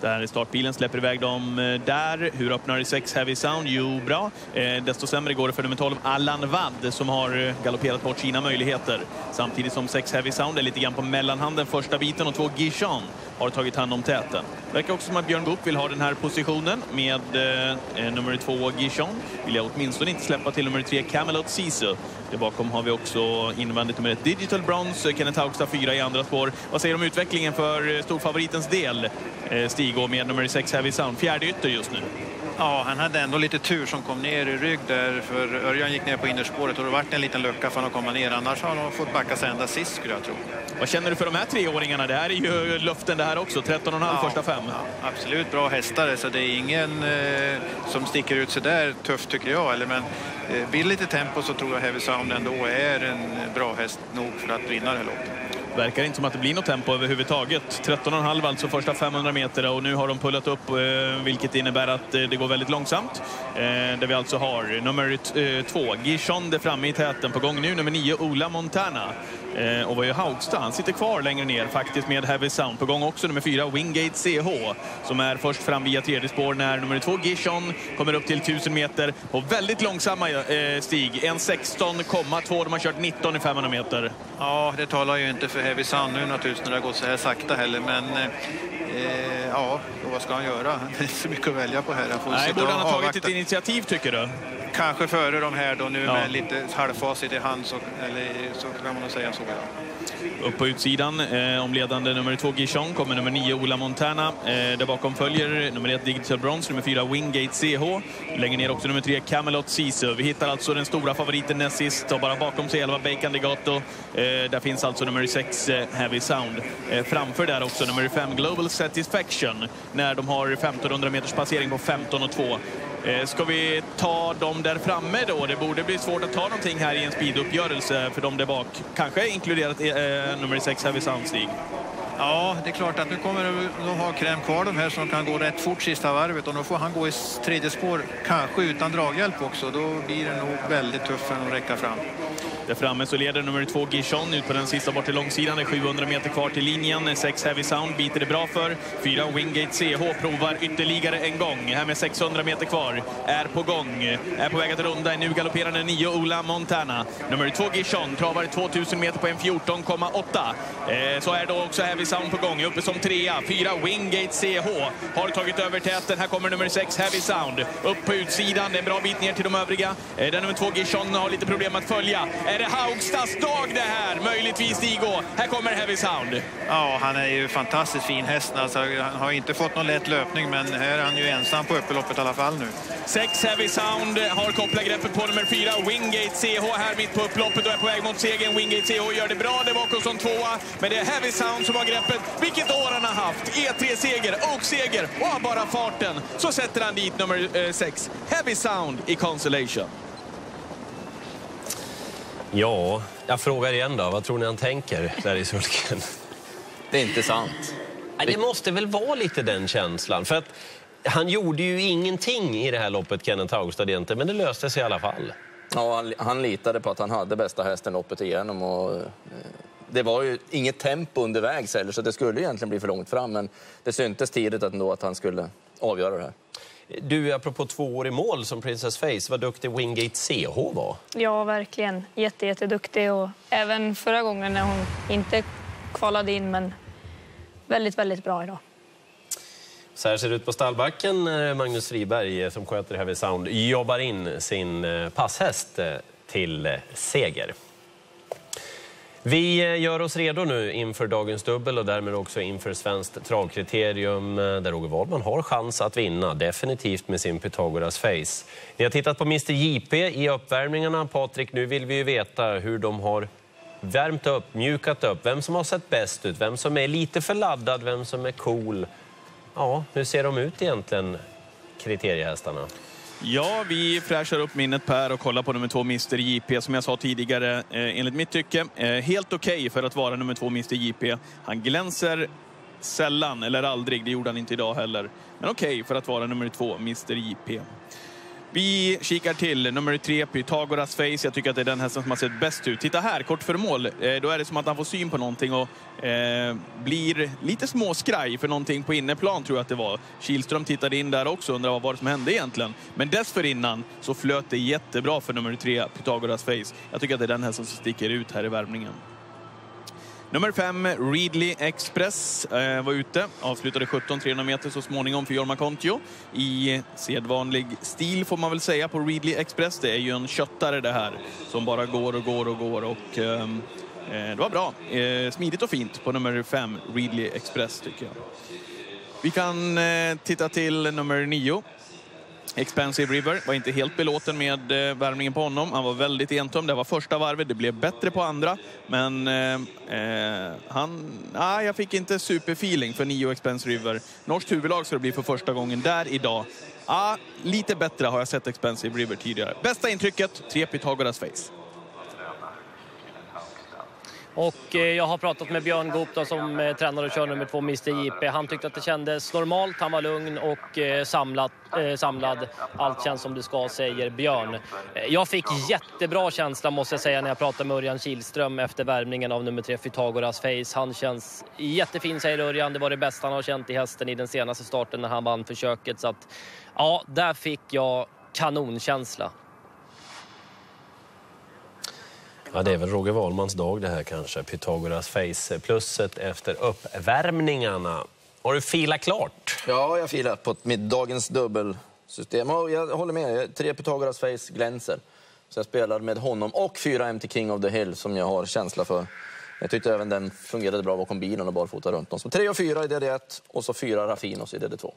Speaker 5: Där startbilen släpper iväg dem eh, där. Hur öppnar sex Heavy Sound? Jo, bra. Eh, desto sämre går det för nummer 12 Allan Wadd som har eh, galopperat bort sina möjligheter. Samtidigt som 6 Heavy Sound är lite grann på mellanhanden första biten och två Guichon har tagit hand om täten. Verkar också som att Björn Goop vill ha den här positionen med eh, eh nummer 2 Guichon. Vill jag åtminstone inte släppa till nummer 3 Camelot Sisu. Där bakom har vi också invändigt nummer 1 Digital Bronze, Kenneth Haugstad 4 i andra spår. Vad säger du om utvecklingen för eh, storfavoritens del? Eh, Stig och med nummer 6 Heavy Sound, fjärde ytter just nu.
Speaker 6: Ja, han hade ändå lite tur som kom ner i rygg där för Örjan gick ner på innerspåret och det vart en liten lucka för honom att komma ner. Annars har han fått backa sig ända sist skulle jag tro.
Speaker 5: Vad känner du för de här treåringarna? Det här är ju luften det här också. 13,5
Speaker 6: Ja,
Speaker 5: första fem.
Speaker 6: Ja, absolut bra hästar, så det är ingen eh, som sticker ut så där tufft tycker jag. Eller, men eh, blir lite tempo så tror jag Heavy Sound ändå är en bra häst nog för att vinna det här loppet.
Speaker 5: Verkar inte som att det blir något tempo överhuvudtaget. 13,5 alltså första 500 meter och nu har de pullat upp eh, vilket innebär att eh, det går väldigt långsamt. Eh, där vi alltså har nummer två, Gishon framme i täten på gång nu. Nummer nio, Ola Montana. Eh, och vad är Haugstad? Han sitter kvar längre ner faktiskt med Heavy Sound. På gång också nummer fyra, Wingate CH som är först fram via tredje spår när nummer två, Gishon, kommer upp till 1000 meter på väldigt långsamma eh, stig. En 16,2. De har kört 19 i 500 meter.
Speaker 6: Ja, det talar ju inte för Heavy Sound nu naturligtvis när det har gått så här sakta heller. Men eh, ja, och vad ska han göra? *laughs* Det är inte så mycket att välja på här. Han får
Speaker 5: Nej, borde han ha tagit ett initiativ tycker du?
Speaker 6: Kanske före de här då nu
Speaker 5: Ja.
Speaker 6: med lite halvfacit i hand så, eller, så kan man nog säga så. Ja.
Speaker 5: Upp på utsidan eh, om ledande nummer två Gishon kommer nummer nio Ola Montana. Eh, där bakom följer nummer ett Digital Bronze, nummer fyra Wingate CH. Längre ner också nummer tre Camelot Sisu. Vi hittar alltså den stora favoriten näst sist och bara bakom sig 11 Bacon Legato. Eh, där finns alltså nummer sex eh, Heavy Sound. Eh, framför där också nummer fem Global Satisfaction när de har 1500 meters passering på 15 och 2. Eh, ska vi ta dem där framme då? Det borde bli svårt att ta någonting här i en speeduppgörelse för dem där bak. Kanske inkluderat eh, nummer 6 Heavy Sound-stig.
Speaker 6: Ja, det är klart att nu kommer de ha kräm kvar de här som kan gå rätt fort sista varvet och då får han gå i tredje spår, kanske utan draghjälp också. Då blir det nog väldigt tufft för att räcka fram.
Speaker 5: Där framme så leder nummer två Gishon ut på den sista bort till långsidan. Det är 700 meter kvar till linjen. 6 Heavy Sound biter det bra för. 4 Wingate CH provar ytterligare en gång. Här med 600 meter kvar. Är på gång. Är på väg att runda. Nu galopperande 9 Ola Montana. Nummer två Gishon travar 2000 meter på en 14,8. Eh, så är då också Heavy Sound på gång. Uppe som trea. 4 Wingate CH har tagit över täten. Här kommer nummer 6 Heavy Sound. Upp på utsidan. Det är en bra bit ner till de övriga. Eh, där nummer två Gishon har lite problem att följa. Är det Haugstads dag det här? Möjligtvis Stigå. Här kommer Heavy Sound.
Speaker 6: Ja, han är ju fantastiskt fin häst. Alltså, han har inte fått någon lätt löpning, men här är han ju ensam på upploppet i alla fall nu.
Speaker 5: 6 Heavy Sound har kopplat greppet på nummer 4 Wingate CH här mitt på upploppet och är på väg mot segern. Wingate CH gör det bra där bakom som tvåa. Men det är Heavy Sound som har greppet. Vilket år han har haft! E3-seger, Oak-seger och har bara farten. Så sätter han dit nummer 6 Heavy Sound i Consolation.
Speaker 1: Ja, jag frågar igen då. Vad tror ni han tänker där i sulken?
Speaker 4: Det är inte sant.
Speaker 1: Det måste väl vara lite den känslan. För att Han gjorde ju ingenting i det här loppet, Kenneth Haugstad, egentligen, men det löste sig i alla fall.
Speaker 4: Ja, han, han litade på att han hade bästa hästen loppet igenom. Och, eh, det var ju inget tempo undervägs heller, så det skulle egentligen bli för långt fram. Men det syntes tidigt ändå att han skulle avgöra det här.
Speaker 1: Du, apropå två år i mål som Princess Face, vad duktig Wingate CH var.
Speaker 3: Ja, verkligen. Jätte, jätteduktig. Och även förra gången när hon inte kvalade in, men väldigt, väldigt bra idag.
Speaker 1: Så här ser det ut på stallbacken när Magnus Friberg, eh, som sköter Heavy Sound, jobbar in sin eh, passhäst eh, till seger. Vi eh, gör oss redo nu inför dagens dubbel och därmed också inför svenskt travkriterium eh, där Roger Wahlman har chans att vinna, definitivt med sin Pythagoras Face. Vi har tittat på Mr JP i uppvärmningarna. Patrik, nu vill vi ju veta hur de har värmt upp, mjukat upp, vem som har sett bäst ut, vem som är lite för laddad, vem som är cool. Ja, hur ser de ut egentligen, kriteriehästarna?
Speaker 5: Ja, vi fräschar upp minnet Per och kollar på nummer två Mr JP. Som jag sa tidigare, eh, enligt mitt tycke, eh, helt okej okay för att vara nummer två Mr JP. Han glänser sällan, eller aldrig. Det gjorde han inte idag heller. Men okej okay för att vara nummer två Mr JP. Vi kikar till nummer tre, Pythagoras Face. Jag tycker att det är den hästen som har sett bäst ut. Titta här, kort före mål. Eh, då är det som att han får syn på någonting och eh, blir lite småskraj för någonting på inneplan, tror jag att det var. Kilström tittade in där också och undrade vad var det som hände egentligen. Men dessförinnan så flöt det jättebra för nummer tre, Pythagoras Face. Jag tycker att det är den hästen som sticker ut här i värmningen. Nummer fem, Readly Express, eh, var ute. Avslutade 17 300 meter så småningom för Jorma Kontio. I sedvanlig stil får man väl säga på Readly Express. Det är ju en köttare det här som bara går och går och går. Och, ehm, eh, det var bra. Eh, smidigt och fint på nummer fem, Readly Express tycker jag. Vi kan eh, titta till nummer nio. Expensive River var inte helt belåten med eh, värmningen på honom. Han var väldigt entum. Det var första varvet, det blev bättre på andra. Men eh, eh han... Ah, jag fick inte superfeeling för nio Expensive River. Norskt huvudlag ska det bli för första gången där idag. Ah, lite bättre har jag sett Expensive River tidigare. Bästa intrycket, tre Pythagoras Face.
Speaker 2: Och eh, jag har pratat med Björn Goop då, som eh, och kör nummer två, Mr JP. Han tyckte att det kändes normalt, han var lugn och eh, samlat, eh, samlad. Allt känns som det ska, säger Björn. Eh, jag fick jättebra känsla måste jag säga när jag pratade med Örjan Kihlström efter värmningen av nummer tre, Fytagoras Face. Han känns jättefin, säger Örjan. Det var det bästa han har känt i hästen i den senaste starten när han vann försöket. Så att, ja, där fick jag kanonkänsla.
Speaker 1: Ja, det är väl Roger Wahlmans dag det här kanske. Pythagoras face-plusset efter uppvärmningarna. Har du filat klart?
Speaker 4: Ja, jag filat på mitt dagens dubbelsystem. Och jag håller med, tre Pythagoras face glänser. Så jag spelar med honom och fyra MT King of the Hill som jag har känsla för. Jag tyckte även den fungerade bra bakom bilen och barfota runt om. Så tre och fyra i DD1 och så fyra Raffinos i DD2.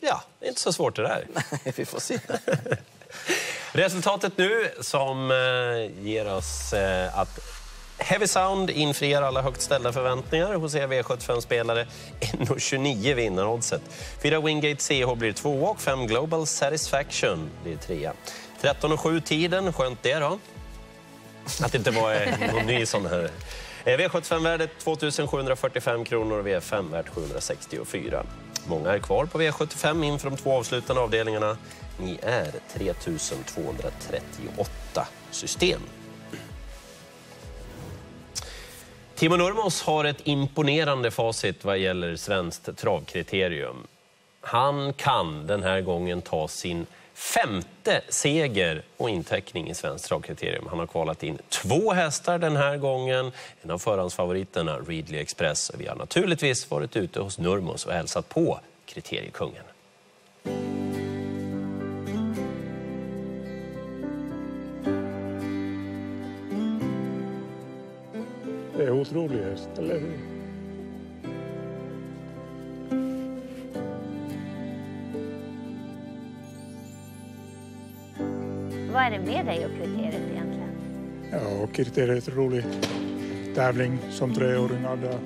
Speaker 1: Ja, det är inte så svårt det där.
Speaker 4: Nej, *laughs* vi får se. *laughs*
Speaker 1: Resultatet nu som eh, ger oss eh, att Heavy Sound infriar alla högt ställda förväntningar hos er V75-spelare. 1,29 vinner oddset. Fyra Wingate CH blir 2 och fem Global Satisfaction blir trea. 13,7 tiden, skönt det då. Att det inte var eh, någon ny sån här. Eh, V75-värdet 2745 kronor och V5-värt 764. Många är kvar på V75 inför de två avslutande avdelningarna. Ni är 3238 system. Timo Nurmos har ett imponerande facit vad gäller svenskt travkriterium. Han kan den här gången ta sin femte seger och inteckning i svenskt travkriterium. Han har kvalat in två hästar den här gången. En av förhandsfavoriterna, Readly Express. Vi har naturligtvis varit ute hos Nurmos och hälsat på kriteriekungen.
Speaker 37: Det är otrolig häst, eller hur?
Speaker 15: Vad är det med dig och kriteriet egentligen?
Speaker 37: Ja, kriteriet är en rolig tävling som treåringar. Där.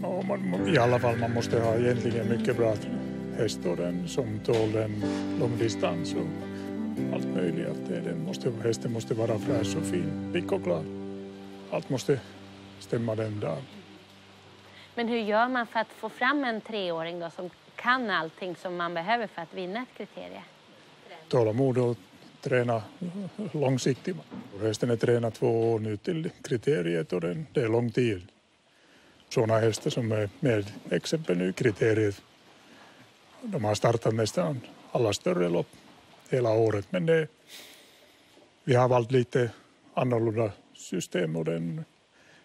Speaker 37: Man, I alla fall, man måste ha egentligen mycket bra häst och den som tål en långdistans och allt möjligt. Den måste, hästen måste vara fräsch och fin, pick och klar allt måste stämma den dagen.
Speaker 15: Men hur gör man för att få fram en treåring då som kan allting som man behöver för att vinna ett kriterie.
Speaker 37: Tålamod och träna långsiktigt. Hästen är tränad två år nu till kriteriet och det är lång tid. Sådana hästar som är med exempel nu kriteriet, de har startat nästan alla större lopp hela året men det, vi har valt lite annorlunda system och den,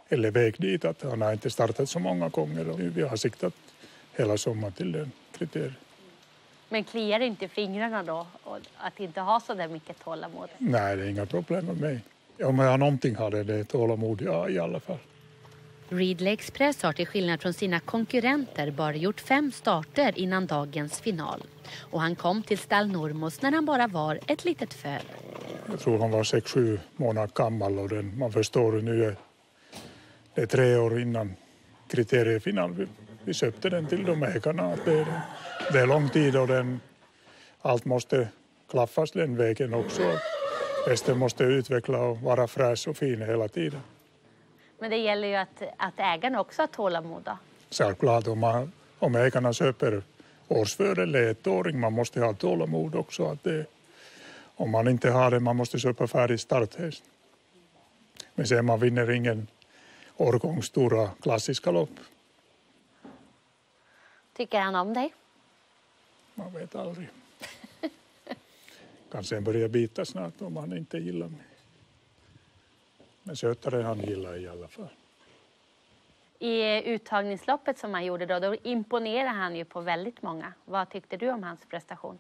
Speaker 37: eller väg dit att han har inte startat så många gånger och vi har siktat hela sommaren till den kriteriet.
Speaker 15: Men kliar inte fingrarna då att inte ha så där mycket tålamod?
Speaker 37: Nej, det är inga problem med mig. Om jag har någonting har det, tålamod ja, i alla fall.
Speaker 38: Ridley Express har till skillnad från sina konkurrenter bara gjort fem starter innan dagens final. Och han kom till stall Normos när han bara var ett litet föl.
Speaker 37: Jag tror han var sex sju månader gammal och den, man förstår nu är det är tre år innan kriteriefinal. Vi, vi köpte den till de ägarna. Det, är- det är lång tid och den, allt måste klaffas den vägen också. Hästen måste utveckla och vara fräsch och fin hela tiden.
Speaker 15: Men det gäller ju att, att ägarna också har tålamod då.
Speaker 37: Självklart om, man, om ägarna köper årsföre eller ettåring, man måste ha tålamod också. Att det, om man inte har det, man måste köpa färdig starthäst. Men sen man vinner ingen årgång stora klassiska lopp.
Speaker 15: Tycker han om dig?
Speaker 37: Man vet aldrig. Kan sen börja bita snart om han inte gillar mig. Men sötare han gillar i alla fall.
Speaker 15: I uttagningsloppet som han gjorde då, då imponerade han ju på väldigt många. Vad tyckte du om hans prestation?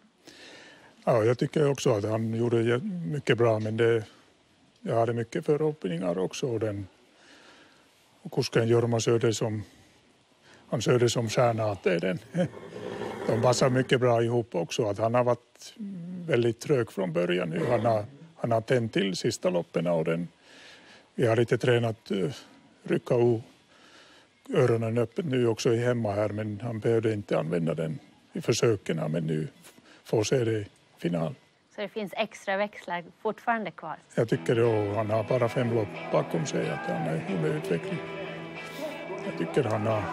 Speaker 37: Ja, jag tycker också att han gjorde mycket bra men det, jag hade mycket förhoppningar också. Och, den, och kusken Jorma Söder som, han Söder som stjärna, att det är den. *laughs* De passar mycket bra ihop också. Att han har varit väldigt trög från början nu. Han har, han har tänt till sista loppen och den, vi har lite tränat uh, rycka ur öronen öppet nu också i hemma här men han behövde inte använda den i försöken men nu får se det i final.
Speaker 15: Så det finns extra växlar fortfarande kvar.
Speaker 37: Jag tycker då han har bara fem lopp bakom sig att han är under utveckling. Jag tycker han har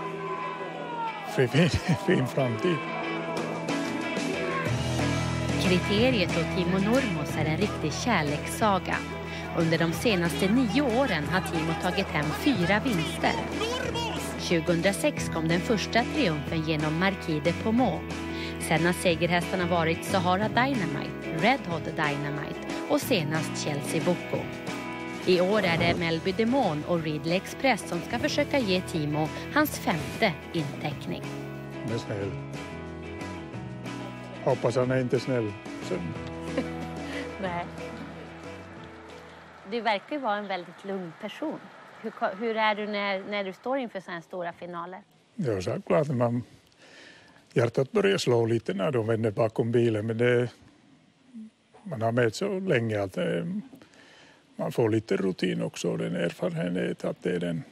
Speaker 37: fin, fin, fin framtid.
Speaker 38: Kriteriet och Timo Normos är en riktig kärlekssaga. Under de senaste nio åren har Timo tagit hem fyra vinster. 2006 kom den första triumfen genom Marquis de Pomaux. Sen har segerhästarna varit Sahara Dynamite, Red Hot Dynamite och senast Chelsea Boko. I år är det Melby Demon och Ridley Express som ska försöka ge Timo hans femte inteckning.
Speaker 37: Han är snäll. Hoppas han är inte snäll. *laughs*
Speaker 15: Nej. Du verkar ju vara en väldigt lugn person. Hur, hur är du när, när du står inför sådana här stora finaler?
Speaker 37: är självklart man hjärtat börjar slå lite när de vänder bakom bilen men det, man har med så länge att man får lite rutin också och den erfarenhet att det är den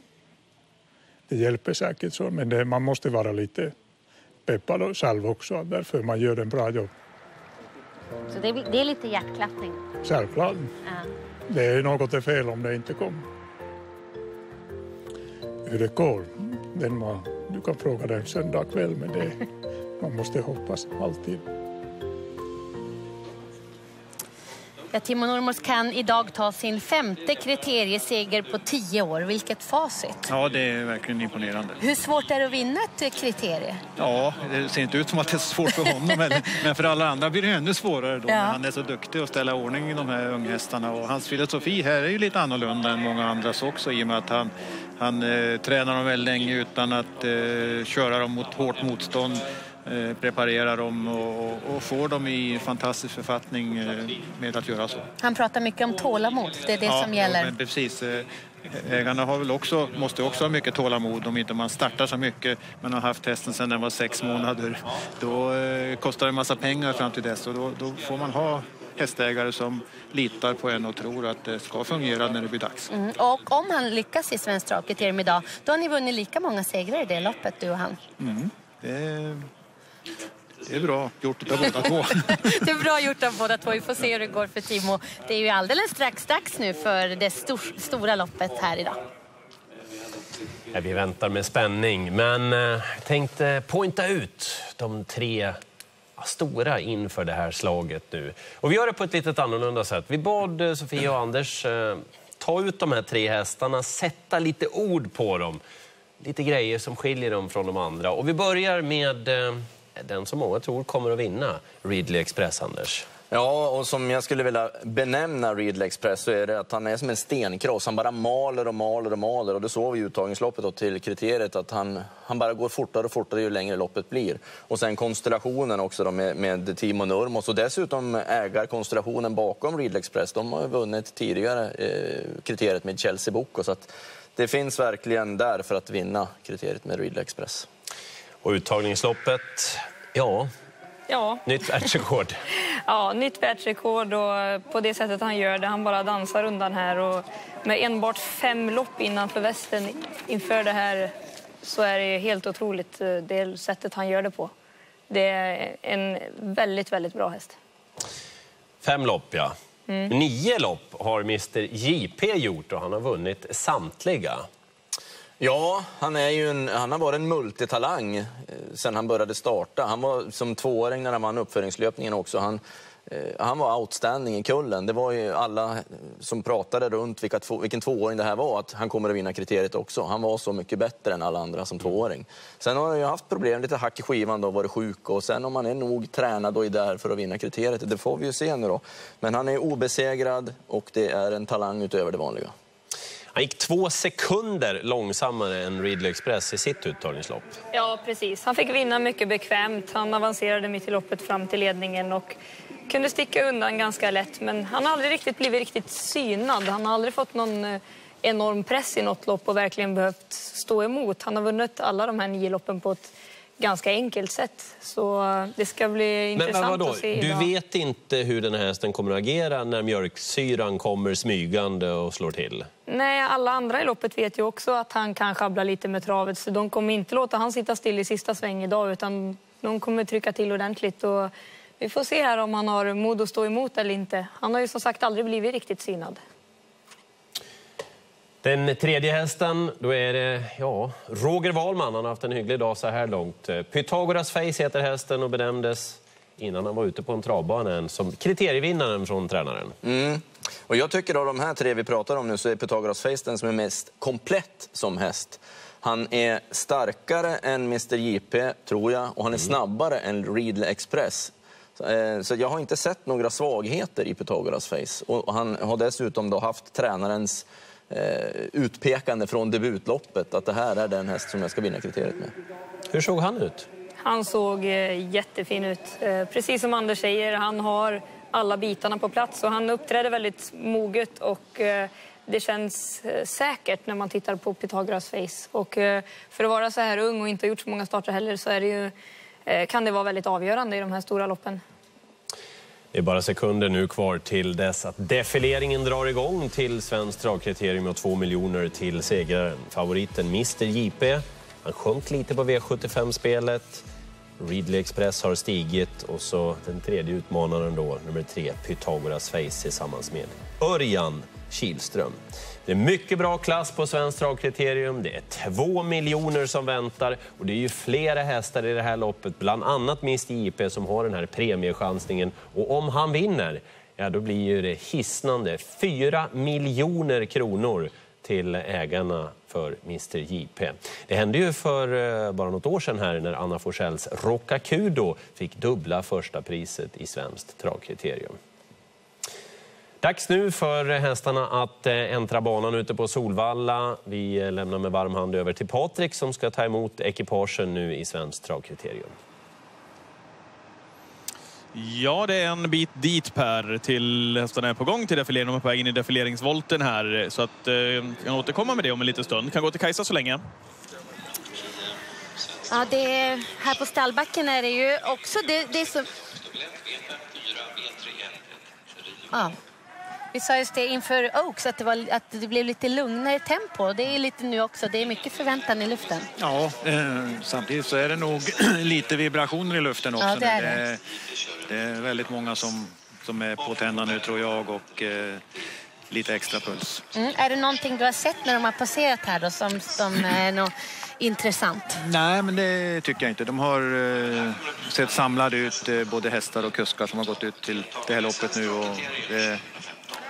Speaker 37: det hjälper säkert så men det, man måste vara lite peppad och själv också därför man gör en bra jobb.
Speaker 15: Så det, är- det är lite hjärtklappning.
Speaker 37: Självklart.
Speaker 15: Ja.
Speaker 37: Det är något är fel om det inte kommer. Hur det går, den man, du kan fråga den söndag kväll men det, man måste hoppas alltid.
Speaker 15: Ja, Timo Normos kan idag ta sin femte kriterieseger på tio år. Vilket facit!
Speaker 6: Ja, det är verkligen imponerande.
Speaker 15: Hur svårt är det att vinna ett eh, kriterie?
Speaker 6: Ja, det ser inte ut som att det är svårt för honom, men för alla andra blir det ännu svårare då.
Speaker 15: Ja.
Speaker 6: Han är så duktig att ställa i ordning de här unghästarna och hans filosofi här är ju lite annorlunda än många andras också i och med att han, han eh, tränar dem väldigt länge utan att eh, köra dem mot hårt motstånd. Eh, preparerar dem och, och, får dem i fantastisk författning eh, med att göra så.
Speaker 15: Han pratar mycket om tålamod. Det är det som gäller.
Speaker 6: men precis. Eh, Ägarna har väl också, måste också ha mycket tålamod om inte man startar så mycket. Man har haft hästen sedan den var sex månader. Då kostar det en massa pengar fram till dess och då, då får man ha hästägare som litar på en och tror att det ska fungera när det blir dags.
Speaker 15: Mm. Och om han lyckas i Svenskt Travkriterium idag, då har ni vunnit lika många segrar i det loppet, du och han.
Speaker 6: Mm. Det, det är bra gjort av båda två. *laughs*
Speaker 15: Det är bra gjort av båda två. Vi får se hur det går för Timo. Det är ju alldeles strax dags nu för det stor, stora loppet här idag.
Speaker 1: Ja, vi väntar med spänning, men eh, tänkte pointa ut de tre stora inför det här slaget nu. Och vi gör det på ett lite annorlunda sätt. Vi bad eh, Sofia och Anders eh, ta ut de här tre hästarna, sätta lite ord på dem. Lite grejer som skiljer dem från de andra. Och vi börjar med eh, den som många tror kommer att vinna, Ridley Express, Anders.
Speaker 4: Ja, och som jag skulle vilja benämna Ridley Express så är det att han är som en stenkross. Han bara maler och maler och maler. Och det såg vi i uttagningsloppet då, till kriteriet att han, han bara går fortare och fortare ju längre loppet blir. Och sen konstellationen också då med, med Timo Nurmos och dessutom ägarkonstellationen bakom Ridley Express. De har ju vunnit tidigare eh, kriteriet med Chelsea Boko. Så att det finns verkligen där för att vinna kriteriet med Ridley Express.
Speaker 1: Och uttagningsloppet, ja,
Speaker 3: Ja.
Speaker 1: nytt världsrekord. *laughs*
Speaker 3: Ja, nytt världsrekord och på det sättet han gör det. Han bara dansar undan här och med enbart fem lopp innanför västen inför det här så är det helt otroligt eh, det sättet han gör det på. Det är en väldigt, väldigt bra häst.
Speaker 1: Fem lopp, ja.
Speaker 3: Mm.
Speaker 1: Nio lopp har Mr JP gjort och han har vunnit samtliga.
Speaker 4: Ja, han, är ju en, han har varit en multitalang eh, sen han började starta. Han var som tvååring när han vann uppföringslöpningen också. Han, eh, han var outstanding i kullen. Det var ju alla som pratade runt vilka två, vilken tvååring det här var, att han kommer att vinna kriteriet också. Han var så mycket bättre än alla andra som tvååring. Sen har han ju haft problem, lite hack i skivan då, varit sjuk och sen om han är nog tränad och är där för att vinna kriteriet, det får vi ju se nu då. Men han är obesegrad och det är en talang utöver det vanliga.
Speaker 1: Han gick två sekunder långsammare än Ridley Express i sitt uttagningslopp.
Speaker 3: Ja, precis. Han fick vinna mycket bekvämt. Han avancerade mitt i loppet fram till ledningen och kunde sticka undan ganska lätt. Men han har aldrig riktigt blivit riktigt synad. Han har aldrig fått någon eh, enorm press i något lopp och verkligen behövt stå emot. Han har vunnit alla de här nio loppen på ett ganska enkelt sätt. Så det ska bli intressant att se
Speaker 1: Du
Speaker 3: idag.
Speaker 1: vet inte hur den här hästen kommer att agera när mjölksyran kommer smygande och slår till?
Speaker 3: Nej, alla andra i loppet vet ju också att han kan sjabbla lite med travet. Så de kommer inte låta han sitta still i sista sväng idag utan de kommer trycka till ordentligt. Och vi får se här om han har mod att stå emot eller inte. Han har ju som sagt aldrig blivit riktigt synad.
Speaker 1: Den tredje hästen, då är det ja, Roger Wahlman. Han har haft en hygglig dag så här långt. Pythagoras Face heter hästen och benämndes innan han var ute på en travbana som kriterievinnaren från tränaren.
Speaker 4: Mm. Och jag tycker av de här tre vi pratar om nu så är Pythagoras Face den som är mest komplett som häst. Han är starkare än Mr JP, tror jag, och han är snabbare än Ridley Express. Så, eh, Så jag har inte sett några svagheter i Pythagoras Face. Och han har dessutom då haft tränarens utpekande från debutloppet att det här är den häst som jag ska vinna kriteriet med.
Speaker 1: Hur såg han ut?
Speaker 3: Han såg eh, jättefin ut. Eh, precis som Anders säger, han har alla bitarna på plats och han uppträder väldigt moget och eh, det känns eh, säkert när man tittar på Pythagoras face. Och eh, för att vara så här ung och inte ha gjort så många starter heller så är det ju, eh, kan det vara väldigt avgörande i de här stora loppen.
Speaker 1: Det är bara sekunder nu kvar till dess att defileringen drar igång till Svenskt dragkriterium och 2 miljoner till segraren. Favoriten Mr JP. Han sjönk lite på V75-spelet. Ridley Express har stigit och så den tredje utmanaren då, nummer tre, Pythagoras Face tillsammans med Örjan Kihlström. Det är mycket bra klass på Svenskt travkriterium. Det är två miljoner som väntar och det är ju flera hästar i det här loppet, bland annat Mr JP som har den här premiechansningen. Och om han vinner, ja då blir ju det hisnande 4 miljoner kronor till ägarna för Mr JP. Det hände ju för eh, bara något år sedan här när Anna Forsells Rockakudo fick dubbla första priset i Svenskt travkriterium. Dags nu för hästarna att eh, äntra banan ute på Solvalla. Vi eh, lämnar med varm hand över till Patrik som ska ta emot ekipagen nu i Svenskt travkriterium.
Speaker 5: Ja, det är en bit dit Per till hästarna är på gång till defilering. De är på väg in i defileringsvolten här. Så att, eh, kan återkomma med det om en liten stund. Kan gå till Kajsa så länge.
Speaker 15: Ja, det är, här på stallbacken är det ju också... Det, det är så... Ja. Vi sa just det inför Oaks att det, var, att det blev lite lugnare tempo. Det är lite nu också. Det är mycket förväntan i luften.
Speaker 6: Ja, eh, samtidigt så är det nog *clears throat* lite vibrationer i luften också.
Speaker 15: Ja, det är
Speaker 6: nu.
Speaker 15: det.
Speaker 6: det är väldigt många som, som är på tänderna nu tror jag och eh, lite extra puls.
Speaker 15: Mm. Är det någonting du har sett när de har passerat här då som, som *clears throat* är nå intressant?
Speaker 6: Nej, men det tycker jag inte. De har eh, sett samlade ut, eh, både hästar och kuskar som har gått ut till det här loppet nu. Och det,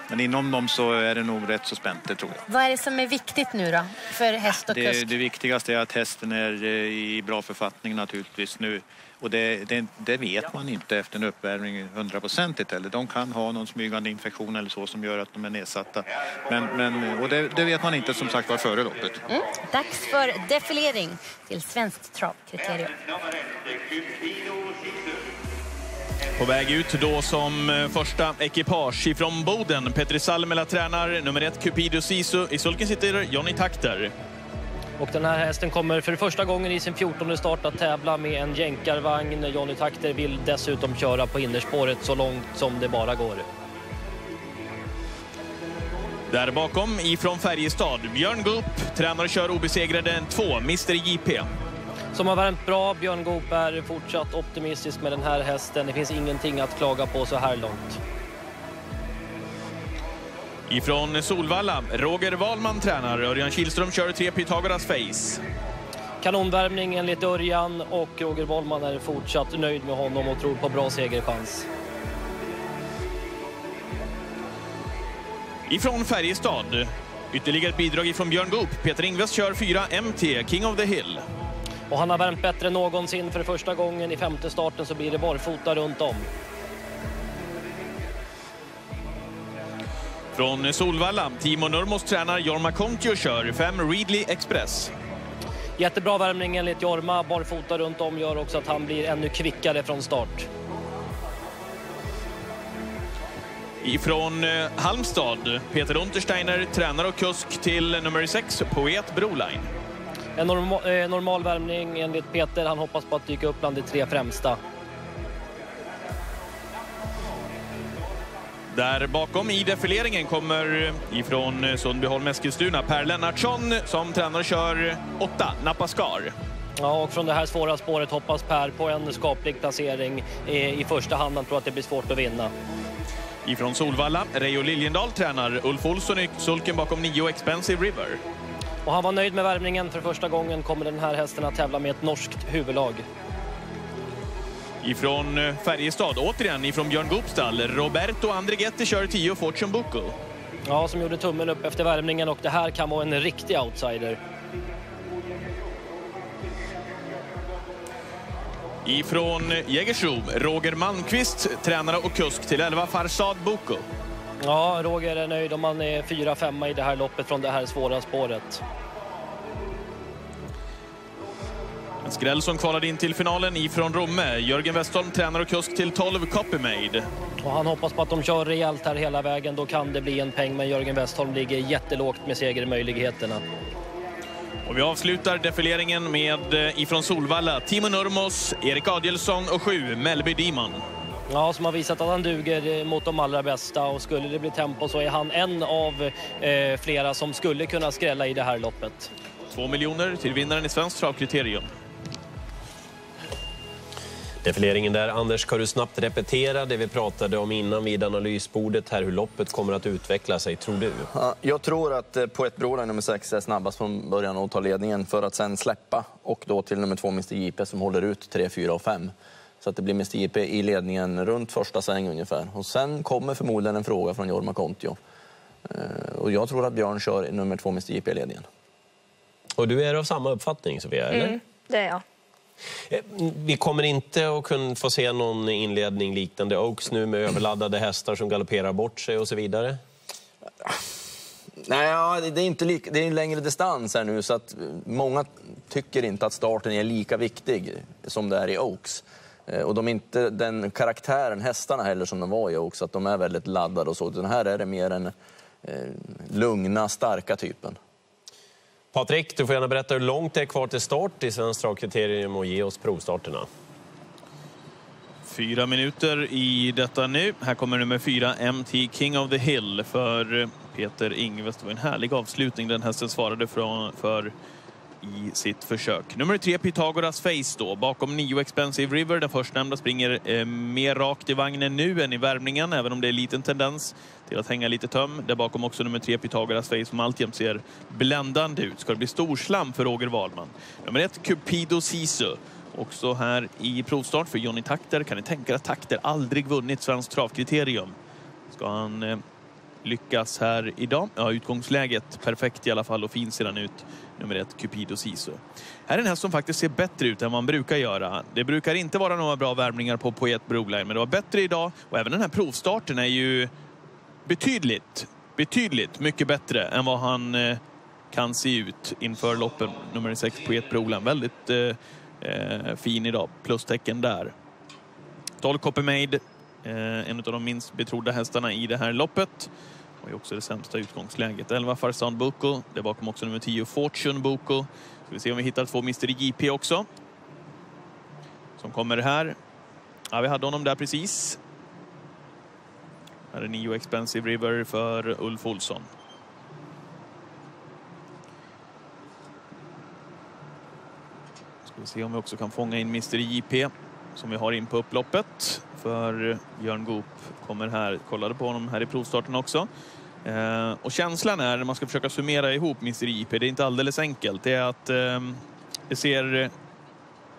Speaker 6: men inom dem så är det nog rätt så spänt, det tror jag.
Speaker 15: Vad är det som är viktigt nu då för häst och
Speaker 6: Det,
Speaker 15: kusk?
Speaker 6: det viktigaste är att hästen är eh, i bra författning naturligtvis nu. Och det, det, det vet man inte efter en uppvärmning hundraprocentigt eller De kan ha någon smygande infektion eller så som gör att de är nedsatta. Men, men, och det, det vet man inte som sagt var före loppet.
Speaker 15: Mm. Dags för defilering till Svenskt travkriterium.
Speaker 5: På väg ut då som eh, första ekipage ifrån Boden. Petri Salmela tränar nummer ett Cupido Sisu. I sulken sitter Johnny Takter.
Speaker 2: Och den här hästen kommer för första gången i sin 14 start att tävla med en jänkarvagn. Johnny Takter vill dessutom köra på innerspåret så långt som det bara går.
Speaker 5: Där bakom ifrån Färjestad. Björn Goop tränar och kör obesegrade 2, Mr JP.
Speaker 2: Som har värmt bra. Björn Goop är fortsatt optimistisk med den här hästen. Det finns ingenting att klaga på så här långt.
Speaker 5: Ifrån Solvalla, Roger Wahlman tränar. Örjan Kihlström kör tre Pythagoras Face.
Speaker 2: Kanonvärmning enligt Örjan och Roger Wollman är fortsatt nöjd med honom och tror på bra segerchans.
Speaker 5: Ifrån Färjestad, ytterligare ett bidrag ifrån Björn Goop. Peter Ingves kör fyra MT, King of the Hill.
Speaker 2: Och han har värmt bättre än någonsin. För första gången i femte starten så blir det barfota runt om.
Speaker 5: Från Solvalla, Timo Nurmos tränar. Jorma Kontio kör fem Readly Express.
Speaker 2: Jättebra värmning enligt Jorma. Barfota runt om gör också att han blir ännu kvickare från start.
Speaker 5: Ifrån eh, Halmstad, Peter Untersteiner tränar och kusk till nummer 6, Poet Broline.
Speaker 2: En norma, eh, normal värmning enligt Peter. Han hoppas på att dyka upp bland de tre främsta.
Speaker 5: Där bakom i defileringen kommer ifrån Sundbyholm Eskilstuna Per Lennartsson som tränar och kör 8, Napascar.
Speaker 2: Ja, och från det här svåra spåret hoppas Per på en skaplig placering i, första hand. Han tror att det blir svårt att vinna.
Speaker 5: Ifrån Solvalla, Reijo Liljendal tränar. Ulf Olsson i sulken bakom 9 Expensive River.
Speaker 2: Och han var nöjd med värmningen. För första gången kommer den här hästen att tävla med ett norskt huvudlag.
Speaker 5: Ifrån eh, Färjestad, återigen ifrån Björn Goopstall. Roberto Andrighetti kör 10 Fortune Bucco.
Speaker 2: Ja, som gjorde tummen upp efter värmningen och det här kan vara en riktig outsider.
Speaker 5: Ifrån Jägersro, Roger Malmqvist, tränare och kusk till 11 Farsad Bucco.
Speaker 2: Ja, Roger är nöjd om han är 4-5 i det här loppet från det här svåra spåret.
Speaker 5: En skräll som kvalade in till finalen ifrån Romme. Jörgen Westholm tränar och kusk till 12 Copymade.
Speaker 2: Och han hoppas på att de kör rejält här hela vägen. Då kan det bli en peng, men Jörgen Westholm ligger jättelågt med segermöjligheterna.
Speaker 5: Och vi avslutar defileringen med eh, ifrån Solvalla, Timo Nurmos, Erik Adielsson och 7 Melby Demon.
Speaker 2: Ja, som har visat att han duger eh, mot de allra bästa och skulle det bli tempo så är han en av eh, flera som skulle kunna skrälla i det här loppet.
Speaker 5: Två miljoner till vinnaren i Svenskt travkriterium.
Speaker 1: Defileringen där. Anders, ska du snabbt repetera det vi pratade om innan vid analysbordet här, hur loppet kommer att utveckla sig, tror du?
Speaker 4: Ja, jag tror att eh, Poet Broline nummer 6 är snabbast från början och tar ledningen för att sen släppa och då till nummer 2 Mr JP som håller ut 3, 4 och 5. Så att det blir Mr JP i ledningen runt första sväng ungefär. Och sen kommer förmodligen en fråga från Jorma Kontio. Eh, Och jag tror att Björn kör nummer 2 Mr JP i ledningen.
Speaker 1: Och du är av samma uppfattning, Sofia? Eller?
Speaker 3: Mm, det är jag.
Speaker 1: Eh, Vi kommer inte att kunna få se någon inledning liknande Oaks nu med överladdade hästar som galopperar bort sig och så vidare?
Speaker 4: Nej, ja, det, är inte lik, det är en längre distans här nu så att många tycker inte att starten är lika viktig som det är i Oaks. Eh, Och de är inte den karaktären, hästarna heller, som de var i Oaks, att de är väldigt laddade och så. Den här är det mer en eh, lugna, starka typen.
Speaker 1: Patrik, du får gärna berätta hur långt det är kvar till start i Svenskt travkriterium och ge oss provstarterna.
Speaker 5: Fyra minuter i detta nu. Här kommer nummer fyra, MT King of the Hill för Peter Ingves. Det var en härlig avslutning den hästen svarade från, för i sitt försök. Nummer tre Pythagoras Face då, bakom nio Expensive River. Den förstnämnda springer eh, mer rakt i vagnen nu än i värmningen, även om det är liten tendens till att hänga lite töm. Där bakom också nummer tre Pythagoras Face som alltjämt ser bländande ut. Ska det bli storslam för Roger Wahlman. Nummer ett Cupido Sisu. Också här i provstart för Johnny Takter. Kan ni tänka er att Takter aldrig vunnit Svenskt travkriterium? Ska han eh, lyckas här idag? Ja, utgångsläget perfekt i alla fall och fin ser han ut. Nummer ett, Cupido Sisu. Här är en häst som faktiskt ser bättre ut än vad man brukar göra. Det brukar inte vara några bra värmningar på Poet Broline, men det var bättre idag. Och även den här provstarten är ju betydligt, betydligt mycket bättre än vad han eh, kan se ut inför loppen. Nummer sex, Poet Broline. Väldigt eh, eh fin idag. Plustecken där. 12 Copy Made, eh, en av de minst betrodda hästarna i det här loppet. Det är också det sämsta utgångsläget. 11 Farsan Boko, det bakom också nummer 10 Fortune Boko. Ska vi se om vi hittar två Mr JP också. Som kommer här. Ja, vi hade honom där precis. Här är 9 Expensive River för Ulf Olsson. Ska vi se om vi också kan fånga in Mr JP som vi har in på upploppet. För Björn Goop kommer här, kollade på honom här i provstarten också. Eh, och känslan är, när man ska försöka summera ihop Mr JP, det är inte alldeles enkelt. Det är att eh, det ser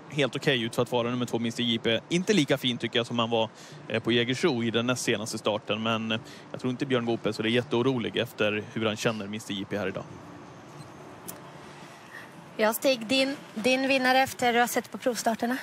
Speaker 5: helt okej okay ut för att vara nummer två Mr JP. Inte lika fin tycker jag som han var eh, på Jägersro i den näst senaste starten. Men jag tror inte Björn Goop är så det är jätteorolig efter hur han känner Mr JP här idag.
Speaker 15: Ja, Stig, din, din vinnare efter du har sett på provstarterna?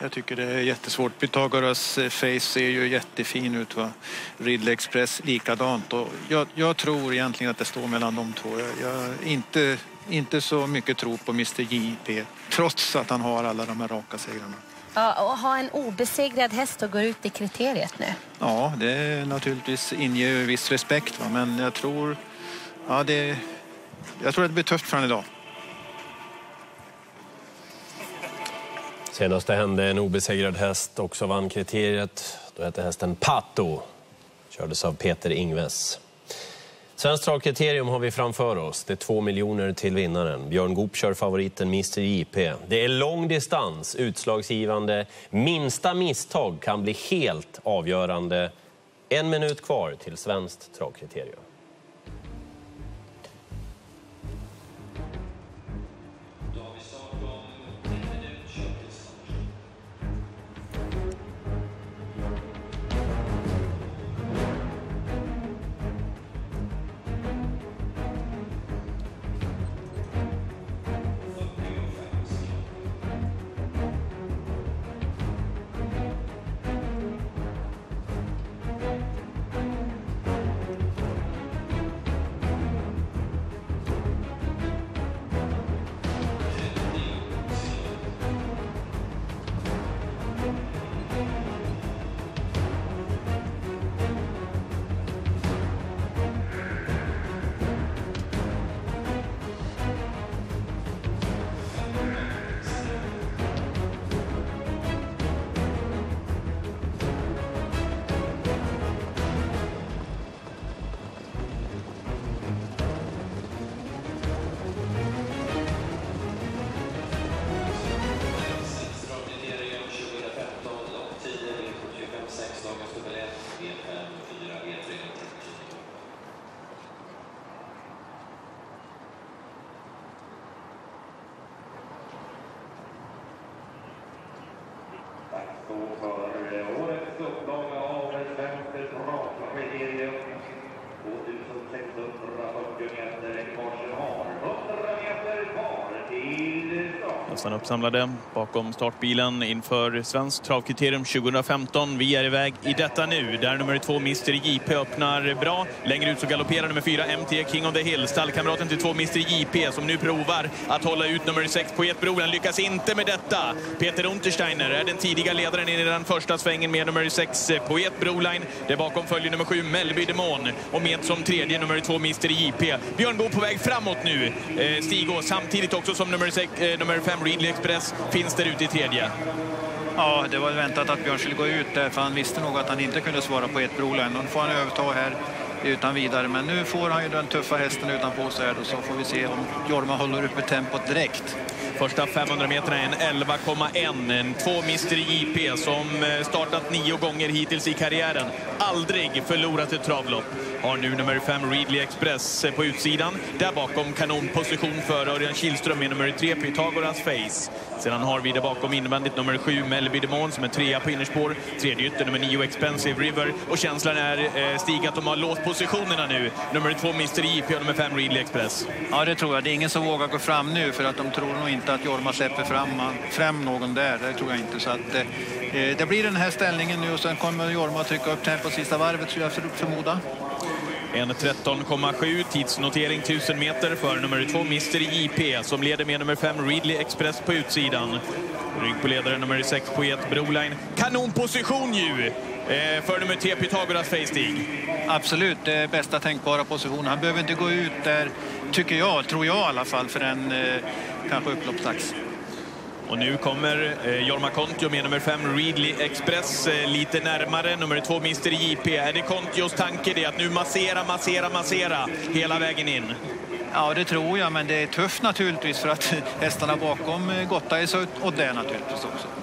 Speaker 6: Jag tycker det är jättesvårt. Pythagoras face ser ju jättefin ut. Va? Ridley Express likadant. Och jag, jag tror egentligen att det står mellan de två. Jag, jag inte, inte så mycket tro på Mr JP trots att han har alla de här raka segrarna.
Speaker 15: Ja, och ha en obesegrad häst och gå ut i kriteriet nu.
Speaker 6: Ja, det är naturligtvis inger viss respekt. Va? Men jag tror, ja, det, jag tror att det blir tufft för honom idag.
Speaker 1: Senast det hände en obesegrad häst också vann kriteriet. Då hette hästen Pato. Kördes av Peter Ingves. Svenskt travkriterium har vi framför oss. Det är två miljoner till vinnaren. Björn Goop kör favoriten Mr JP. Det är lång distans, utslagsgivande. Minsta misstag kan bli helt avgörande. En minut kvar till svenskt travkriterium.
Speaker 5: Nästan uppsamlade bakom startbilen inför Svenskt travkriterium 2015. Vi är iväg i detta nu, där nummer två Mr JP öppnar bra. Längre ut så galopperar nummer fyra MT King of the Hill. Stallkamraten till två Mr JP som nu provar att hålla ut nummer sex Poetbroren. Lyckas inte med detta. Peter Untersteiner är den tidiga ledaren in i den första svängen med nummer sex eh, Poet Broline. Där bakom följer nummer sju Melby Demon och med som tredje nummer två Mr JP. Björn går på väg framåt nu, eh, Stig samtidigt också som nummer, sex, eh, nummer fem Ridley Express finns där ute i tredje.
Speaker 6: Ja, det var väntat att Björn skulle gå ut där, för han visste nog att han inte kunde svara på ett Broline. Nu får han överta här utan vidare. Men nu får han ju den tuffa hästen utanpå sig här och så får vi se om Jorma håller uppe tempot direkt.
Speaker 5: Första 500 meterna är en 11,1. En Två Mr JP som eh, startat nio gånger hittills i karriären. Aldrig förlorat ett travlopp. Har nu nummer 5 Readly Express eh, på utsidan. Där bakom kanonposition för Örjan Kihlström är nummer 3 Pythagoras Face. Sedan har vi där bakom invändigt nummer 7 Melby Demon som är trea på innerspår. Tredje ytter nummer 9 Expensive River. Och känslan är eh, Stig att de har låst positionerna nu. Nummer 2 Mr IP och nummer 5 Readly Express.
Speaker 6: Ja det tror jag. Det är ingen som vågar gå fram nu för att de tror nog inte att Jorma släpper fram, fram någon där. Det tror jag inte. Så att, eh, eh det blir den här ställningen nu och sen kommer Jorma trycka upp tempot sista varvet så jag förmodar.
Speaker 5: En 13,7 tidsnotering 1000 meter för nummer 2 Mr JP som leder med nummer 5 Ridley Express på utsidan. Rygg på ledare nummer 6 Poet Broline. Kanonposition ju! Eh, för nummer 3 Pythagoras Feistig.
Speaker 6: Absolut, det är bästa tänkbara position. Han behöver inte gå ut där, tycker jag, tror jag i alla fall, för en eh, kanske upploppsdags.
Speaker 5: Och nu kommer eh, Jorma Kontio med nummer fem Readly Express eh, lite närmare. Nummer två Mr JP. Är det Kontios tanke det att nu massera, massera, massera hela vägen in?
Speaker 6: Ja, det tror jag, men det är tufft naturligtvis för att *laughs* hästarna bakom eh, Gotta gottar är så åt det naturligtvis också.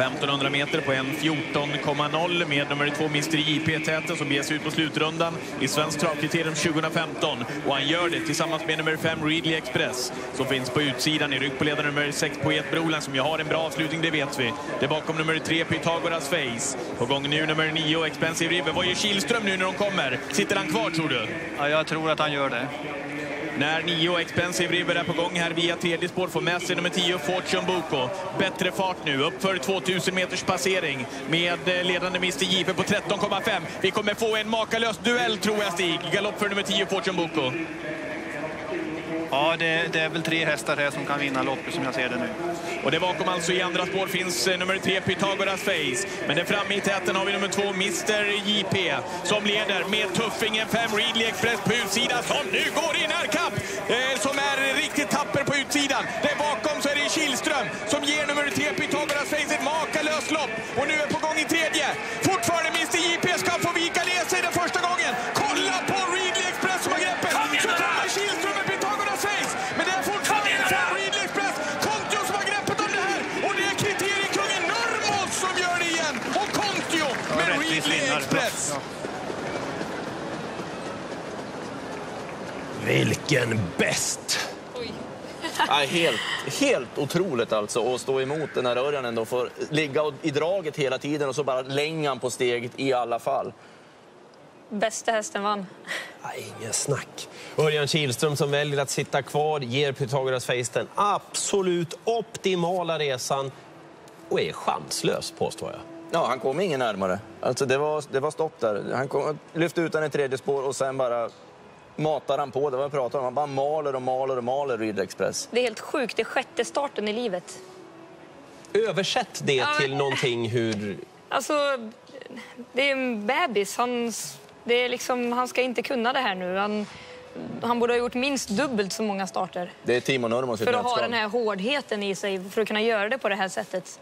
Speaker 5: 1500 meter på en 14,0 med nummer två Mr JP täten som ges ut på slutrundan i Svensk travkriterium 2015. Och han gör det tillsammans med nummer 5 Ridley Express som finns på utsidan i rygg på ledare nummer 6 Poet Brolan som ju har en bra avslutning, det vet vi. Det är bakom nummer 3 Pythagoras Face. På gång nu nummer 9 Expensive River. Vad gör Kilström nu när de kommer? Sitter han kvar tror du?
Speaker 6: Ja, jag tror att han gör det.
Speaker 5: När nio Expensive River är på gång här via tredje spår får med sig nummer 10 Fortune Boko. Bättre fart nu, upp för 2000 meters passering med eh, ledande Mr JP på 13,5. Vi kommer få en makalös duell tror jag Stig. Galopp för nummer 10 Fortune Boko.
Speaker 6: Ja, det, det, är väl tre hästar här som kan vinna loppet som jag ser det nu.
Speaker 5: Och det bakom alltså i andra spår finns eh, nummer tre Pythagoras Face. Men där framme i täten har vi nummer två Mr JP som leder med tuffingen 5 Readly Express på utsidan som nu går i närkamp. Eh, som är riktigt tapper på utsidan. Där bakom så är det Kihlström som ger nummer tre Pythagoras Face ett makalöst lopp. Och nu är på gång i tredje. Fortfarande Mr JP ska få vinna ner sig den första gången. Kolla på Readly Express som har greppet. Så kommer Kihlström med Pythagoras Face. Men det är fortfarande fem Readly Express. Kontio som har greppet om det här. Och det är kriteriekungen Nurmos som gör det igen. Och Kontio med Readly Express.
Speaker 1: Vilken bäst!
Speaker 4: Ja, helt, helt otroligt alltså att stå emot den här Örjanen och få ligga i draget hela tiden och så bara längan på steget i alla fall.
Speaker 3: Bästa hästen vann.
Speaker 1: Ingen snack. Örjan Kihlström som väljer att sitta kvar ger Pythagoras Face den absolut optimala resan och är chanslös, påstår jag.
Speaker 4: Ja, han kom ingen närmare. Alltså det, var, det var stopp där. Han kom, lyfte ut den i tredje spår och sen bara matar han på. Det var jag pratade om. Han bara maler och maler och maler Reed Express.
Speaker 3: Det är helt sjukt. Det är sjätte starten i livet.
Speaker 1: Översätt det
Speaker 3: Ja,
Speaker 1: till någonting hur...
Speaker 3: Alltså, det är en bebis. Han, det är liksom, han ska inte kunna det här nu. Han, han borde ha gjort minst dubbelt så många starter.
Speaker 4: Det är Timo Nurmos
Speaker 3: För att ha den här hårdheten i sig, för att kunna göra det på det här sättet.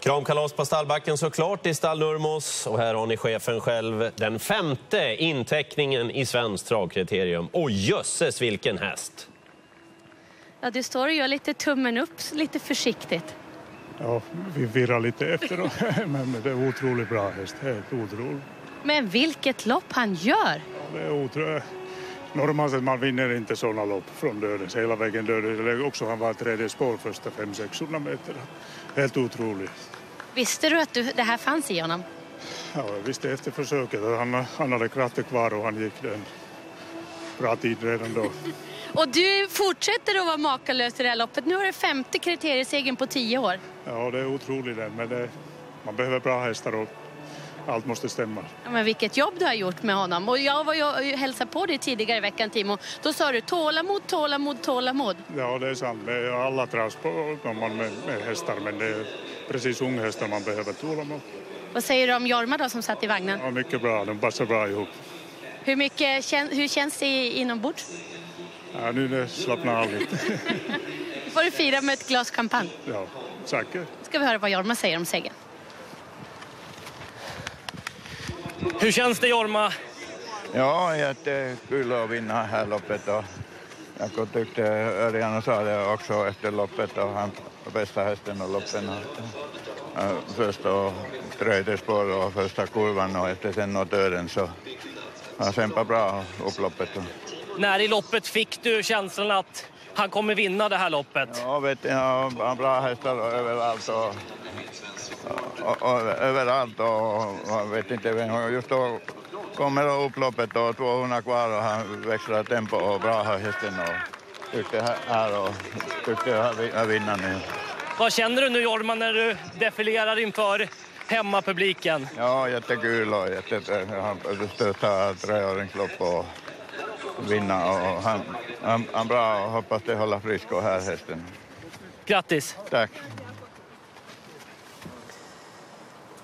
Speaker 1: Kramkalas på stallbacken såklart i stall Nurmos. Och här har ni chefen själv. Den femte inteckningen i svenskt travkriterium. Och jösses vilken häst!
Speaker 15: Ja, du står och gör lite tummen upp, lite försiktigt.
Speaker 37: Ja, vi virrar lite efter, *laughs* men det är otroligt bra häst. Helt otroligt.
Speaker 15: Men vilket lopp han gör!
Speaker 37: Det är otroligt. Normalt sett man vinner inte sådana lopp från dödens, hela vägen dödens. Också han var tredje spår första 500-600 meter. Helt otroligt.
Speaker 15: Visste du att du, det här fanns i honom?
Speaker 37: Ja, jag visste efter försöket att han, han hade krafter kvar och han gick den bra tid redan då. *laughs*
Speaker 15: Och du fortsätter att vara makalös i det här loppet. Nu har du femte kriteriesegern på tio år.
Speaker 37: Ja, det är otroligt men det, man behöver bra hästar och allt måste stämma.
Speaker 15: Ja, men vilket jobb du har gjort med honom. Och jag var ju och hälsade på dig tidigare i veckan Timo. Då sa du tålamod, tålamod, tålamod.
Speaker 37: Ja, det är sant. Det är alla travspår med, med hästar, men det är precis unghästar man behöver tålamod.
Speaker 15: Vad säger du om Jorma då som satt i vagnen?
Speaker 37: Ja, mycket bra. De passar bra ihop.
Speaker 15: Hur, mycket, hur känns det inombords?
Speaker 37: Ja, nu slappnar av lite.
Speaker 15: Nu *laughs* får du fira med ett glas champagne.
Speaker 37: Ja, säkert.
Speaker 15: ska vi höra vad Jorma säger om segern.
Speaker 2: Hur känns det Jorma?
Speaker 39: Ja, jättekul att vinna här loppet. Och jag tyckte Örjan sa det också efter loppet och han bästa hästen och loppen. Och, äh, först och första kurvan och efter sen och döden så han kämpade bra upploppet.
Speaker 2: När i loppet fick du känslan att han kommer vinna det här loppet?
Speaker 39: Ja, vet, jag har bra hästar överallt och, och, och, överallt och jag vet inte vem. Just då kommer då upploppet och 200 kvar och han växlar tempo och bra har hästen och tyckte här och tyckte jag vinner nu.
Speaker 2: Vad känner du nu Jorma när du defilerar inför hemmapubliken?
Speaker 39: Ja, jättekul och jätte, han största treåringslopp och vinna och han, han, han bra och hoppas det håller frisk och här hästen.
Speaker 2: Grattis!
Speaker 39: Tack!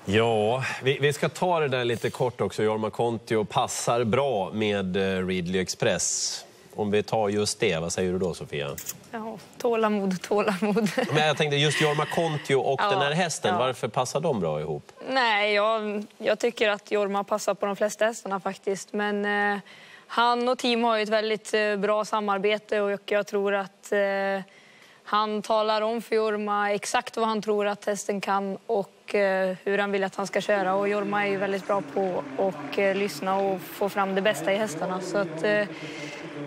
Speaker 1: Ja, vi, vi, ska ta det där lite kort också. Jorma Kontio passar bra med eh, Ridley Express. Om vi tar just det, vad säger du då Sofia?
Speaker 3: Ja, tålamod, tålamod. *laughs*
Speaker 1: Men jag tänkte just Jorma Kontio och
Speaker 3: Ja,
Speaker 1: den här hästen,
Speaker 3: ja.
Speaker 1: varför passar de bra ihop?
Speaker 3: Nej, jag, jag tycker att Jorma passar på de flesta hästarna faktiskt. Men eh, han och team har ju ett väldigt eh, bra samarbete och jag tror att eh, han talar om för Jorma exakt vad han tror att hästen kan och eh, hur han vill att han ska köra. Och Jorma är ju väldigt bra på att eh, lyssna och få fram det bästa i hästarna. Så att, eh,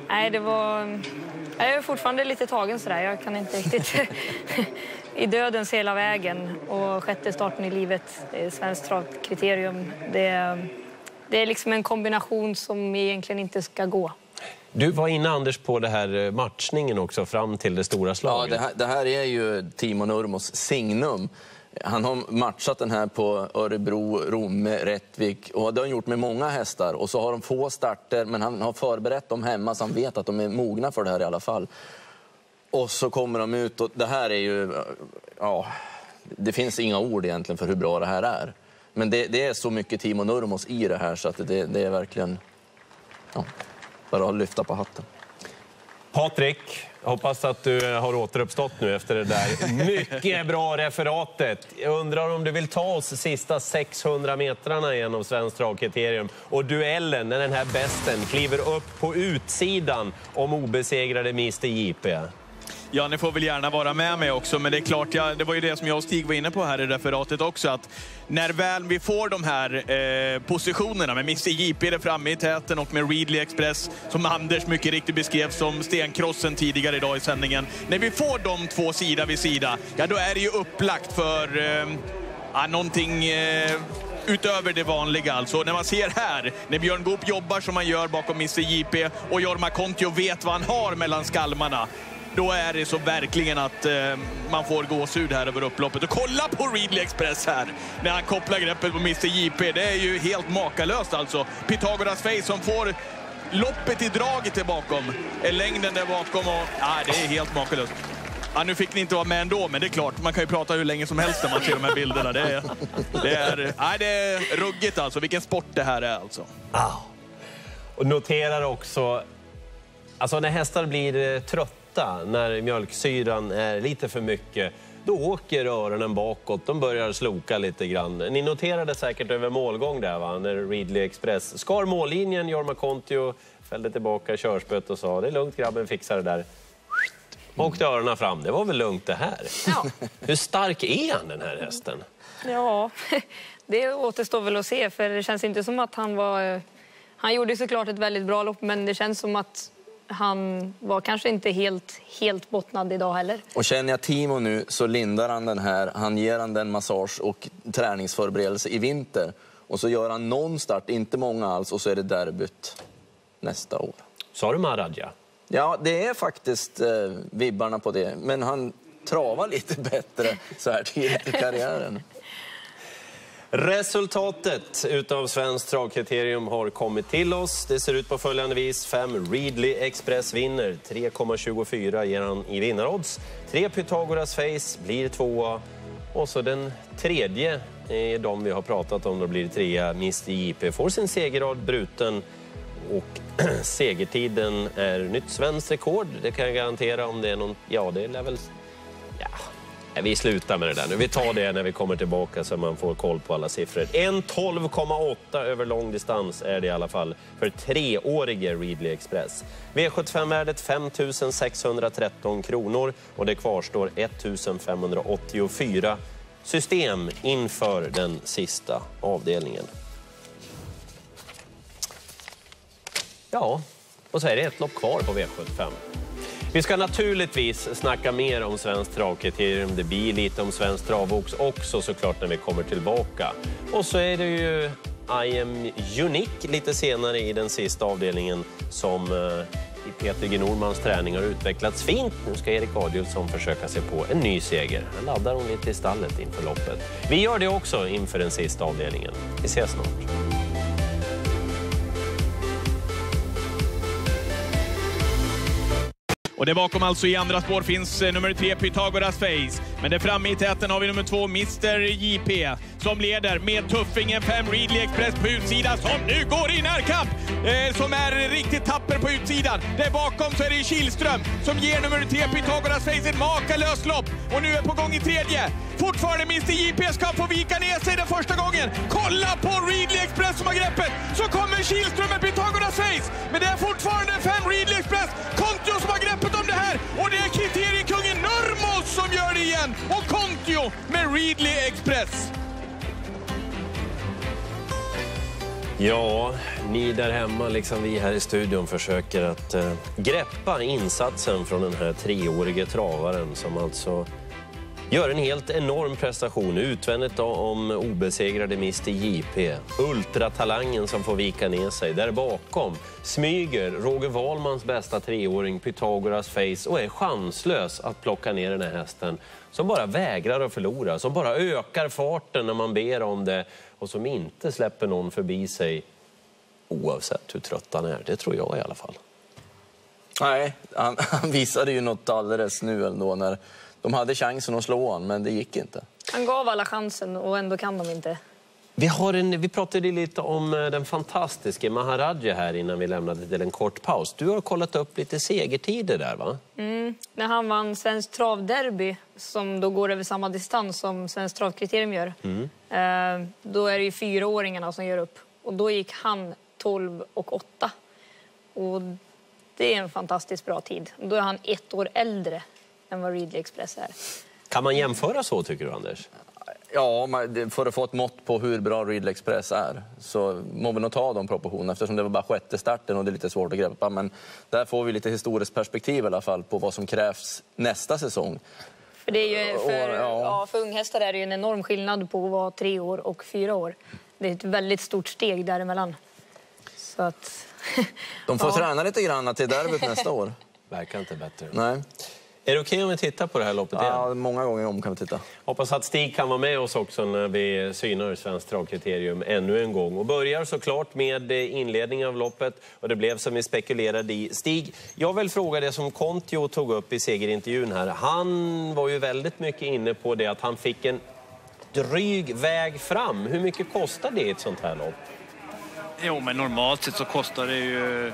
Speaker 3: nej, det var... Jag är fortfarande lite tagen sådär. Jag kan inte riktigt... *laughs* I dödens hela vägen och sjätte starten i livet, svenskt travkriterium. Det, det är liksom en kombination som egentligen inte ska gå.
Speaker 1: Du var inne Anders på det här eh, matchningen också fram till det stora
Speaker 4: Ja,
Speaker 1: slaget.
Speaker 4: det, här, det här är ju Timo Nurmos signum. Han har matchat den här på Örebro, Romme, Rättvik och det har han gjort med många hästar. Och så har de få starter, men han har förberett dem hemma så han vet att de är mogna för det här i alla fall. Och så kommer de ut och det här är ju... Ja, det finns inga ord egentligen för hur bra det här är. Men det, det är så mycket Timo Nurmos i det här så att det, det är verkligen... Ja, bara att lyfta på hatten.
Speaker 1: Patrik, hoppas att du har återuppstått nu efter det där mycket bra referatet. Jag undrar om du vill ta oss sista 600 metrarna genom Svenskt Dragkriterium och duellen när den här besten kliver upp på utsidan om obesegrade Mr JP.
Speaker 5: Ja, ni får väl gärna vara med mig också, men det är klart, ja, det var ju det som jag och Stig var inne på här i referatet också, att när väl vi får de här eh, positionerna med Mr JP där framme i täten och med Readly Express, som Anders mycket riktigt beskrev som stenkrossen tidigare idag i sändningen. När vi får de två sida vid sida, ja då är det ju upplagt för eh, ja, någonting eh, utöver det vanliga. Alltså, när man ser här, när Björn Goop jobbar som han gör bakom Mr JP och Jorma Kontio vet vad han har mellan skalmarna, då är det så verkligen att eh, man får gåshud här över upploppet. Och kolla på Readly Express här, när han kopplar greppet på Mr JP. Det är ju helt makalöst alltså. Pythagoras Face som får loppet i draget där bakom. Eh, längden där bakom och... Ja, det är helt makalöst. Ja, nu fick ni inte vara med ändå, men det är klart, man kan ju prata hur länge som helst när man ser de här bilderna. Det är, det är, nej, det är ruggigt alltså. Vilken sport det här är alltså.
Speaker 1: Och noterar också, alltså när hästar blir eh, trötta trötta, när mjölksyran är lite för mycket, då åker öronen bakåt, de börjar sloka lite grann. Ni noterade säkert över målgång där va, när Readly Express skar mållinjen, Jorma Kontio fällde tillbaka körspöet och sa det är lugnt grabben, fixar det där. Åkte öronen fram, det var väl lugnt det här. Hur stark är han den här hästen?
Speaker 3: Ja, *laughs* det återstår väl att se. För det känns inte som att han var... Han gjorde såklart ett väldigt bra lopp, men det känns som att han var kanske inte helt, helt bottnad idag heller.
Speaker 4: Och känner jag Timo nu så lindar han den här. Han ger han den massage och träningsförberedelse i vinter. Och så gör han någon start, inte många alls, och så är det derbyt nästa år.
Speaker 1: Sa du Maradja?
Speaker 4: Ja, det är faktiskt eh, vibbarna på det. Men han travar lite bättre så här tidigt i *laughs* karriären.
Speaker 1: Resultatet utav Svenskt travkriterium har kommit till oss. Det ser ut på följande vis. 5 Readly Express vinner. 3,24 ger han i vinnarodds. 3 Pythagoras Face blir tvåa. Och så den tredje, är de vi har pratat om, då blir det trea. Mr JP får sin segerrad bruten. Och *clears throat* segertiden är nytt svenskt rekord. Det kan jag garantera om det är någon... Ja, det lär väl... Ja, vi slutar med det där nu. Vi tar det när vi kommer tillbaka så man får koll på alla siffror. 1.12,8 över lång distans är det i alla fall för treårige Readly Express. V75-värdet 5 613 kronor och det kvarstår 1 584 system inför den sista avdelningen. Ja, och så är det ett lopp kvar på V75. Vi ska naturligtvis snacka mer om svensk travkriterium. Det blir lite om svensk travox också såklart när vi kommer tillbaka. Och så är det ju I am unique lite senare i den sista avdelningen som i Peter G. Normans träning har utvecklats fint. Nu ska Erik Adielsson försöka sig på en ny seger. Han laddar hon lite i stallet inför loppet. Vi gör det också inför den sista avdelningen. Vi ses snart.
Speaker 5: Och där bakom alltså i andra spår finns eh, nummer tre Pythagoras Face. Men där framme i täten har vi nummer två Mr JP som leder med tuffingen 5 Readly Express på utsidan som nu går i närkamp. Eh, som är riktigt tapper på utsidan. Där bakom så är det Kihlström som ger nummer tre Pythagoras Face ett makalöst lopp. Och nu är på gång i tredje. Fortfarande Mr JP ska få vika ner sig den första gången. Kolla på Readly Express som har greppet. Så kommer Kihlström med Pythagoras Face. Men det är fortfarande fem Readly Express. Kontio som har greppet om det här. Och det är kriteriekungen Nurmos som gör det igen. Och Kontio med Readly Express.
Speaker 1: Ja, ni där hemma, liksom vi här i studion, försöker att eh, greppa insatsen från den här treårige travaren som alltså gör en helt enorm prestation. Utvändigt om obesegrade Mr JP. Ultratalangen som får vika ner sig. Där bakom smyger Roger Wahlmans bästa treåring Pythagoras Face och är chanslös att plocka ner den här hästen som bara vägrar att förlora, som bara ökar farten när man ber om det och som inte släpper någon förbi sig oavsett hur trött han är. Det tror jag i alla fall.
Speaker 4: Nej, han, *laughs* han visade ju något alldeles nu ändå när de hade chansen att slå honom, men det gick inte.
Speaker 3: Han gav alla chansen och ändå kan de inte.
Speaker 1: Vi, har en, vi pratade lite om eh, den fantastiske Maharaja här innan vi lämnade till en kort paus. Du har kollat upp lite segertider där va?
Speaker 3: Mm. När han vann Svensk travderby, som då går över samma distans som Svensk travkriterium gör,
Speaker 1: Mm.
Speaker 3: eh, då är det ju fyraåringarna som gör upp. Och då gick han 12 och 8. Och det är en fantastiskt bra tid. Då är han ett år äldre än vad Readly Express är.
Speaker 1: Kan man jämföra så tycker du Anders?
Speaker 4: Ja, för att få ett mått på hur bra Ridley Express är så må vi nog ta de proportionerna eftersom det var bara sjätte starten och det är lite svårt att greppa. Men där får vi lite historiskt perspektiv i alla fall på vad som krävs nästa säsong.
Speaker 3: För, det är ju, för,
Speaker 4: Och, ja.
Speaker 3: ja, för unghästar är det ju en enorm skillnad på att vara tre år och fyra år. Det är ett väldigt stort steg däremellan. Så att...
Speaker 4: De får *laughs*
Speaker 3: Ja.
Speaker 4: träna lite grann till derbyt nästa år.
Speaker 1: Verkar inte bättre.
Speaker 4: Nej.
Speaker 1: Är det okej om vi tittar på det här loppet igen?
Speaker 4: Ja, många gånger om kan vi titta.
Speaker 1: Hoppas att Stig kan vara med oss också när vi synar Svenskt travkriterium ännu en gång. Och börjar såklart med eh, inledningen av loppet och det blev som vi spekulerade i. Stig, jag vill fråga det som Kontio tog upp i segerintervjun här. Han var ju väldigt mycket inne på det att han fick en dryg väg fram. Hur mycket kostar det i ett sånt här lopp?
Speaker 6: Jo, men normalt sett så kostar det ju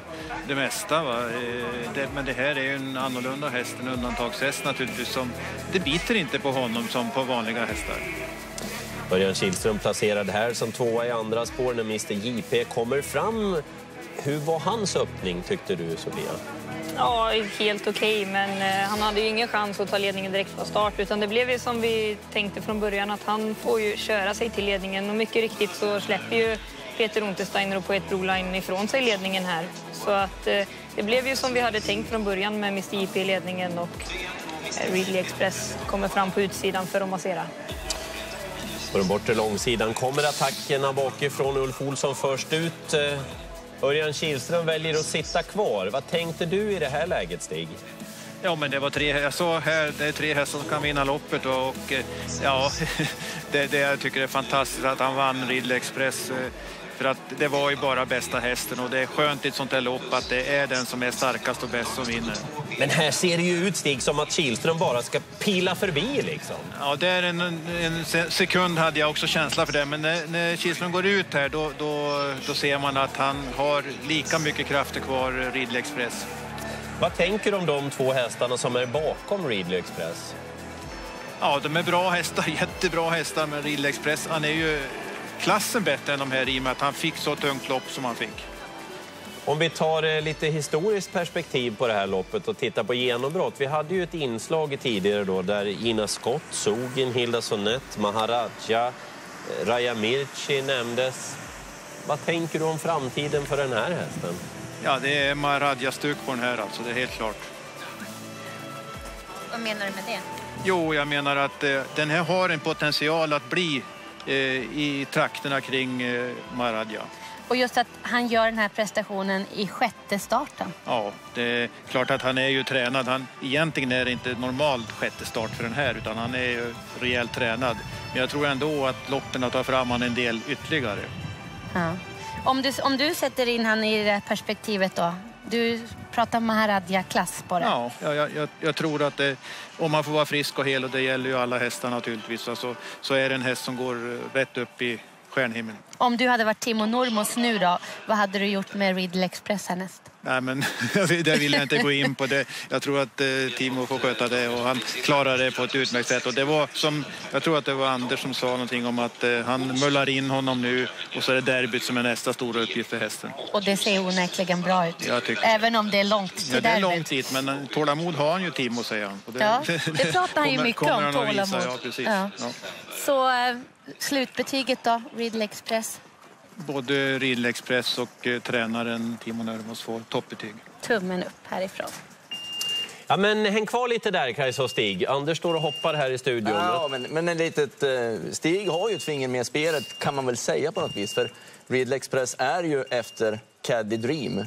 Speaker 6: det mesta. Va? Eh, Det, men det här är ju en annorlunda häst, en undantagshäst naturligtvis. Som, det biter inte på honom som på vanliga hästar.
Speaker 1: Örjan Kihlström placerad här som tvåa i andra spår när Mr JP kommer fram. Hur var hans öppning tyckte du Sofia?
Speaker 3: Ja, helt okej, men eh, han hade ju ingen chans att ta ledningen direkt från start. Utan det blev ju som vi tänkte från början, att han får ju köra sig till ledningen. Och mycket riktigt så släpper ju Peter Untersteiner och Poet Broline ifrån sig ledningen här. Så att eh, det blev ju som vi hade tänkt från början med Mr JP i ledningen och eh, Ridley Express kommer fram på utsidan för att massera.
Speaker 1: På den bortre långsidan kommer attackerna bakifrån. Ulf Olsson först ut. Eh, Örjan Kihlström väljer att sitta kvar. Vad tänkte du i det här läget, Stig?
Speaker 6: Ja, men det var tre, jag såg här, det är tre hästar som kan vinna loppet och, och ja, *laughs* det, det jag tycker är fantastiskt att han vann Ridley Express. För att det var ju bara bästa hästen och det är skönt i ett sånt här lopp att det är den som är starkast och bäst som vinner.
Speaker 1: Men här ser det ju ut, Stig, som att Kihlström bara ska pila förbi liksom.
Speaker 6: Ja, det är en, en se- sekund hade jag också känsla för det, men när, när Kihlström går ut här då, då, då ser man att han har lika mycket krafter kvar, Ridley Express.
Speaker 1: Vad tänker du om de två hästarna som är bakom Ridley Express?
Speaker 6: Ja, de är bra hästar, *laughs* jättebra hästar, men Riddle Express, han är ju klassen bättre än de här i och med att han fick så tungt lopp som han fick.
Speaker 1: Om vi tar eh, lite historiskt perspektiv på det här loppet och tittar på genombrott. Vi hade ju ett inslag tidigare då där Ina Scott, Sogin, Hilda Sonett, Maharaja, eh, Raja Mirchi nämndes. Vad tänker du om framtiden för den här hästen?
Speaker 6: Ja, det är Maharaja-stuk på den här alltså, det är helt klart.
Speaker 15: Vad menar du med det?
Speaker 6: Jo, jag menar att eh, den här har en potential att bli i trakterna kring eh, Maharaja.
Speaker 15: Och just att han gör den här prestationen i sjätte starten.
Speaker 6: Ja, det är klart att han är ju tränad. Han, egentligen är det inte normalt sjätte start för den här utan han är ju rejält tränad. Men jag tror ändå att loppen tar fram han en del ytterligare.
Speaker 15: Ja. Om, du, om du sätter in han i det perspektivet då? Du pratar Maharadja-klass på det.
Speaker 6: Ja, jag, jag, jag tror att det, om man får vara frisk och hel och det gäller ju alla hästar naturligtvis alltså, så är det en häst som går eh, rätt upp i stjärnhimlen.
Speaker 15: Om du hade varit Timo Normos nu då, vad hade du gjort med Riddle Express härnäst?
Speaker 6: Nej, men *laughs* det vill jag inte gå in på. Det. Jag tror att eh, Timo får sköta det och han klarar det på ett utmärkt sätt. Och det var som, jag tror att det var Anders som sa någonting om att eh, han mullar in honom nu och så är det derbyt som är nästa stora uppgift för hästen.
Speaker 15: Och det ser onekligen bra ut. Även om det är långt till
Speaker 6: Ja, det är långt dit, men eh, tålamod har han ju Timo, säger han. Och det,
Speaker 15: Ja, det *laughs* pratar han ju mycket om, tålamod.
Speaker 6: Ja, precis.
Speaker 15: Ja. Så slutbetyget då, Riddle Express?
Speaker 6: Både Riddle Express och eh, tränaren Timo Nurmos får toppbetyg.
Speaker 15: Tummen upp härifrån.
Speaker 1: Ja, men häng kvar lite där, Kajsa och Stig. Anders står och hoppar här i studion.
Speaker 4: Ja, men, men en litet, eh, Stig har ju ett finger med i spelet kan man väl säga på något vis. För Riddle Express är ju efter Caddy Dream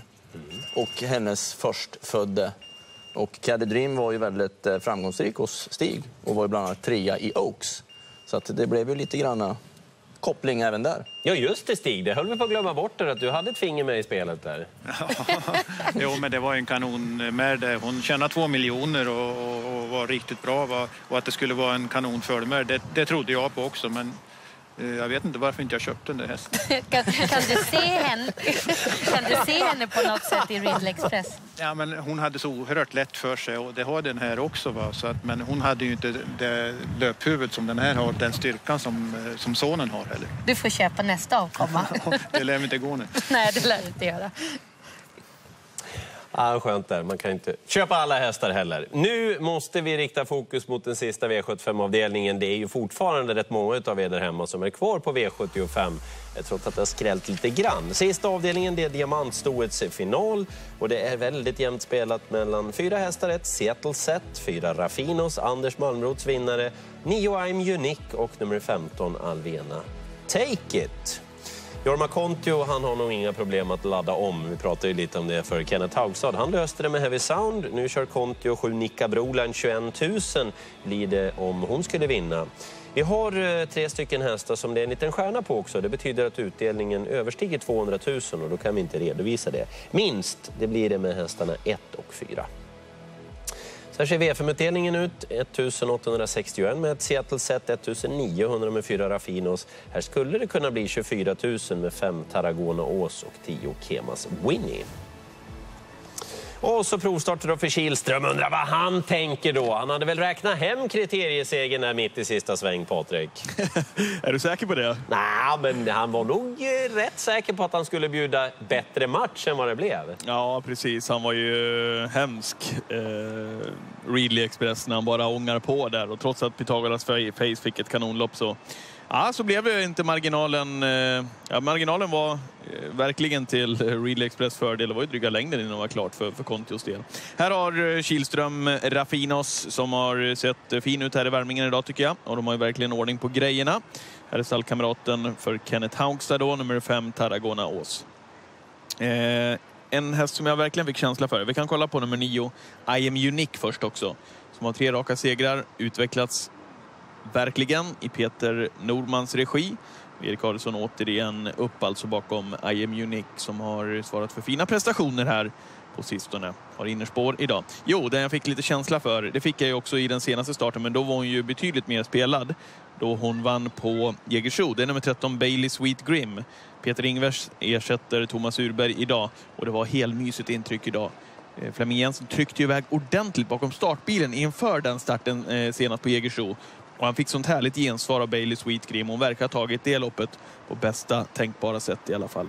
Speaker 4: och hennes förstfödde. Och Caddy Dream var ju väldigt eh, framgångsrik hos Stig och var ju bland annat trea i Oaks. Så att det blev ju lite grann koppling även där.
Speaker 1: Ja, just det Stig. Det höll vi på att glömma bort, det, att du hade ett finger med i spelet där. *laughs*
Speaker 6: Jo, men det var en kanon med det. Hon tjänade två miljoner och, och, och var riktigt bra. Va? Och att det skulle vara en kanonföljd det, det trodde jag på också. Men jag vet inte varför inte jag köpte den där hästen. *laughs*
Speaker 15: Kan, kan, du se henne, kan du se henne på något sätt i Riddle Express?
Speaker 6: Ja, men hon hade så oerhört lätt för sig och det har den här också. Va? Så att, men hon hade ju inte det löphuvud som den här har, den styrkan som, eh, som sonen har heller.
Speaker 15: Du får köpa nästa avkomma. *laughs*
Speaker 6: Det lär inte gå nu.
Speaker 15: Nej, det lär inte göra.
Speaker 1: Ja, skönt där. Man kan inte köpa alla hästar heller. Nu måste vi rikta fokus mot den sista V75-avdelningen. Det är ju fortfarande rätt många av er där hemma som är kvar på V75, eh, trots att det har skrällt lite grann. Sista avdelningen det är diamantstoets final och det är väldigt jämnt spelat mellan fyra hästar, ett Seattle Set, fyra Raffinos, Anders Malmroths vinnare, nio I'm Unique och nummer 15 Alvena Take It. Jorma Kontio han har nog inga problem att ladda om. Vi pratade ju lite om det för Kenneth Haugstad. Han löste det med Heavy Sound. Nu kör Kontio 7 Nicka Broline 21 000 blir det om hon skulle vinna. Vi har eh, tre stycken hästar som det är en liten stjärna på också. Det betyder att utdelningen överstiger 200 000 och då kan vi inte redovisa det. Minst, det blir det med hästarna 1 och 4. Där ser V5-utdelningen ut. 1861 med ett Seattle Set, 1900 med fyra Raffinos. Här skulle det kunna bli 24 000 med fem Tarragona Ås och 10 Kemas Winnie. Och så provstartar då för Kihlström. Undrar vad han tänker då. Han hade väl räknat hem kriteriesegern där mitt i sista sväng, Patrik? *laughs*
Speaker 5: Är du säker på det?
Speaker 1: Nej, men han var nog eh, rätt säker på att han skulle bjuda bättre match än vad det blev.
Speaker 5: Ja, precis. Han var ju hemsk, eh, Readly Express, när han bara ångar på där. Och trots att Pythagoras Face fick ett kanonlopp så, ja, så blev ju inte marginalen. Eh, ja, marginalen var eh, verkligen till eh, Express fördel. Det var ju dryga längden innan det var klart för, för Kontios del. Här har Kilström Kihlström Raffinos som har sett fin ut här i värmningen idag tycker jag. Och de har ju verkligen ordning på grejerna. Här är stallkamraten för Kenneth Haugstad då, nummer fem Tarragona Ås. Eh, en häst som jag verkligen fick känsla för. Vi kan kolla på nummer nio, I am Unique först också. Som har tre raka segrar, utvecklats verkligen i Peter Normans regi. Erik Karlsson återigen upp alltså bakom I am Unique som har svarat för fina prestationer här på sistone. Har innerspår idag. Jo, den jag fick lite känsla för, det fick jag ju också i den senaste starten, men då var hon ju betydligt mer spelad. Då hon vann på Jägersro. Det är nummer 13, Bailey Sweet Grim. Peter Ingvers ersätter Thomas Urberg idag och det var helmysigt intryck idag. Eh, Flemming Jensen tryckte ju iväg ordentligt bakom startbilen inför den starten eh, senast på Jägersro. Och han fick sånt härligt gensvar av Bailey Sweetgrim. Hon verkar ha tagit det loppet på bästa tänkbara sätt i alla fall.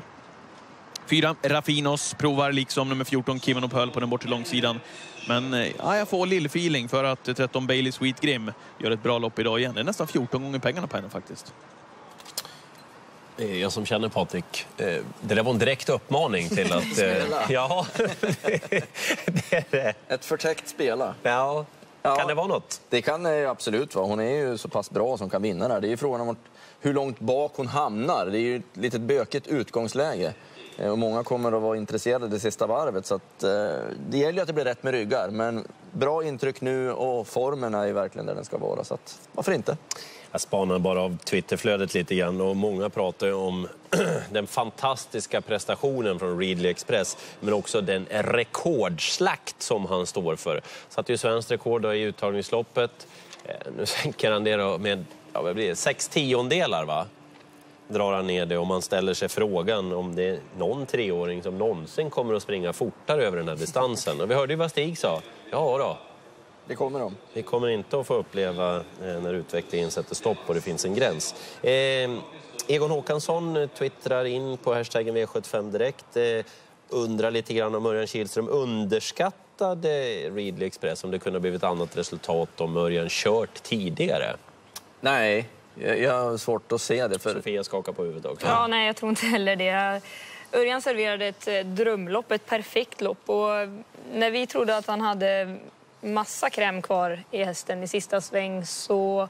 Speaker 5: Fyra, Rafinos provar liksom nummer 14 Kimon och Pöl på den bortre långsidan. Men eh, ja, jag får lill-feeling för att 13 Bailey Sweetgrim gör ett bra lopp idag igen. Det är nästan 14 gånger pengarna på henne faktiskt.
Speaker 1: Jag som känner Patrik, eh, det där var en direkt uppmaning till att... *laughs* eh,
Speaker 4: Spela.
Speaker 1: Ja, *laughs* det är det.
Speaker 4: Ett förtäckt spela.
Speaker 1: Ja. Kan det vara något?
Speaker 4: Det kan det absolut vara. Hon är ju så pass bra som kan vinna där. Det är ju frågan om hur långt bak hon hamnar. Det är ju ett litet bökigt utgångsläge. Eh, Och många kommer att vara intresserade det sista varvet. Så att, eh, det gäller ju att det blir rätt med ryggar. Men bra intryck nu och formen är ju verkligen där den ska vara. Så att, varför inte?
Speaker 1: Jag spanar bara av Twitterflödet lite grann och många pratar ju om *clears throat* den fantastiska prestationen från Readly Express men också den rekordslakt som han står för. Satte ju svenskt rekord i uttagningsloppet. Eh, nu sänker han det med ja, vad blir det? sex tiondelar va? drar han ner det och man ställer sig frågan om det är någon treåring som någonsin kommer att springa fortare över den här distansen. Och vi hörde ju vad Stig sa. Ja då,
Speaker 4: det kommer de.
Speaker 1: vi kommer inte att få uppleva eh, när utvecklingen sätter stopp och det finns en gräns. Eh, Egon Håkansson twittrar in på hashtaggen V75 direkt. Eh, undrar lite grann om Örjan Kihlström underskattade Readly Express, om det kunde ha blivit annat resultat om Örjan kört tidigare.
Speaker 4: Nej, jag, har svårt att se det. För...
Speaker 1: Sofia skakar på huvudet också.
Speaker 3: Ja, nej, jag tror inte heller det. Örjan serverade ett drömlopp, ett perfekt lopp. Och när vi trodde att han hade massa kräm kvar i hästen i sista sväng så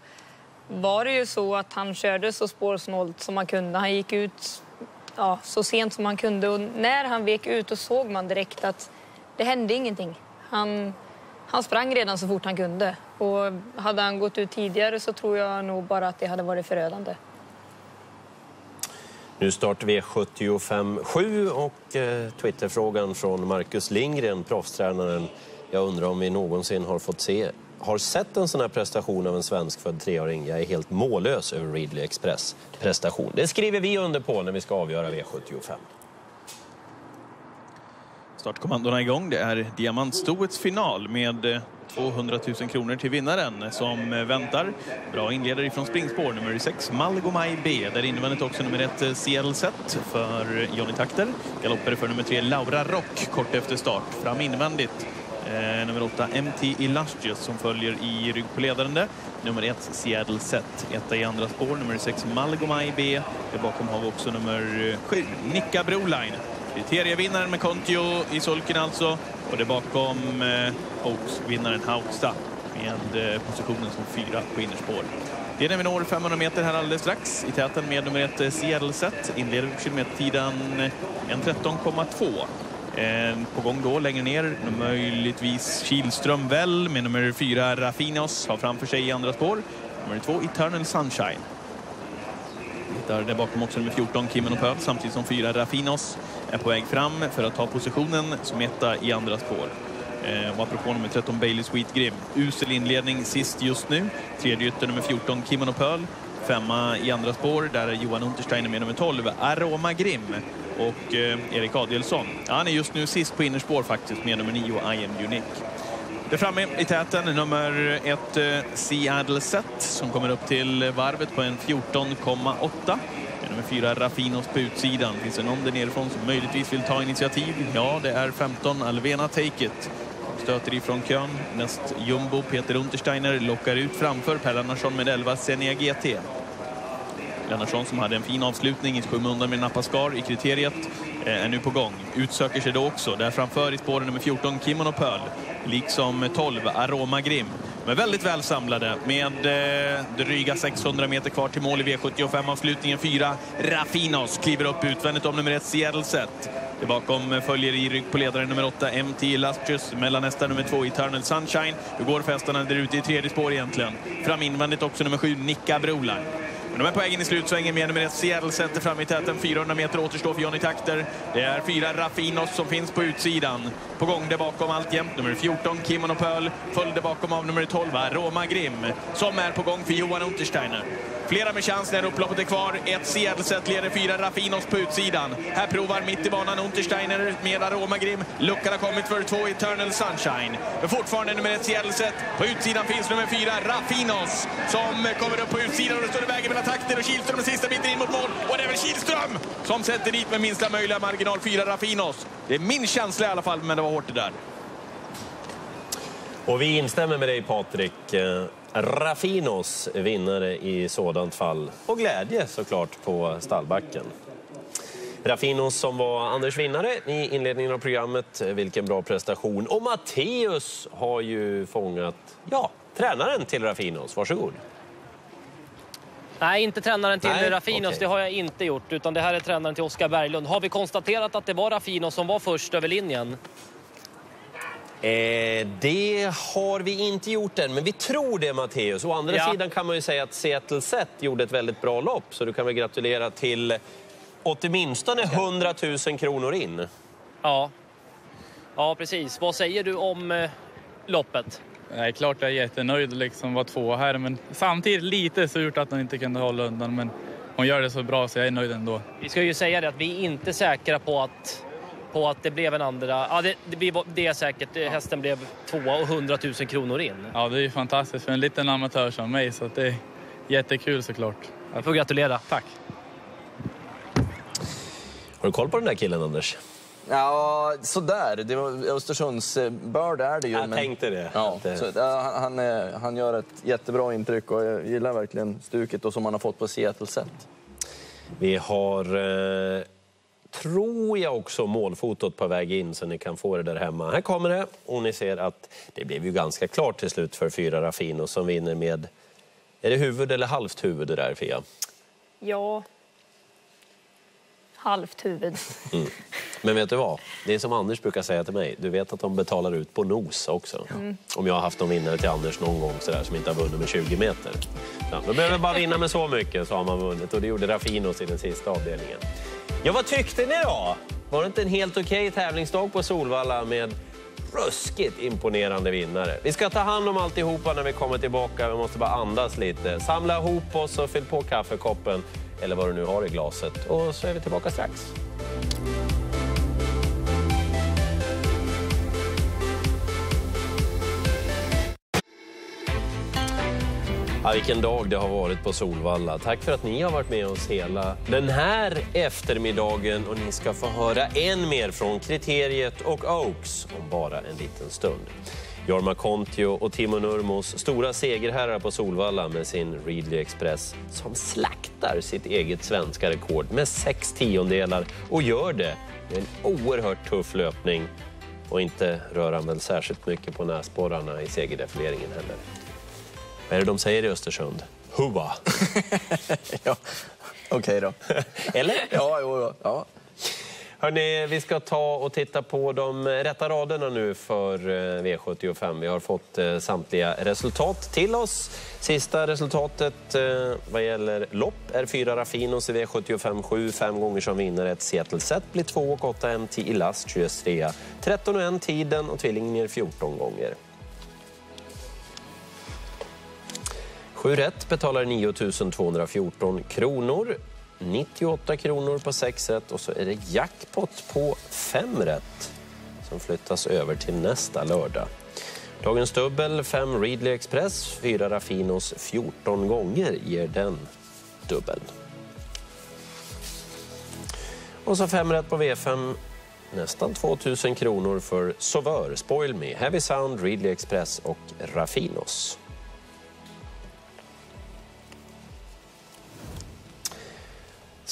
Speaker 3: var det ju så att han körde så spårsnålt som han kunde. Han gick ut ja, så sent som han kunde och när han vek ut och såg man direkt att det hände ingenting. Han, han sprang redan så fort han kunde. Och hade han gått ut tidigare så tror jag nog bara att det hade varit förödande.
Speaker 1: Nu startar V75 7 och eh, Twitterfrågan från Marcus Lindgren, proffstränaren. Jag undrar om vi någonsin har fått se, har sett en sån här prestation av en svenskfödd treåring. Jag är helt mållös över Readly Express prestation. Det skriver vi under på när vi ska avgöra V75.
Speaker 5: Startkommandona igång. Det är Diamantstoets final med eh, 200 000 kronor till vinnaren som eh, väntar. Bra inledare ifrån springspår nummer 6 Malgomai B. Där invändigt också nummer 1 eh, Seattle Set för Johnny Takter. Galopper för nummer 3 Laura Rock kort efter start. Fram invändigt Eh, nummer 8 MT Illustrious som följer i rygg på ledaren där. Nummer 1 Seattle Set. Etta i andra spår. Nummer 6 Malgomai B. Där bakom har vi också nummer 7 Nicka Broline. Kriterievinnaren med Kontio i sulken alltså. Och det bakom eh, Oaks-vinnaren Haugstad med eh, positionen som fyra på innerspår. Det är när vi når 500 meter här alldeles strax i täten med nummer 1 eh, Seattle Set. Inleder kilometertiden eh, 1.13,2. Eh, på gång då längre ner, möjligtvis Kihlström väl med nummer fyra Rafinos har framför sig i andra spår. Nummer två Eternal Sunshine. Hittar där bakom också nummer 14 Kimmen och Pöl samtidigt som fyra Rafinos är på väg fram för att ta positionen som etta i andra spår. Eh, och apropå nummer 13 Bailey Sweet Grim, Usel inledning sist just nu. Tredje ytter nummer 14 Kimmen och Pöl. Femma i andra spår, där är Johan Untersteiner med nummer 12 Aroma Grim och eh, Erik Adielsson. Ja, han är just nu sist på innerspår faktiskt med nummer 9 I am Unique. Där framme i täten nummer ett eh, Seattle Set som kommer upp till varvet på en 14,8. Nummer fyra Raffinos på utsidan. Finns det någon där nerifrån som möjligtvis vill ta initiativ? Ja, det är 15 Alvena Take It. Stöter ifrån kön. Näst Jumbo Peter Untersteiner lockar ut framför Per Andersson med 11 Senia GT. Lennartsson som hade en fin avslutning i skymundan med Napaskar i kriteriet eh, är nu på gång. Utsöker sig då också. Där framför i spåren nummer 14 Kimon och Pöl. Liksom 12 Aroma Grim. Men väldigt väl samlade med eh, dryga 600 meter kvar till mål i V75-avslutningen. Fyra Rafinos kliver upp utvändigt om nummer ett Seattle Set. Det bakom följer i rygg på ledaren nummer 8 MT Lastrus. Mellan nästa nummer 2 Eternal Sunshine. Hur går festarna där ute i tredje spår egentligen? Fram invändigt också nummer 7 Nicka Broline. Men de är på väg in i slutsvängen med nummer ett Seattle Center fram i täten. 400 meter återstår för Johnny Takter. Det är fyra Raffinos som finns på utsidan. På gång där bakom alltjämt nummer 14 Kimono och Pöl. Följde bakom av nummer 12 Roma Grim som är på gång för Johan Untersteiner. Flera med chans när upploppet är kvar. Ett Seattle-set leder fyra Raffinos på utsidan. Här provar mitt i banan Untersteiner med Aromagrim. Luckan har kommit för två Eternal Sunshine. Men fortfarande nummer ett Seattle-set. På utsidan finns nummer fyra Raffinos som kommer upp på utsidan och det står i vägen mellan takter och Kihlström den sista biten in mot mål. Och det är väl Kihlström som sätter dit med minsta möjliga marginal fyra Raffinos. Det är min känsla i alla fall, men det var hårt det där.
Speaker 1: Och vi instämmer med dig Patrik. Eh, Raffinos vinnare i sådant fall. Och glädje såklart på stallbacken. Raffinos som var Anders vinnare i inledningen av programmet. Vilken bra prestation. Och Matteus har ju fångat, ja, tränaren till Raffinos. Varsågod.
Speaker 2: Nej, inte tränaren till
Speaker 1: Nej,
Speaker 2: Raffinos.
Speaker 1: okej.
Speaker 2: Det har jag inte gjort. Utan det här är tränaren till Oskar Berglund. Har vi konstaterat att det var Raffinos som var först över linjen?
Speaker 1: Eh, det har vi inte gjort än, men vi tror det Matteus. Å andra
Speaker 2: Ja.
Speaker 1: sidan kan man ju säga att Seattle Set gjorde ett väldigt bra lopp. Så du kan väl gratulera till åtminstone 100 000 kronor in.
Speaker 2: Ja. Ja, precis. Vad säger du om eh, loppet?
Speaker 40: Nej, klart jag är jättenöjd liksom var två här, men samtidigt lite surt att hon inte kunde hålla undan. Men hon gör det så bra så jag är nöjd ändå.
Speaker 2: Vi ska ju säga det att vi är inte säkra på att, på att det blev en andra... Ja, det, det, det är säkert. Eh, Hästen blev tvåa och 100 000 kronor in.
Speaker 40: Ja, det är ju fantastiskt för en liten amatör som mig, så att det är jättekul såklart.
Speaker 2: Jag får gratulera.
Speaker 40: Tack.
Speaker 1: Har du koll på den där killen Anders?
Speaker 4: Ja, sådär. Det var Östersunds eh, börd är det ju.
Speaker 1: Jag tänkte det.
Speaker 4: Ja, så, ja, han, han gör ett jättebra intryck och jag gillar verkligen stuket och som han har fått på Seattle-set.
Speaker 1: Vi har, eh, tror jag, också målfotot på väg in så ni kan få det där hemma. Här kommer det och ni ser att det blev ju ganska klart till slut för fyra Raffino som vinner med, är det huvud eller halvt huvud det där Fia?
Speaker 3: Ja. Halvt huvud.
Speaker 1: Mm. Men vet du vad? Det är som Anders brukar säga till mig. Du vet att de betalar ut på nos också.
Speaker 3: Mm.
Speaker 1: Om jag har haft någon vinnare till Anders någon gång sådär, som inte har vunnit med 20 meter. Ja, då behöver man bara vinna med så mycket så har man vunnit. Och det gjorde Raffinos i den sista avdelningen. Ja, vad tyckte ni då? Var det inte en helt okej tävlingsdag på Solvalla med ruskigt imponerande vinnare? Vi ska ta hand om alltihopa när vi kommer tillbaka. Vi måste bara andas lite. Samla ihop oss och fyll på kaffekoppen eller vad du nu har i glaset. Och så är vi tillbaka strax. Ja, vilken dag det har varit på Solvalla. Tack för att ni har varit med oss hela den här eftermiddagen. Och ni ska få höra än mer från Kriteriet och Oaks om bara en liten stund. Jorma Kontio och Timo Nurmos stora segerherrar på Solvalla med sin Readly Express som slaktar sitt eget svenska rekord med sex tiondelar och gör det med en oerhört tuff löpning. Och inte rör han väl särskilt mycket på näsborrarna i segerdefileringen heller. Vad är det de säger i Östersund? Hua! *laughs*
Speaker 4: ja, okej då. *laughs*
Speaker 1: Eller?
Speaker 4: Ja, jo, jo, ja.
Speaker 1: Hörrni, vi ska ta och titta på de rätta raderna nu för eh, V75. Vi har fått eh, samtliga resultat till oss. Sista resultatet eh, vad gäller lopp är fyra Raffinos i V75 7. Fem gånger som vinnare. Ett Seattle Set blir 2 och 8 MT i last 23. 13 och 1 tiden och tvillingen 14 gånger. 7 rätt betalar 9 214 kronor. 98 kronor på 6 rätt och så är det jackpot på 5 rätt som flyttas över till nästa lördag. Dagens dubbel, 5 Readly Express, 4 Raffinos 14 gånger ger den dubbeln. Och så 5 rätt på V5, nästan 2000 kronor för Sauveur, Spoil Me, Heavy Sound, Readly Express och Raffinos.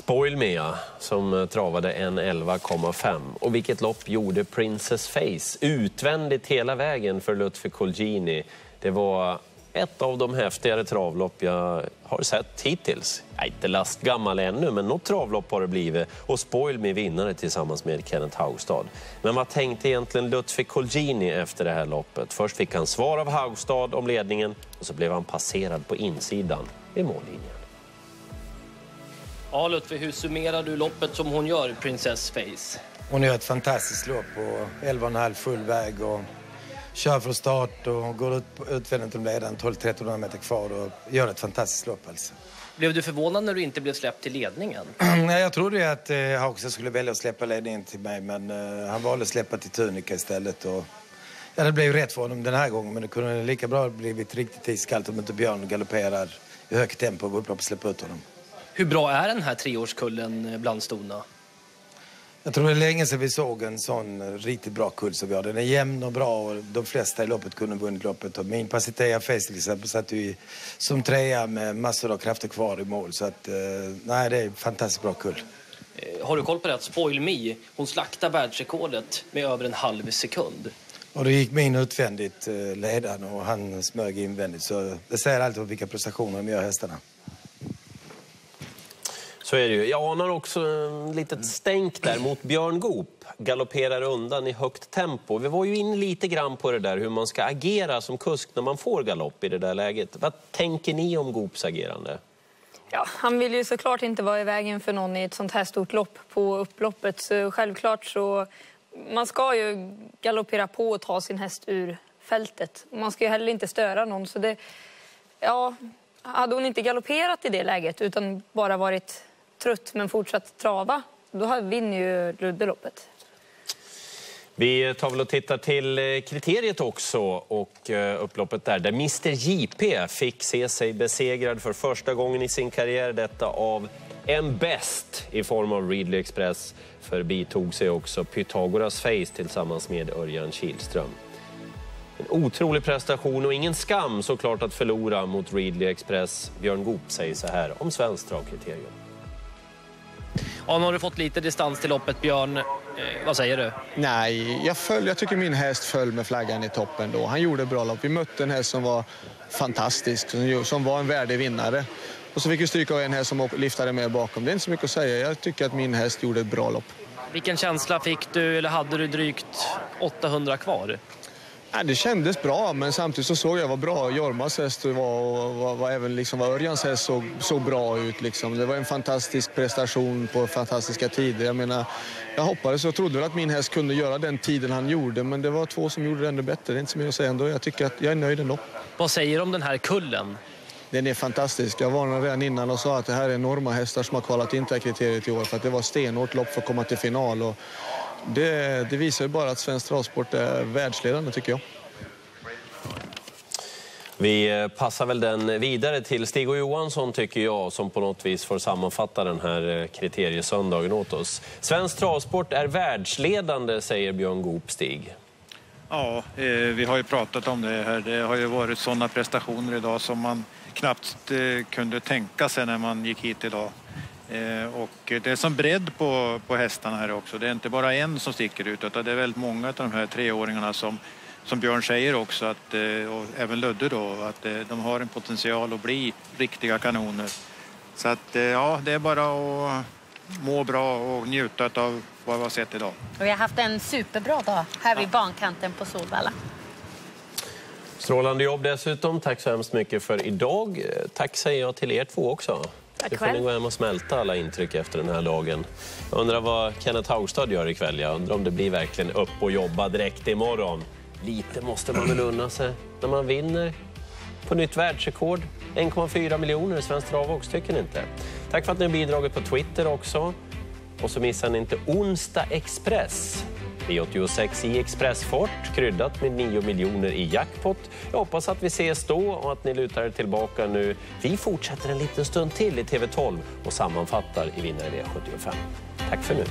Speaker 1: Spoil Me, som eh, travade en 11,5. Och vilket lopp gjorde Princess Face utvändigt hela vägen för Lutfi Colgjini. Det var ett av de häftigare travlopp jag har sett hittills. Jag är inte lastgammal ännu, men något travlopp har det blivit. Och Spoil Me vinnare tillsammans med Kenneth Haugstad. Men vad tänkte egentligen Lutfi Colgjini efter det här loppet? Först fick han svar av Haugstad om ledningen och så blev han passerad på insidan vid mållinjen.
Speaker 2: Ja, Lutfi, hur summerar du loppet som hon gör, Princess Face?
Speaker 41: Hon gör ett fantastiskt lopp och 11,5 full väg och kör från start och går ut på utvändigt om ledaren 12-1300 meter kvar och gör ett fantastiskt lopp alltså.
Speaker 2: Blev du förvånad när du inte blev släppt till ledningen? *clears throat*
Speaker 41: Nej, jag trodde ju att eh, skulle välja att släppa ledningen till mig, men eh, han valde att släppa till Tunika istället. Och, ja, det blev ju rätt för honom den här gången, men det kunde lika bra blivit riktigt iskallt om inte Björn galopperar i högt tempo på upploppet och släpper ut honom.
Speaker 2: Hur bra är den här treårskullen bland stona?
Speaker 41: Jag tror det är länge sedan vi såg en sån riktigt bra kull som vi har. Den är jämn och bra och de flesta i loppet kunde vunnit loppet. Och min Pasitea Face till exempel satt ju som trea med massor av krafter kvar i mål. Så att, eh, nej, det är en fantastiskt bra kull.
Speaker 2: Eh, Har du koll på det? att Spoil Me, hon slaktar världsrekordet med över en halv sekund.
Speaker 41: Och då gick min utvändigt eh, ledaren och han smög invändigt. Så det säger allt om vilka prestationer de gör hästarna.
Speaker 1: Så är det ju. Jag anar också ett litet stänk där mot Björn Goop. Galopperar undan i högt tempo. Vi var ju in lite grann på det där hur man ska agera som kusk när man får galopp i det där läget. Vad tänker ni om Goops agerande?
Speaker 3: Ja, han vill ju såklart inte vara i vägen för någon i ett sånt här stort lopp på upploppet. Så självklart så... Man ska ju galoppera på och ta sin häst ur fältet. Man ska ju heller inte störa någon. Så det, ja, hade hon inte galopperat i det läget utan bara varit trött men fortsatt trava, då vinner ju Ludde loppet.
Speaker 1: Vi tar väl och tittar till eh, kriteriet också och eh, upploppet där. Där Mr JP fick se sig besegrad för första gången i sin karriär. Detta av en bäst i form av Readly Express. Förbi tog sig också Pythagoras Face tillsammans med Örjan Kihlström. En otrolig prestation och ingen skam såklart att förlora mot Readly Express. Björn Goop säger så här om svenskt travkriterium.
Speaker 2: Ja, nu har du fått lite distans till loppet, Björn. Eh, vad säger du?
Speaker 21: Nej, jag, föll, jag tycker min häst föll med flaggan i toppen då. Han gjorde bra lopp. Vi mötte en häst som var fantastisk, som, var en värdig vinnare. Och så fick vi stryka av en häst som liftade med bakom. Det är inte så mycket att säga. Jag tycker att min häst gjorde ett bra lopp.
Speaker 2: Vilken känsla fick du, eller hade du drygt 800 kvar?
Speaker 21: Ja, det kändes bra, men samtidigt så såg jag vad bra Jormas häst var och vad, vad även liksom vad Örjans häst såg, såg bra ut. Liksom. Det var en fantastisk prestation på fantastiska tider. Jag, menar, jag hoppades och trodde väl att min häst kunde göra den tiden han gjorde, men det var två som gjorde det ännu bättre. Det är inte så mycket att säga ändå. Jag tycker att jag är nöjd ändå.
Speaker 2: Vad säger du om den här kullen?
Speaker 21: Den är fantastisk. Jag varnade redan innan och sa att det här är enorma hästar som har kvalat in till kriteriet i år för att det var stenhårt lopp för att komma till final. Och det, det visar ju bara att svensk travsport är världsledande tycker jag.
Speaker 1: Vi eh, passar väl den vidare till Stig och Johansson tycker jag som på något vis får sammanfatta den här eh, kriteriesöndagen åt oss. Svensk travsport är världsledande säger Björn Goop Stig.
Speaker 6: Ja, eh, vi har ju pratat om det här. Det har ju varit sådana prestationer idag som man knappt kunde tänka sig när man gick hit idag. Eh, och det är som bredd på, på hästarna här också. Det är inte bara en som sticker ut utan det är väldigt många av de här treåringarna som, som Björn säger också, att, eh, och även Ludde då, att eh, de har en potential att bli riktiga kanoner. Så att ja, det är bara att må bra och njuta av vad vi har sett idag.
Speaker 15: Och vi har haft en superbra dag här vid bankanten på Solvalla.
Speaker 1: Strålande jobb dessutom. Tack så hemskt mycket för idag. Tack säger jag till er två också.
Speaker 3: Tack
Speaker 1: Nu får ni gå hem och smälta alla intryck efter den här dagen. Jag undrar vad Kenneth Haugstad gör ikväll. Jag undrar om det blir verkligen upp och jobba direkt imorgon. Lite måste man väl unna sig när man vinner på nytt världsrekord. 1,4 miljoner i Svenskt Travox, tycker ni inte? Tack för att ni har bidragit på Twitter också. Och så missar ni inte Onsdag Express. V86 i expressfart, kryddat med 9 miljoner i jackpot. Jag hoppas att vi ses då och att ni lutar er tillbaka nu. Vi fortsätter en liten stund till i TV12 och sammanfattar i Vinnare V75. Tack för nu.